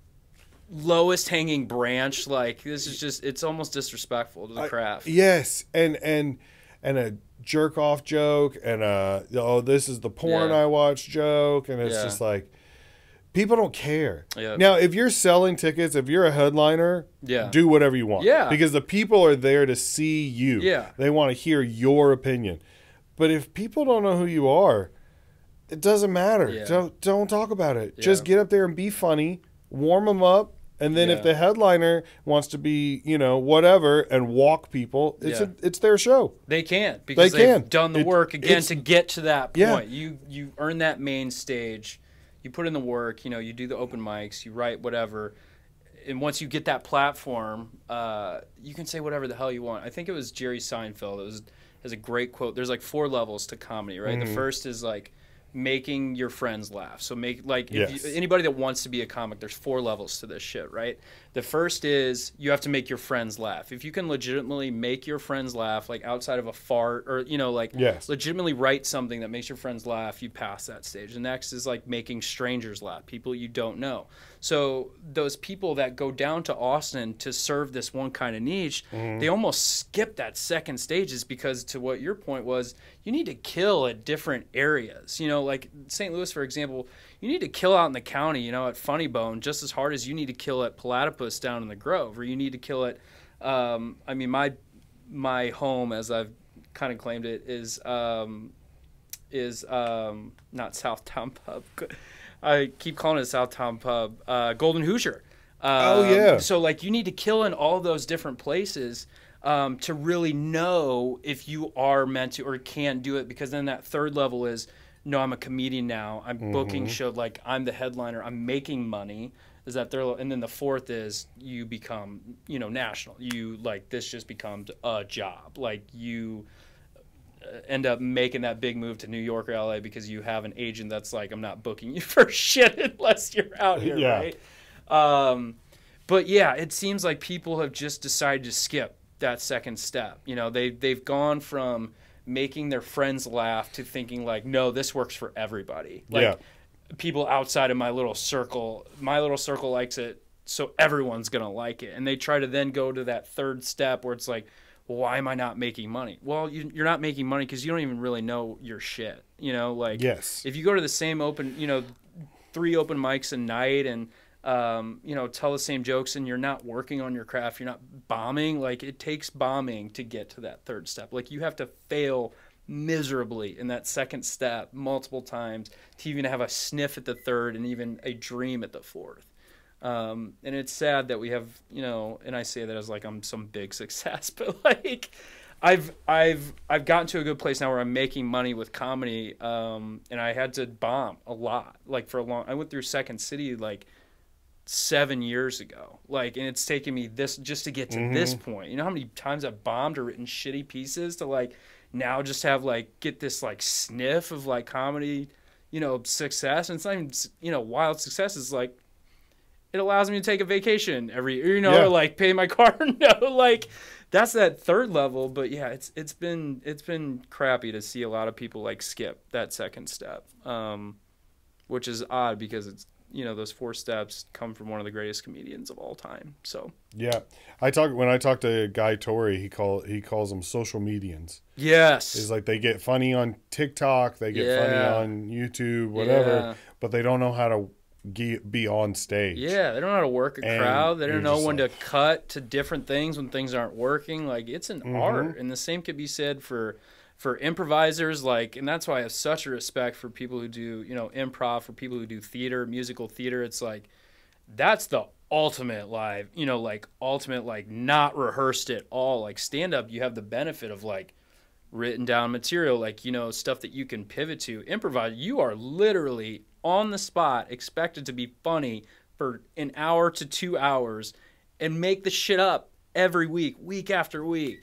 lowest hanging branch. Like this is just, it's almost disrespectful to the craft. Yes, and and and a jerk off joke and a oh this is the porn Yeah. I watch joke and it's Yeah. just like people don't care. Yeah. Now, if you're selling tickets, if you're a headliner, Yeah. do whatever you want. Yeah. Because the people are there to see you. Yeah. They want to hear your opinion. But if people don't know who you are, it doesn't matter. Yeah. Don't don't talk about it. Just get up there and be funny, warm them up, and then if the headliner wants to be, you know, whatever and walk people, it's Yeah. a, it's their show. They can't because They have done the It- work again to get to that point. Yeah. You you earn that main stage, you put in the work. You know, you do the open mics, you write whatever, and once you get that platform, uh, you can say whatever the hell you want. I think it was Jerry Seinfeld. It was has a great quote. There's like four levels to comedy, right? Mm-hmm. The first is like making your friends laugh. So make like if Yes. you, anybody that wants to be a comic, there's four levels to this shit, right? The first is you have to make your friends laugh. If you can legitimately make your friends laugh, like outside of a fart or you know, like Yes. legitimately write something that makes your friends laugh, you pass that stage. The next is like making strangers laugh, people you don't know. So those people that go down to Austin to serve this one kind of niche, they almost skip that second stage is because to what your point was, you need to kill at different areas. You know, like St. Louis, for example, you need to kill out in the county, you know, at Funny Bone just as hard as you need to kill at Platypus down in the Grove, or you need to kill it. Um, I mean, my my home, as I've kind of claimed it, is um, is um, not Southtown Pub. I keep calling it Southtown Pub. Uh, Golden Hoosier. Oh, Um, yeah. So like you need to kill in all those different places um, to really know if you are meant to or can't do it. Because then that third level is no, I'm a comedian now. I'm booking Mm-hmm. show like I'm the headliner. I'm making money. Is that third? And then the fourth is you become you know national. You like this just becomes a job. Like you end up making that big move to New York or LA because you have an agent that's like, I'm not booking you for shit unless you're out here, Yeah. right? Um, but yeah, it seems like people have just decided to skip that second step. You know, they they've gone from making their friends laugh to thinking like, no, this works for everybody. Like Yeah. people outside of my little circle, my little circle likes it, so everyone's gonna like it. And they try to then go to that third step where it's like, well, why am I not making money? Well, you, you're not making money because you don't even really know your shit. You know, like Yes. if you go to the same open, you know, three open mics a night and um, you know, tell the same jokes and you're not working on your craft, you're not bombing, like it takes bombing to get to that third step. Like you have to fail miserably in that second step multiple times to even have a sniff at the third and even a dream at the fourth. Um, and it's sad that we have, you know, and I say that as like I'm some big success, but like I've I've I've gotten to a good place now where I'm making money with comedy, um, and I had to bomb a lot, like for a long. I went through Second City like seven years ago, like, and it's taken me this just to get to this point. You know how many times I've bombed or written shitty pieces to like now just have like get this like sniff of like comedy, you know, success, and it's not even you know wild success. It's like it allows me to take a vacation every year, you know, Yeah. or like pay my car no, like that's that third level. But yeah, it's it's been it's been crappy to see a lot of people like skip that second step, um, which is odd because it's you know those four steps come from one of the greatest comedians of all time. So Yeah. I talk when I talk to Guy Tori, he call he calls them social medians. yes, It's like they get funny on TikTok, they get funny on YouTube, whatever, Yeah. but they don't know how to be on stage. Yeah, they don't know how to work a And crowd. They don't know when like- to cut to different things when things aren't working. Like it's an Mm-hmm. art, and the same could be said for for improvisers. Like, and that's why I have such a respect for people who do you know improv, for people who do theater, musical theater. It's like that's the ultimate live, you know, like ultimate like not rehearsed at all. Like stand up, you have the benefit of like written down material, like you know stuff that you can pivot to. Improvise, you are literally on the spot, expected to be funny for an hour to two hours, and make the shit up every week, week after week.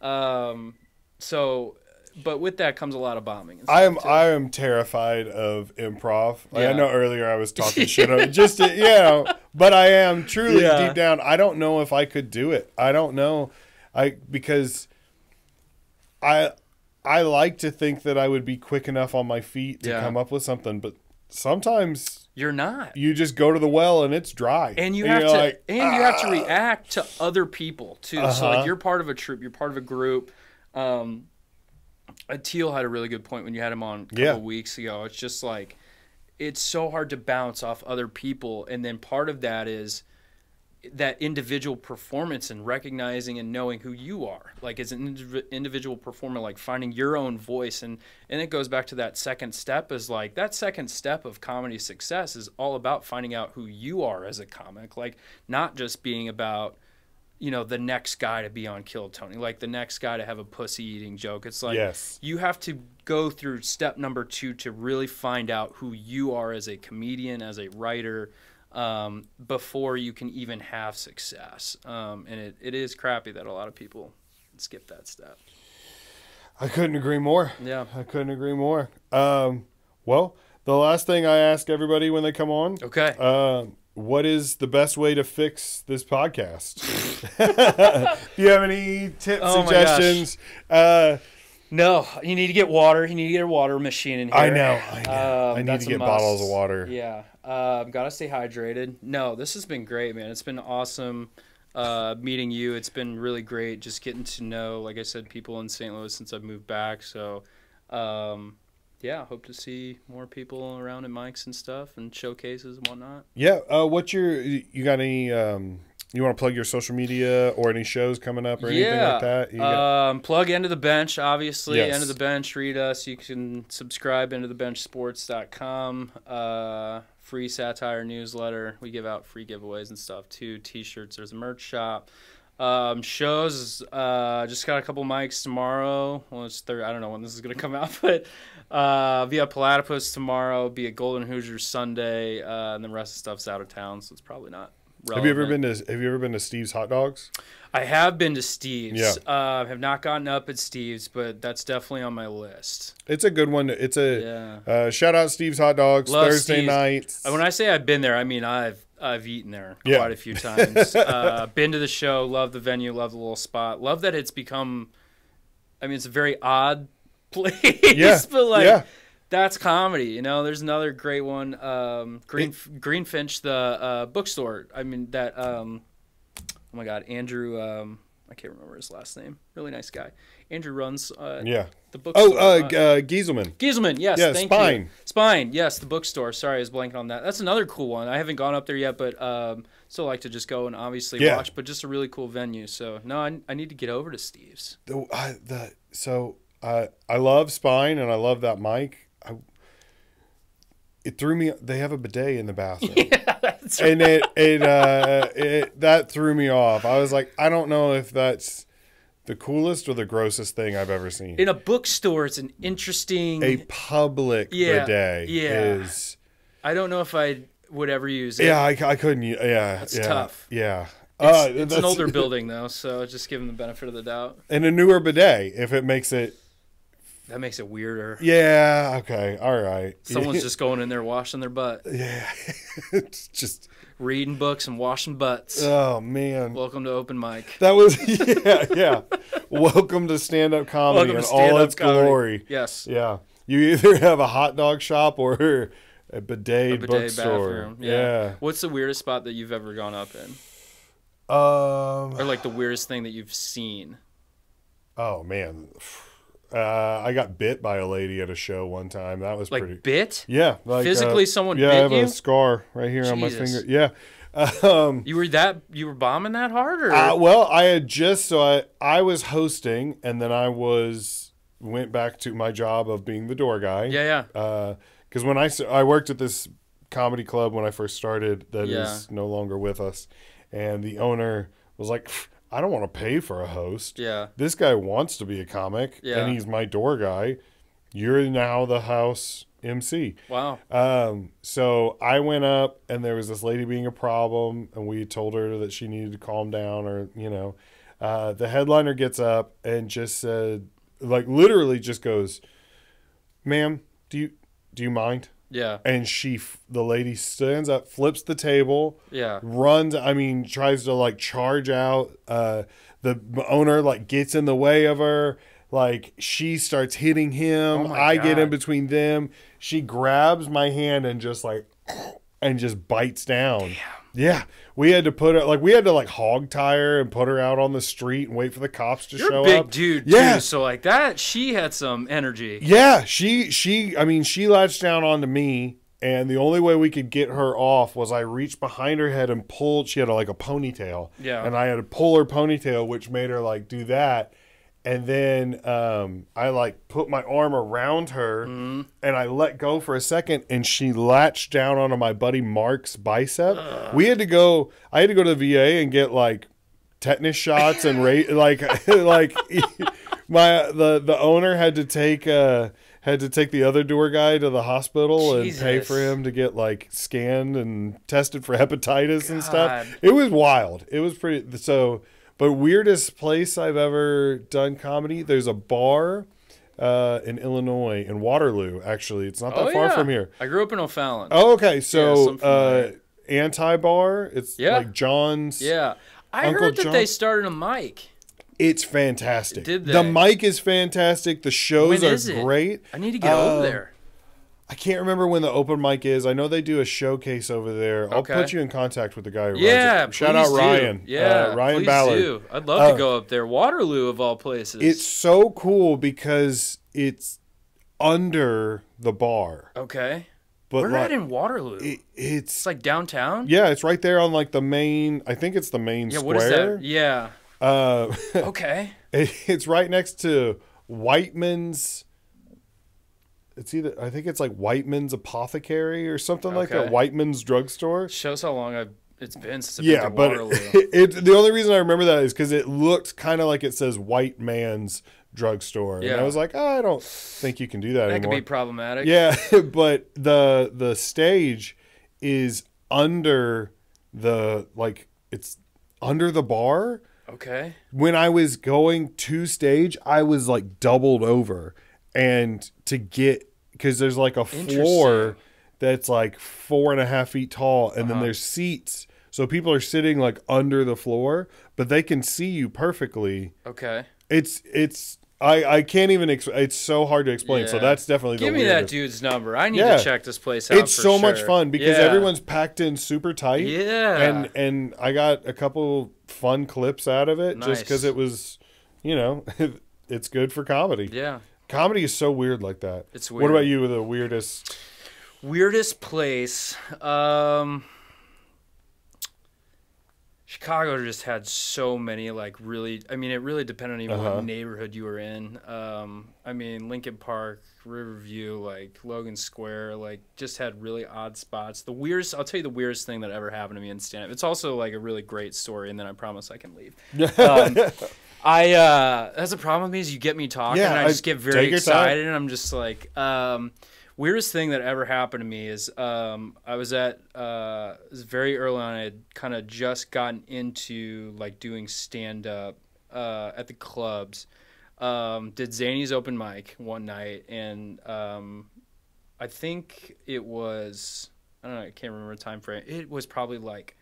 Um, so, but with that comes a lot of bombing. I am too. I am terrified of improv. Like, I know earlier I was talking shit on just to, you know, but I am truly Yeah. deep down. I don't know if I could do it. I don't know, I because I I like to think that I would be quick enough on my feet to Yeah. come up with something, but sometimes You're not. you just go to the well and it's dry, and you have to like, and you have to "Ah." react to other people too so Uh-huh. like you're part of a troop you're part of a group um Teal had a really good point when you had him on a couple Yeah. weeks ago it's just like it's so hard to bounce off other people and then part of that is that individual performance and recognizing and knowing who you are. Like as an indiv- individual performer like finding your own voice and and it goes back to that second step is like that second step of comedy success is all about finding out who you are as a comic. Like not just being about you know the next guy to be on kill tony like the next guy to have a pussy eating joke. It's like Yes. you have to go through step number two to really find out who you are as a comedian as a writer um, before you can even have success um, and it, it is crappy that a lot of people skip that step I couldn't agree more. yeah I couldn't agree more. Um, Well, the last thing I ask everybody when they come on, Okay. uh, what is the best way to fix this podcast? Do you have any tips, Oh suggestions? Uh, no, you need to get water. You need to get a water machine in here. I know, I know. Um, I need to get bottles of water. Yeah. Um, gotta stay hydrated. No, this has been great, man. It's been awesome uh, meeting you. It's been really great just getting to know, like I said, people in St. Louis since I've moved back. So, um, yeah, hope to see more people around at mics and stuff and showcases and whatnot. Yeah. Uh, what's your? You got any? Um, you want to plug your social media or any shows coming up or anything like that? You got- Um, plug End of the Bench, obviously. Yes. End of the Bench, read us. You can subscribe into the benchsports.com. Uh, free satire newsletter. We give out free giveaways and stuff too. T shirts. There's a merch shop. Um, shows. Uh, just got a couple mics tomorrow. Well, it's third. I don't know when this is gonna come out, but uh, via Platypus tomorrow. Be at Golden Hoosiers Sunday, uh, and the rest of stuff's out of town, so it's probably not. Have you ever been to? Have you ever been to Steve's Hot Dogs? I have been to Steve's. Yeah. Uh, have not gotten up at Steve's, but that's definitely on my list. It's a good one. It's a Yeah. uh, shout out Steve's Hot Dogs Love Thursday Steve's. nights. Uh, When I say I've been there, I mean I've I've eaten there Yeah. quite a few times. uh, been to the show, love the venue, love the little spot, love that it's become. I mean, it's a very odd place, Yeah, but like yeah. That's comedy. You know, there's another great one, um, Green Greenfinch, the uh, bookstore. I mean that. Um, oh my God, Andrew. Um, I can't remember his last name. Really nice guy. Andrew runs uh, yeah. the bookstore. Oh, uh, uh, Gieselman. Gieselman, yes, Yeah, thank Spine. you. Spine, yes, the bookstore. Sorry, I was blanking on that. That's another cool one. I haven't gone up there yet, but um, still like to just go and obviously Yeah. watch. But just a really cool venue. So no, I, I need to get over to Steve's. The, I, the so I I love Spine and I love that mic. I, it threw me. They have a bidet in the bathroom. That's and it it uh it that threw me off. I was like, I don't know if that's the coolest or the grossest thing I've ever seen. in a bookstore. It's an interesting. a public Yeah, bidet yeah. is I don't know if I would ever use it. yeah I, I couldn't yeah That's yeah, tough. yeah It's, Uh, it's an older building though, so just give them the benefit of the doubt. and a newer bidet if it makes it That makes it weirder. yeah okay all right Someone's just going in there washing their butt, yeah it's just reading books and washing butts. oh man Welcome to open mic. that was yeah yeah welcome to stand-up comedy Welcome in all its comedy. glory Yes. Yeah. You either have a hot dog shop or a bidet, A bidet bookstore. bathroom. Yeah. What's the weirdest spot that you've ever gone up in? Um. Or like the weirdest thing that you've seen? Oh man. Uh, I got bit by a lady at a show one time. That was Like pretty. bit? Yeah. Like, Physically uh, someone Yeah, bit I have you? a scar right here on my finger. Yeah. Um. You were that you were bombing that hard or Uh, well, I had just so I I was hosting, and then I was went back to my job of being the door guy. Yeah, yeah. because when I I worked at this comedy club when I first started that is Yeah. no longer with us, and the owner was like, I don't want to pay for a host. Yeah. This guy wants to be a comic, Yeah. and he's my door guy. You're now the house MC. Wow. Um, so I went up, and there was this lady being a problem, and we told her that she needed to calm down, or you know, uh, the headliner gets up and just said, like, literally, just goes, "Ma'am, do you do you mind?" Yeah. And she, the lady, stands up, flips the table, Yeah. runs. I mean, tries to like charge out. Uh, the owner like gets in the way of her. Like she starts hitting him. Oh I get in between them. She grabs my hand and just like, and just bites down. Yeah, we had to put her like we had to like hog tie her and put her out on the street and wait for the cops to You're show a big up. dude Yeah. too, so like that she had some energy. Yeah, she she I mean she latched down onto me and the only way we could get her off was I reached behind her head and pulled she had a, like a ponytail. Yeah. And I had to pull her ponytail which made her like do that. And then um, I like put my arm around her and I let go for a second and she latched down onto my buddy Mark's bicep. We had to go I had to go to the VA and get like tetanus shots and ra- like like my the the owner had to take uh had to take the other door guy to the hospital and pay for him to get like scanned and tested for hepatitis and stuff. It was wild. It was pretty so but weirdest place I've ever done comedy, there's a bar uh, in Illinois, in Waterloo. Actually, it's not that Oh, far yeah. from here. I grew up in O'Fallon. Oh, okay. So, some uh. Anti Bar. It's Yeah. like John's. Yeah. I Uncle heard that John- they started a mic. It's fantastic. Did The mic is fantastic. The shows When are great. I need to get Uh, over there. I can't remember when the open mic is. I know they do a showcase over there. I'll Okay. put you in contact with the guy who Yeah. Shout out please do. Ryan. Yeah, uh, Ryan Ballard. do. I'd love Uh, to go up there. Waterloo of all places. It's so cool because it's under the bar, okay. but We're like right in Waterloo. it, it's it's like downtown. yeah, it's right there on like the main. I think it's the main Yeah. square. What is that? Yeah. Uh, Okay. it- it's right next to Whiteman's. It's either I think it's like Whiteman's Apothecary or something like that. Okay. Whiteman's drugstore. Shows how long I've it's been since I've Yeah, been but Waterloo. it, the only reason I remember that is because it looked kind of like it says White Man's Drugstore, and I was like, oh, I don't think you can do that, that could be problematic. yeah, but the the stage is under the like it's under the bar. Okay. When I was going to stage, I was like doubled over, and to get because there's like a floor that's like four and a half feet tall, and then Uh-huh. there's seats. So people are sitting like under the floor, but they can see you perfectly. Okay. It's it's I I can't even. Ex- it's so hard to explain. So that's definitely Give me that weirdest. dude's number. I need Yeah. to check this place out. It's so much fun because Yeah. everyone's packed in super tight. Yeah. and and I got a couple fun clips out of it just because it was, you know, it's good for comedy. yeah. Comedy is so weird like that. It's weird. What about you? The weirdest? Weirdest place. Um Chicago just had so many like really I mean it really depended on even Uh-huh. what neighborhood you were in. Um I mean Lincoln Park, Riverview, like Logan Square, like just had really odd spots. The weirdest I'll tell you the weirdest thing that ever happened to me in stand up. It's also like a really great story and then I promise I can leave. Um, I uh that's the problem with me is you get me talking Yeah, and I I- just get very time. excited and I'm just like um weirdest thing that ever happened to me is um I was at uh it was very early on. I had kind of just gotten into like doing stand up uh at the clubs. Um did Zanies open mic one night and um I think it was I don't know I can't remember the time frame. It was probably like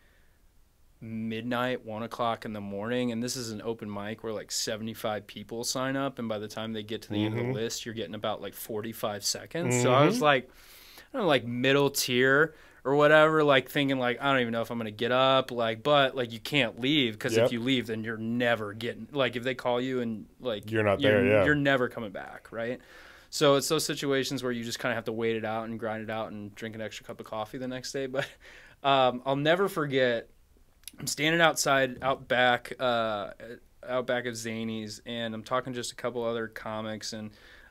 midnight, one o'clock in the morning, and this is an open mic where like seventy-five people sign up, and by the time they get to the end of the list, you're getting about like forty-five seconds. So I was like, I don't know, like middle tier or whatever, like thinking like I don't even know if I'm gonna get up, like, but like you can't leave because Yep. if you leave, then you're never getting like if they call you and like You're not there, yeah. you're never coming back, right? So it's those situations where you just kind of have to wait it out and grind it out and drink an extra cup of coffee the next day. But um, I'll never forget. I'm standing outside, out back, uh, out back of Zanies, and I'm talking to just a couple other comics, and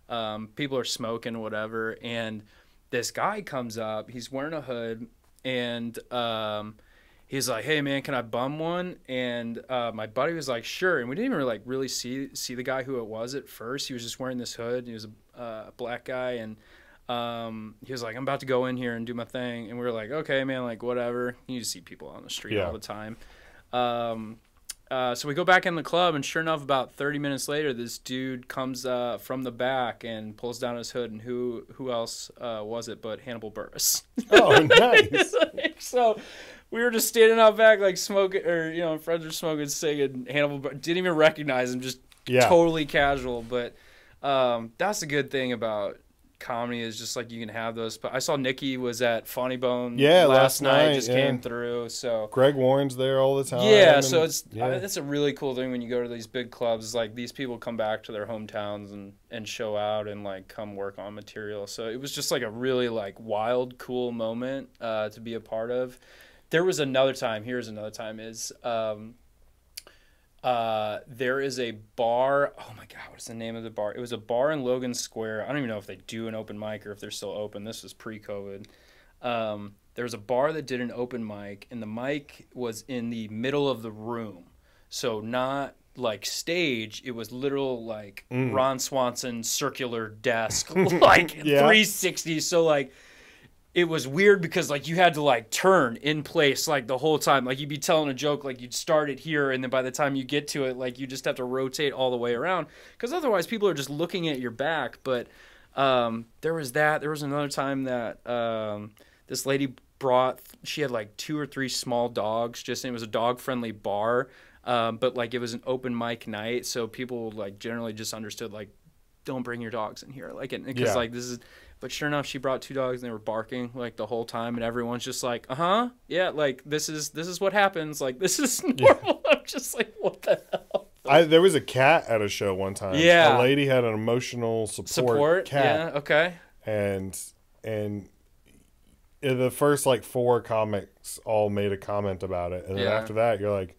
um, people are smoking, whatever. And this guy comes up. He's wearing a hood, and um, he's like, "Hey, man, can I bum one?" And uh, my buddy was like, "Sure." And we didn't even like really see see the guy who it was at first. He was just wearing this hood. He was a uh, black guy, and um, he was like, I'm about to go in here and do my thing. And we were like, okay, man, like whatever. You just see people on the street Yeah. all the time. Um, uh, so we go back in the club, and sure enough, about 30 minutes later, this dude comes uh, from the back and pulls down his hood. And who who else uh, was it but Hannibal Buress? Oh, nice. so we were just standing out back, like smoking, or you know, friends were smoking, singing. Hannibal Bur- didn't even recognize him, just Yeah. totally casual. But um, that's the good thing about comedy is just like you can have those. But I saw Nikki was at Funny Bone, Yeah, last, last night, night, just yeah. came through. So Greg Warren's there all the time. yeah, and- so it's yeah. I, that's a really cool thing when you go to these big clubs. Like these people come back to their hometowns and and show out and like come work on material. So it was just like a really like wild, cool moment uh, to be a part of. There was another time. Here's another time. Is um, uh, there is a bar. Oh my god, what's the name of the bar? It was a bar in Logan Square. I don't even know if they do an open mic or if they're still open. This was pre-COVID. Um, there was a bar that did an open mic, and the mic was in the middle of the room, so not like stage. It was literal like Mm. Ron Swanson circular desk, like Yeah. 360. So like it was weird because like you had to like turn in place like the whole time. Like you'd be telling a joke, like you'd start it here, and then by the time you get to it, like you just have to rotate all the way around because otherwise people are just looking at your back. But um, there was that. There was another time that um, this lady brought. She had like two or three small dogs. Just it was a dog friendly bar. Um, but like it was an open mic night, so people like generally just understood like don't bring your dogs in here like because Yeah. like this is but sure enough she brought two dogs and they were barking like the whole time and everyone's just like uh-huh yeah like this is this is what happens like this is normal i'm just like what the hell I, there was a cat at a show one time. Yeah. a lady had an emotional support, support cat, yeah okay and and in the first like four comics all made a comment about it, and then Yeah. after that, you're like,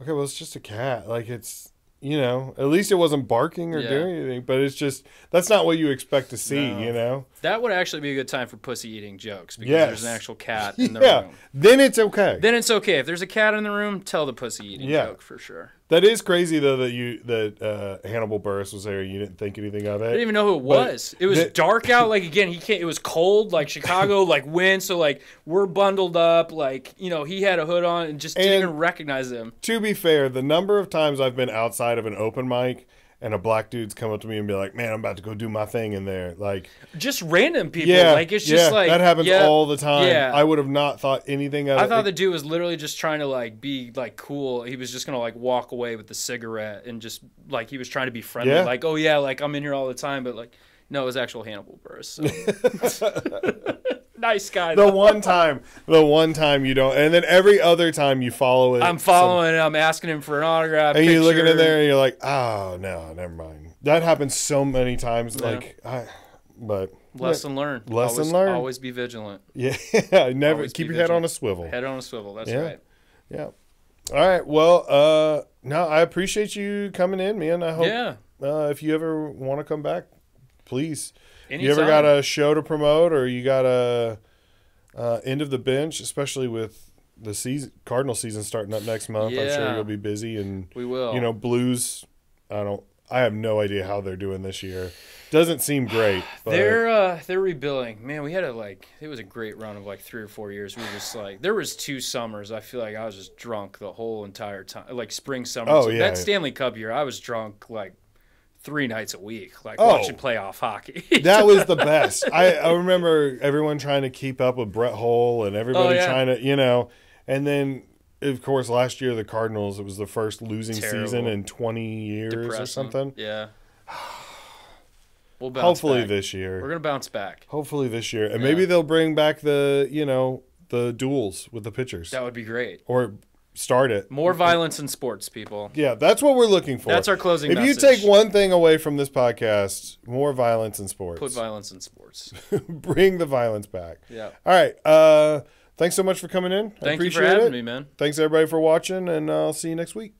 okay, well, it's just a cat. Like it's you know, at least it wasn't barking or Yeah. doing anything. But it's just that's not what you expect to see. No. You know, that would actually be a good time for pussy eating jokes because Yes. there's an actual cat in the yeah. room Then it's okay. then it's okay if there's a cat in the room tell the pussy eating Yeah. joke for sure that is crazy though that you that uh, Hannibal Buress was there. You didn't think anything of it. I didn't even know who it But was. It was the- dark out. Like again, he can't. It was cold. Like Chicago, like wind. So like we're bundled up. Like you know, he had a hood on and just didn't And- even recognize him. To be fair, the number of times I've been outside of an open mic. And a black dude's come up to me and be like, "Man, I'm about to go do my thing in there." Like, Just random people. Yeah, like it's yeah, just like that happens yeah, all the time. yeah. I would have not thought anything of it. I it. thought the dude was literally just trying to like be like cool. He was just gonna like walk away with the cigarette and just like he was trying to be friendly. Yeah. Like, oh yeah, like I'm in here all the time, but like no, it was actual Hannibal Buress. So. nice guy. the though. one time, the one time you don't, and then every other time you follow it. I'm following. I'm asking him for an autograph. and you're looking in there and you're like, "Oh no, never mind." That happens so many times. Yeah. Like, I, but Lesson learned. Lesson always, learned. Always be vigilant. yeah, never Always keep be your head on a swivel. Head on a swivel. That's Yeah. right. Yeah. All right. Well, uh, no, I appreciate you coming in, man. I hope Yeah. uh, if you ever want to come back, please. Anytime. You ever got a show to promote, or you got a uh, end of the bench, especially with the season Cardinal season starting up next month? I'm sure you'll be busy, and We will. you know Blues. I don't. I have no idea how they're doing this year. Doesn't seem great. But they're uh, they're rebuilding. Man, we had a like it was a great run of like three or four years. We were just like there was two summers. I feel like I was just drunk the whole entire time. Like spring summer. Oh, So yeah. That Stanley Cup year, I was drunk like three nights a week, like Oh. watching playoff hockey. that was the best. I, I remember everyone trying to keep up with Brett Hull and oh, everybody Oh, yeah. trying to, you know, and then of course last year the Cardinals it was the first losing Terrible. season in 20 years or something. Yeah. We'll Hopefully back. this year. We're gonna bounce back. Hopefully this year, and Yeah. maybe they'll bring back the you know the duels with the pitchers, That would be great. or start it. More violence in sports, people. Yeah, that's what we're looking for. That's our closing If you take one thing away from this podcast, more violence in sports. Put violence in sports. bring the violence back. Yeah. All right. Uh, thanks so much for coming in. I Thank you appreciate for having it. me, man. Thanks everybody for watching, and I'll see you next week.